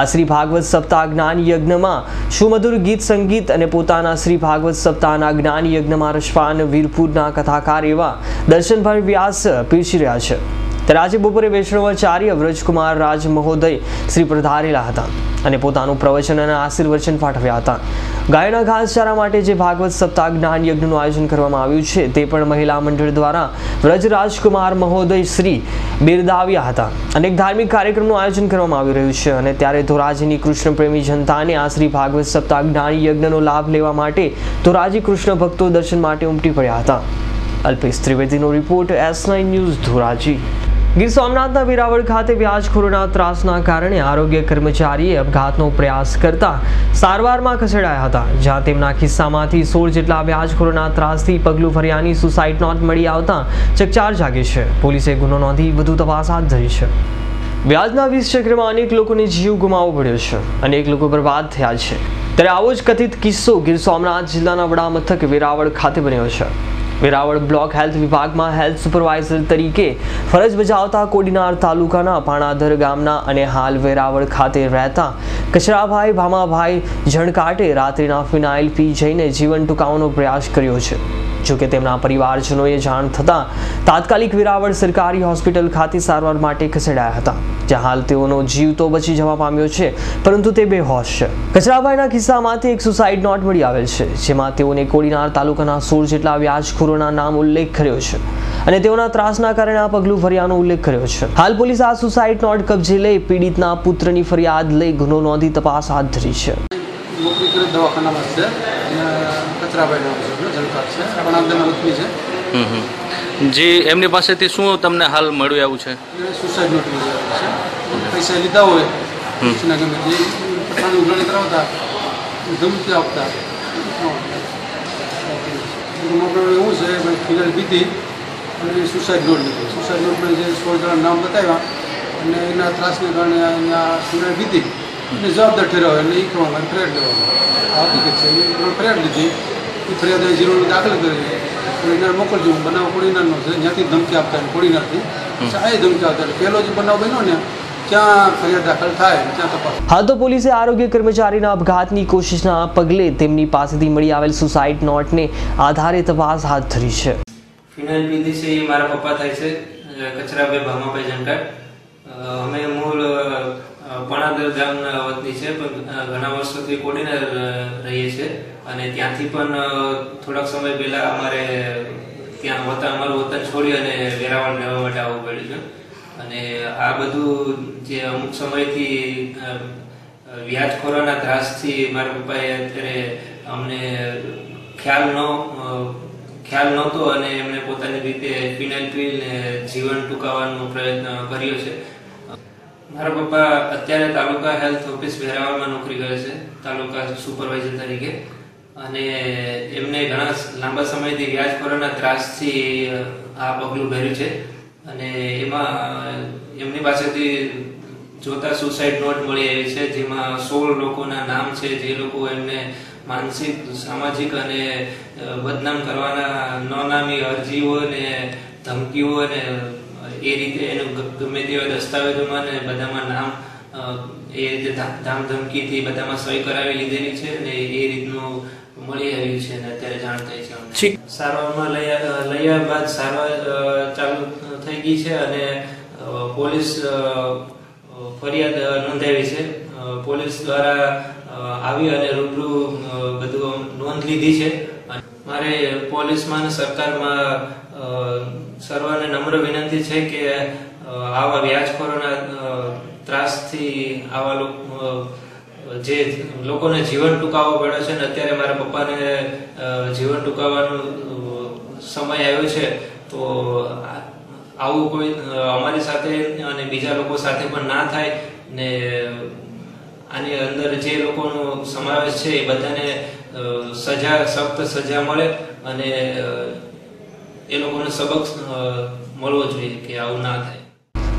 આ શ્રી ભાગવત સપ્તાહ જ્ઞાન યજ્ઞમાં સુમધુર ગીત સંગીત અને પોતાના શ્રી ભાગવત સપ્તાહના જ્ઞાન યજ્ઞમાં રસપાન વીરપુરના કથાકાર એવા દર્શનભાઈ વ્યાસ પીરસી રહ્યા છે. ત્યારે આજે બપોરે વૈષ્ણવાચાર્ય વ્રજકુમાર રાજ મહોદય શ્રી પ્રધારેલા હતા અને પોતાનું પ્રવચન અને આશીર્વચન પાઠવ્યા હતા. ગાયના ઘાસચારા માટે જે ભાગવત સપ્તાહ જ્ઞાન યજ્ઞનું આયોજન કરવામાં આવ્યું છે, તે પણ મહિલા મંડળ દ્વારા વ્રજ રાજકુમાર મહોદય શ્રી બિરદાવ્યા હતા. અનેક ધાર્મિક કાર્યક્રમનું આયોજન કરવામાં આવી રહ્યું છે અને ત્યારે ધોરાજીની કૃષ્ણ પ્રેમી જનતાને આ શ્રી ભાગવત સપ્તાહ જ્ઞાન યજ્ઞનો લાભ લેવા માટે ધોરાજી કૃષ્ણ ભક્તો દર્શન માટે ઉમટી પડ્યા હતા. Alpesh ત્રિવેદીનો report S nine news Dhoraji. Gir સોમનાથના Veraval ખાતે વ્યાજખોરોના ત્રાસના કારણે આરોગ્ય કર્મચારીએ અપઘાતનો પ્રયાસ કરતા સારવારમાં ખસેડાયા હતા, જ્યાં તેમના ખિસ્સામાંથી સોળ જેટલા વ્યાજખોરોના ત્રાસથી પગલું ફર્યાની સુસાઇડ નોટ મળી આવતા ચકચાર જાગે છે. પોલીસે ગુનો નોંધી વધુ તપાસ હાથ ધરી છે. વ્યાજના વીસ ચક્રમાં અનેક લોકોને જીવ ગુમાવવો પડ્યો છે. અનેક લોકો બરબાદ થયા છે. ત્યારે આવો જ કથિત કિસ્સો ગીર સોમનાથ જિલ્લાના વડા મથક વેરાવળ ખાતે બન્યો છે. વેરાવળ બ્લોક હેલ્થ વિભાગમાં હેલ્થ સુપરવાઇઝર તરીકે ફરજ બજાવતા કોડીનાર તાલુકાના પાણાધર ગામના અને હાલ વેરાવળ ખાતે રહેતા કચરાભાઈ ભામાભાઈ જણકાટે રાત્રિના ફિનાઇલ પી જઈને જીવન ટૂંકાવવાનો પ્રયાસ કર્યો છે. જોકે તેમના પરિવારજનોએ જાણ થતાં તાત્કાલિક વેરાવળ સરકારી હોસ્પિટલ ખાતે સારવાર માટે ખસેડાયા હતા, જ્યાં હાલ તેઓનો જીવ તો બચી જવા પામ્યો છે, પરંતુ તે બેહોશ છે. કચરાભાઈના કિસ્સામાંથી એક સુસાઇડ નોટ મળી આવેલ છે, જેમાં તેઓને કોડીનાર તાલુકાના સોળ જેટલા વ્યાજખોરોના નામ ઉલ્લેખ કર્યો છે અને તેઓના ત્રાસના કારણે આ પગલું ભર્યાનો ઉલ્લેખ કર્યો છે. હાલ પોલીસ આ સુસાઇડ નોટ કબજે લઈ પીડિતના પુત્રની ફરિયાદ લઈ ગુનો નોંધી તપાસ હાથ ધરી છે. નોકરી કરે દવાખાનામાં છે. અને કચરાભાઈ નામ છે પણ છે. પણ આગળના વતની છે. જી એમની પાસેથી શું તમને હાલ મળ્યું આવું છે? સુસાઇડ નોટ છે. પૈસા લીધા હોય પૈસાના ગમે તે. પઠાણ ઉઘરાણી કરાવતા ધમકી આપતા. એવું છે ભાઈ ફિલહાલ પીધી અને સુસાઇડ નોટ લીધી. સુસાઇડ નોટમાં જે સોળ જણા નામ બતાવ્યા અને એના ત્રાસને કારણે અહીંયા સુરાઈ પીધી. અને જવાબદાર ઠેરાવે એટલે એ પ્રમાણે ફરિયાદ લેવાની આ હકીકત છે એ ફરિયાદ લીધી એ ફરિયાદ અહીં જીરોનું દાખલ કરી અને એને મોકલજો હું બનાવ કોડીનારનો છે જ્યાંથી ધમકી આપતા કોડીનારથી આ ધમકી આપતા પહેલો જે બનાવ બન્યો ને હાલ તો પોલીસે આરોગ્ય કર્મચારીના અપઘાતની કોશિશના પગલે તેમની પાસેથી મળી આવેલ સુસાઇડ નોટને આધારે તપાસ હાથ ધરી છે. ફિનાઇલ પીધી છે એ મારા પપ્પા થાય છે કચરાભાઈ ભામાભાઈ જંકાર અમે મૂળ પણાદર ગામના વતની છે, પણ ઘણા વર્ષોથી કોડીને રહીએ છીએ અને ત્યાંથી પણ થોડાક સમય પહેલા અમારે ત્યાં વતન અમારું વતન છોડી અને વેરાવળ રહેવા માટે આવવું પડ્યું છે. અને આ બધું જે અમુક સમયથી વ્યાજખોરોના ત્રાસથી મારા પપ્પાએ અત્યારે અમને ખ્યાલ ન ખ્યાલ નહોતો અને એમણે પોતાની રીતે ફિનાઇલ પીને જીવન ટૂંકાવવાનો પ્રયત્ન કર્યો છે. મારા પપ્પા અત્યારે તાલુકા હેલ્થ ઓફિસ વેરાવળમાં નોકરી કરે છે, તાલુકા સુપરવાઇઝર તરીકે. અને એમને ઘણા લાંબા સમયથી વ્યાજખોરોના ત્રાસથી આ પગલું ભર્યું છે. અને એમાં એમની પાસેથી જોતા સુસાઇડ નોટ મળી આવી છે, જેમાં સોળ લોકોના નામ છે, જે લોકો એમને માનસિક, સામાજિક અને બદનામ કરવાના નોનામી અરજીઓ ને ધમકીઓ અને એ રીતે એનું ગમે તેવા દસ્તાવેજોમાં ને બધામાં નામ એ રીતે ધામધમકીથી બધામાં સહી કરાવી લીધેલી છે ને એ રીતનું મળી આવ્યું છે અને અત્યારે જાણ થઈ છે અમને. સારવારમાં લઈ આવ્યા બાદ સારવાર ચાલુ થઈ ગઈ છે અને પોલીસ ફરિયાદ નોંધાવી છે. પોલીસ દ્વારા આવી અને રૂબરૂ બધું નોંધ લીધી છે. અને મારે પોલીસમાં સરકારમાં સર્વને નમ્ર વિનંતી છે કે આવા વ્યાજખોરોના ત્રાસથી આવા લોકો જે લોકોને જીવન ટૂંકાવવો પડે છે ને અત્યારે મારા પપ્પાને જીવન ટૂંકાવવાનો સમય આવ્યો છે, તો આવું કોઈ અમારી સાથે અને બીજા લોકો સાથે પણ ના થાય ને આની અંદર જે લોકોનો સમાવેશ છે એ બધાને સજા, સખ્ત સજા મળે અને એ લોકોને સબક મળવો જોઈએ કે આવું ના થાય.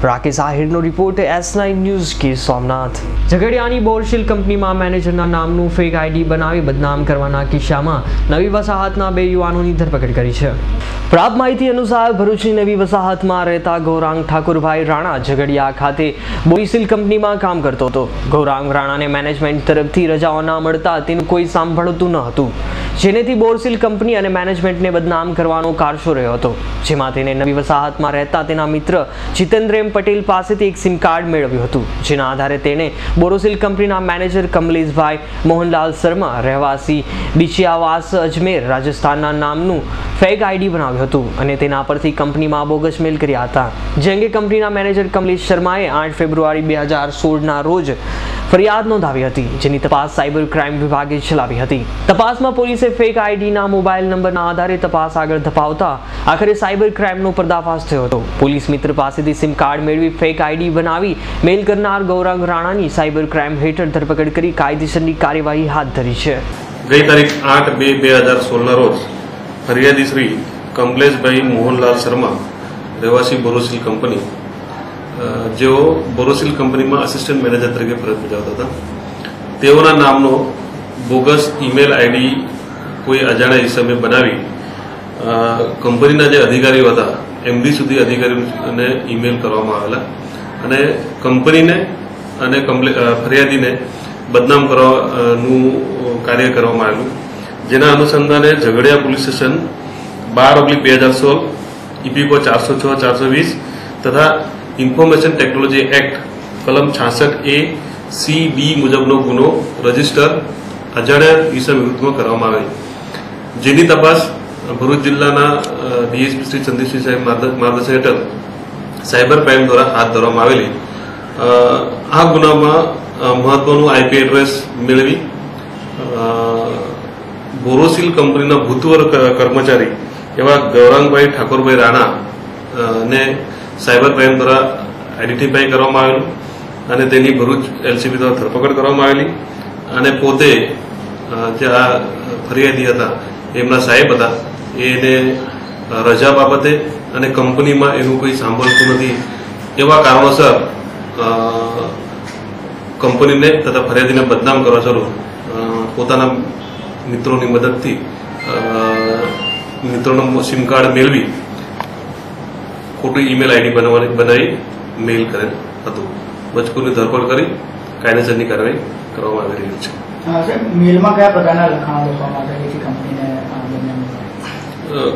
Rakesh આહિરનો report S nine news Gir Somnath. ઝઘડિયાની બોરશીલ કંપનીમાં મેનેજરના નામનું ફેક આઈડી બનાવી બદનામ કરવાના કિસ્સામાં નવી વસાહતના બે યુવાનોની ધરપકડ કરી છે. પ્રાપ્ત માહિતી અનુસાર ભરૂચની નવી વસાહતમાં રહેતા ગૌરાંગ ઠાકુરભાઈ રાણા ઝઘડિયા ખાતે બોરીસીલ કંપનીમાં કામ કરતો હતો. ગૌરાંગ રાણાને મેનેજમેન્ટ તરફથી રજાઓ ના મળતા તેનું કોઈ સાંભળતું ન હતું. જેનેથી બોરસીલ કંપની અને મેનેજમેન્ટને બદનામ કરવાનો કારસો રહ્યો હતો. જેમાં તેને નવી વસાહતમાં રહેતા તેના મિત્ર જીતેન્દ્ર એમ પટેલ પાસેથી એક સિમ કાર્ડ મેળવ્યું હતું, જેના આધારે તેણે બોરોસિલ કંપનીના મેનેજર કમલેશભાઈ મોહનલાલ શર્મા, રહેવાસી બિચિયાવાસ અજમેર, રાજસ્થાનના નામનું ફેક આઈડી બનાવ્યું હતું અને તેના પરથી કંપનીમાં બોગસ મેલ કર્યા હતા. જે અંગે કંપનીના મેનેજર કમલેશ શર્માએ આઠ ફેબ્રુઆરી બે હજાર સોળના રોજ ફરિયાદ નોંધાવી હતી, જેની તપાસ સાયબર ક્રાઇમ વિભાગે ચલાવી હતી. તપાસમાં પોલીસે ફેક આઈડીના, મોબાઈલ નંબરના આધારે તપાસ આગળ ધપાવતા આખરે સાયબર ક્રાઇમનો પર્દાફાશ થયો હતો. પોલીસ મિત્ર પાસેથી સિમ કાર્ડ મેળવી ફેક આઈડી બનાવી મેલ કરનાર ગૌરાંગ રાણાની સાયબર ક્રાઇમ હેઠળ ધરપકડ કરી કાયદેસરની કાર્યવાહી હાથ ધરી છે. ગઈ તારીખ આઠ બે બે હજાર સોળના રોજ ફરિયાદી શ્રી કમલેશભાઈ મોહનલાલ શર્મા, રહેવાસી બોરોસિલ કંપની જેઓ બોરોસિલ કંપનીમાં આસિસ્ટન્ટ મેનેજર તરીકે ફરજ બજાવતા હતા. તેઓના નામનો બોગસ ઈમેલ આઈડી કોઈ અજાણ્યા હિસાબે બનાવી કંપનીના જે અધિકારીઓ હતા, એમડી સુધી અધિકારીઓને ઈમેલ કરવામાં આવેલા અને કંપનીને અને ફરિયાદીને બદનામ કરવાનું કાર્ય કરવામાં આવેલું. જેના અનુસંધાને ઝઘડિયા પોલીસ સ્ટેશન બાર ઓગલી બે હજાર સોળ ઇપીકો ચારસો છ, ચારસો વીસ તથા ઇન્ફોર્મેશન ટેકનોલોજી એક્ટ કલમ છાસઠ એ સી બી મુજબનો ગુનો રજિસ્ટર અજાણ્યા ઈસમ વિરુદ્ધમાં કરવામાં આવેલ જેની તપાસ ભરૂચ જિલ્લાના ડીએસપી શ્રી ચંદ્રસિંહ સાહેબ માર્ગ- માર્ગદર્શન હેઠળ સાયબર ક્રાઇમ દ્વારા હાથ ધરવામાં આવેલી. આ ગુનામાં મહત્વનું આઈપી એડ્રેસ મેળવી બોરોસિલ કંપનીના ભૂતપૂર્વ કર્મચારી એવા ગૌરાંગભાઈ ઠાકોરભાઈ રાણા ને સાયબર ક્રાઇમ દ્વારા આઈડેન્ટિફાઈ કરવામાં આવેલું અને તેની ભરૂચ એલસીબી દ્વારા ધરપકડ કરવામાં આવેલી અને પોતે જે આ ફરિયાદી હતા, એમના સાહેબ હતા, એને રજા બાબતે અને કંપનીમાં એનું કોઈ સાંભળતું નથી. એવા કારણોસર કંપનીને તથા ફરિયાદીને બદનામ કરવા ચાલુ પોતાના મિત્રોની મદદથી મિત્રોનું સિમ કાર્ડ મેળવી ખોટી ઈમેલ આઈડી બનાવવાની બનાવી મેઇલ કરેલ હતું. મજકૂરની ધરપકડ કરી કાયદેસરની કાર્યવાહી કરવામાં આવી રહી છે. કંપનીઓ મેલમાં કયા પ્રકારના લખાણો લખવામાં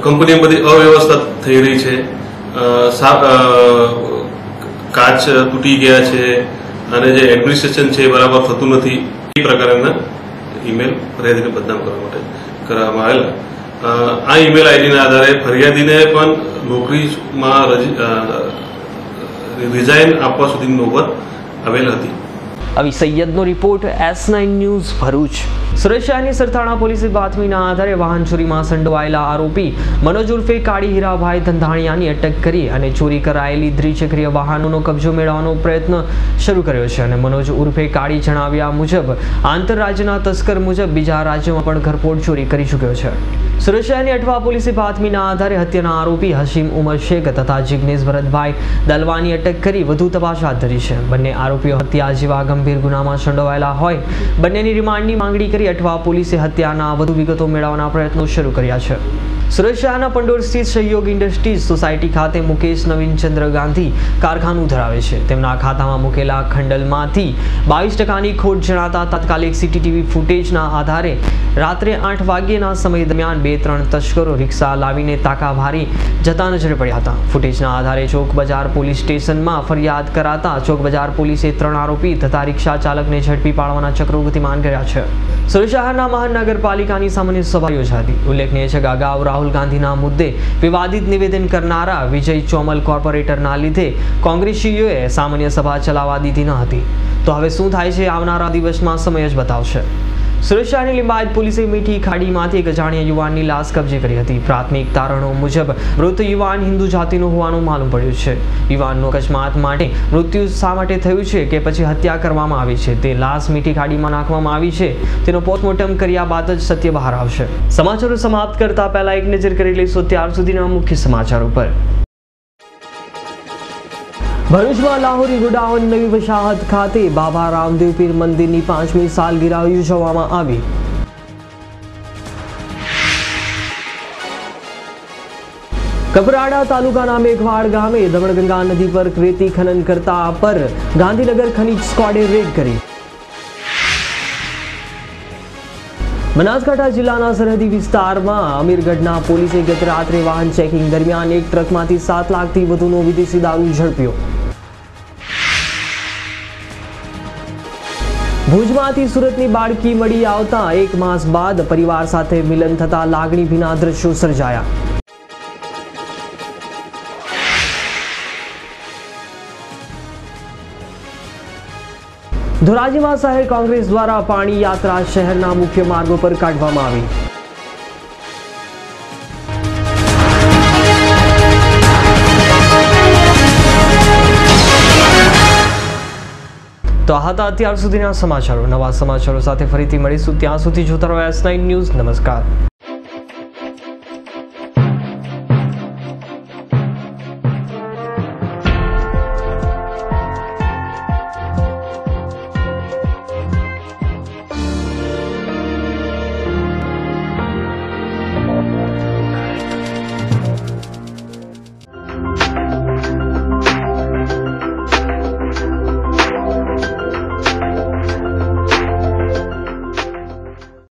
કંપનીને બધી અવ્યવસ્થા થઈ રહી છે. કાચ તૂટી ગયા છે અને જે એડમિનિસ્ટ્રેશન છે એ બરાબર થતું નથી. એ પ્રકારના ઈમેલ ફરિયાદીને બદનામ કરવા માટે કરવામાં આવેલા. આ ઈમેલ આઈડીના આધારે ફરિયાદીને પણ નોકરીમાં રિઝાઇન આપવા સુધીની નોબત આવેલ હતી. આવી સૈયદનો report S nine news Bharuch. Suresh શહેરની સરથાણા પોલીસે બાતમીના આધારે વાહન ચોરીમાં સંડવાયેલા આરોપી મનોજ ઉર્ફે કાળી હીરાભાઈ ધંધાણિયાની અટક કરી અને ચોરી કરાયેલી દ્વિચક્રીય વાહનોનો કબજો મેળવવાનો પ્રયત્ન શરૂ કર્યો છે અને મનોજ ઉર્ફે કાળી જણાવ્યા મુજબ આંતરરાજ્યના તસ્કર મુજબ બીજા રાજ્યોમાં પણ ઘરપોટ ચોરી કરી ચૂક્યો છે. સુરત શહેરની અઠવા પોલીસે બાતમીના આધારે હત્યાના આરોપી હશીમ ઉમર શેખ તથા જિગ્નેશ ભરતભાઈ દલવાની અટક કરી વધુ તપાસ હાથ ધરી છે. બંને આરોપીઓ હત્યા જેવા ગંભીર ગુનામાં સંડોવાયેલા હોય. બંનેની રિમાન્ડની માંગણી કરી અઠવા પોલીસે હત્યાના વધુ વિગતો મેળવવાના પ્રયત્નો શરૂ કર્યા છે. સુરત શહેરના પંડોર સ્થિત સહયોગ ઇન્ડસ્ટ્રીઝ સોસાયટી ખાતે મુકેશ નવીનચંદ્ર ગાંધી કારખાનું ધરાવે છે. તેમના ખાતામાં મૂકેલા ખંડલમાંથી બાવીસ ટકાની ખોટ જણાતા તાત્કાલિક સીસીટીવી ફૂટેજના આધારે રાત્રે આઠ વાગ્યેના સમય દરમિયાન બે ત્રણ તસ્કરો રિક્ષા લાવીને તાકાભારી જતા નજરે પડ્યા હતા. ફૂટેજના આધારે ચોક બજાર પોલીસ સ્ટેશનમાં ફરિયાદ કરાતા ચોક બજાર પોલીસે ત્રણ આરોપી તથા રિક્ષા ચાલકને ઝડપી પાડવાના ચક્રો ગતિમાન કર્યા છે. સુરત શહેરના મહાનગરપાલિકાની સામાન્ય સભા યોજાતી ઉલ્લેખનીય છે કે અગાઉ રાહુલ ગાંધીના મુદ્દે વિવાદિત નિવેદન કરનારા વિજય ચોમલ કોર્પોરેટરના લીધે કોંગ્રેસીઓએ સામાન્ય સભા ચલાવવા દીધી ન હતી. તો હવે શું થાય છે? આવનારા દિવસમાં સમય જ બતાવશે. સુરત શહેરની પોલીસે મીઠી ખાડીમાંથી એક અજાણ્યા યુવાનની લાશ કબજે કરી હતી. પ્રાથમિક તારણો મુજબ મૃત યુવાન હિન્દુ જાતિનો હોવાનું માલુમ પડ્યું છે. યુવાનનો અકસ્માત માટે મૃત્યુ શા માટે થયું છે કે પછી હત્યા કરવામાં આવી છે? તે લાશ મીઠી ખાડીમાં નાખવામાં આવી છે. તેનો પોસ્ટમોર્ટમ કર્યા બાદ જ સત્ય બહાર આવશે. સમાચારો સમાપ્ત કરતા પહેલા એક નજર કરી લઈશું ત્યાર સુધીના મુખ્ય સમાચાર પર. ભરૂચમાં લાહોરી ગોડાઉન નવી વસાહત ખાતે બાબા રામદેવ પીર મંદિરની પાંચમી સાલગીરા યોજવામાં આવી. કપરાડા તાલુકાના મેઘવાડ ગામે દમણગંગા નદી પર રેતી ખનન કરતા પર ગાંધીનગર ખનીજ સ્ક્વોડે રેડ કરી. બનાસકાંઠા જિલ્લાના સરહદી વિસ્તારમાં અમીરગઢના પોલીસે ગત રાત્રે વાહન ચેકિંગ દરમિયાન એક ટ્રકમાંથી સાત લાખથી વધુનો વિદેશી દારૂ ઝડપ્યો. ભુજમાંથી સુરતની બાળકી મળી આવતા એક માસ બાદ પરિવાર સાથે મિલન થતા લાગણી ભીના દ્રશ્યો સર્જાયા. ધોરાજીમાં શહેર કોંગ્રેસ દ્વારા પાણી યાત્રા શહેરના મુખ્ય માર્ગો પર કાઢવામાં આવી. તો આ હતા અત્યાર સુધીના સમાચારો. નવા સમાચારો સાથે ફરીથી મળીશું. ત્યાં સુધી જોતા રહો એસ નાઇન ન્યૂઝ નમસ્કાર.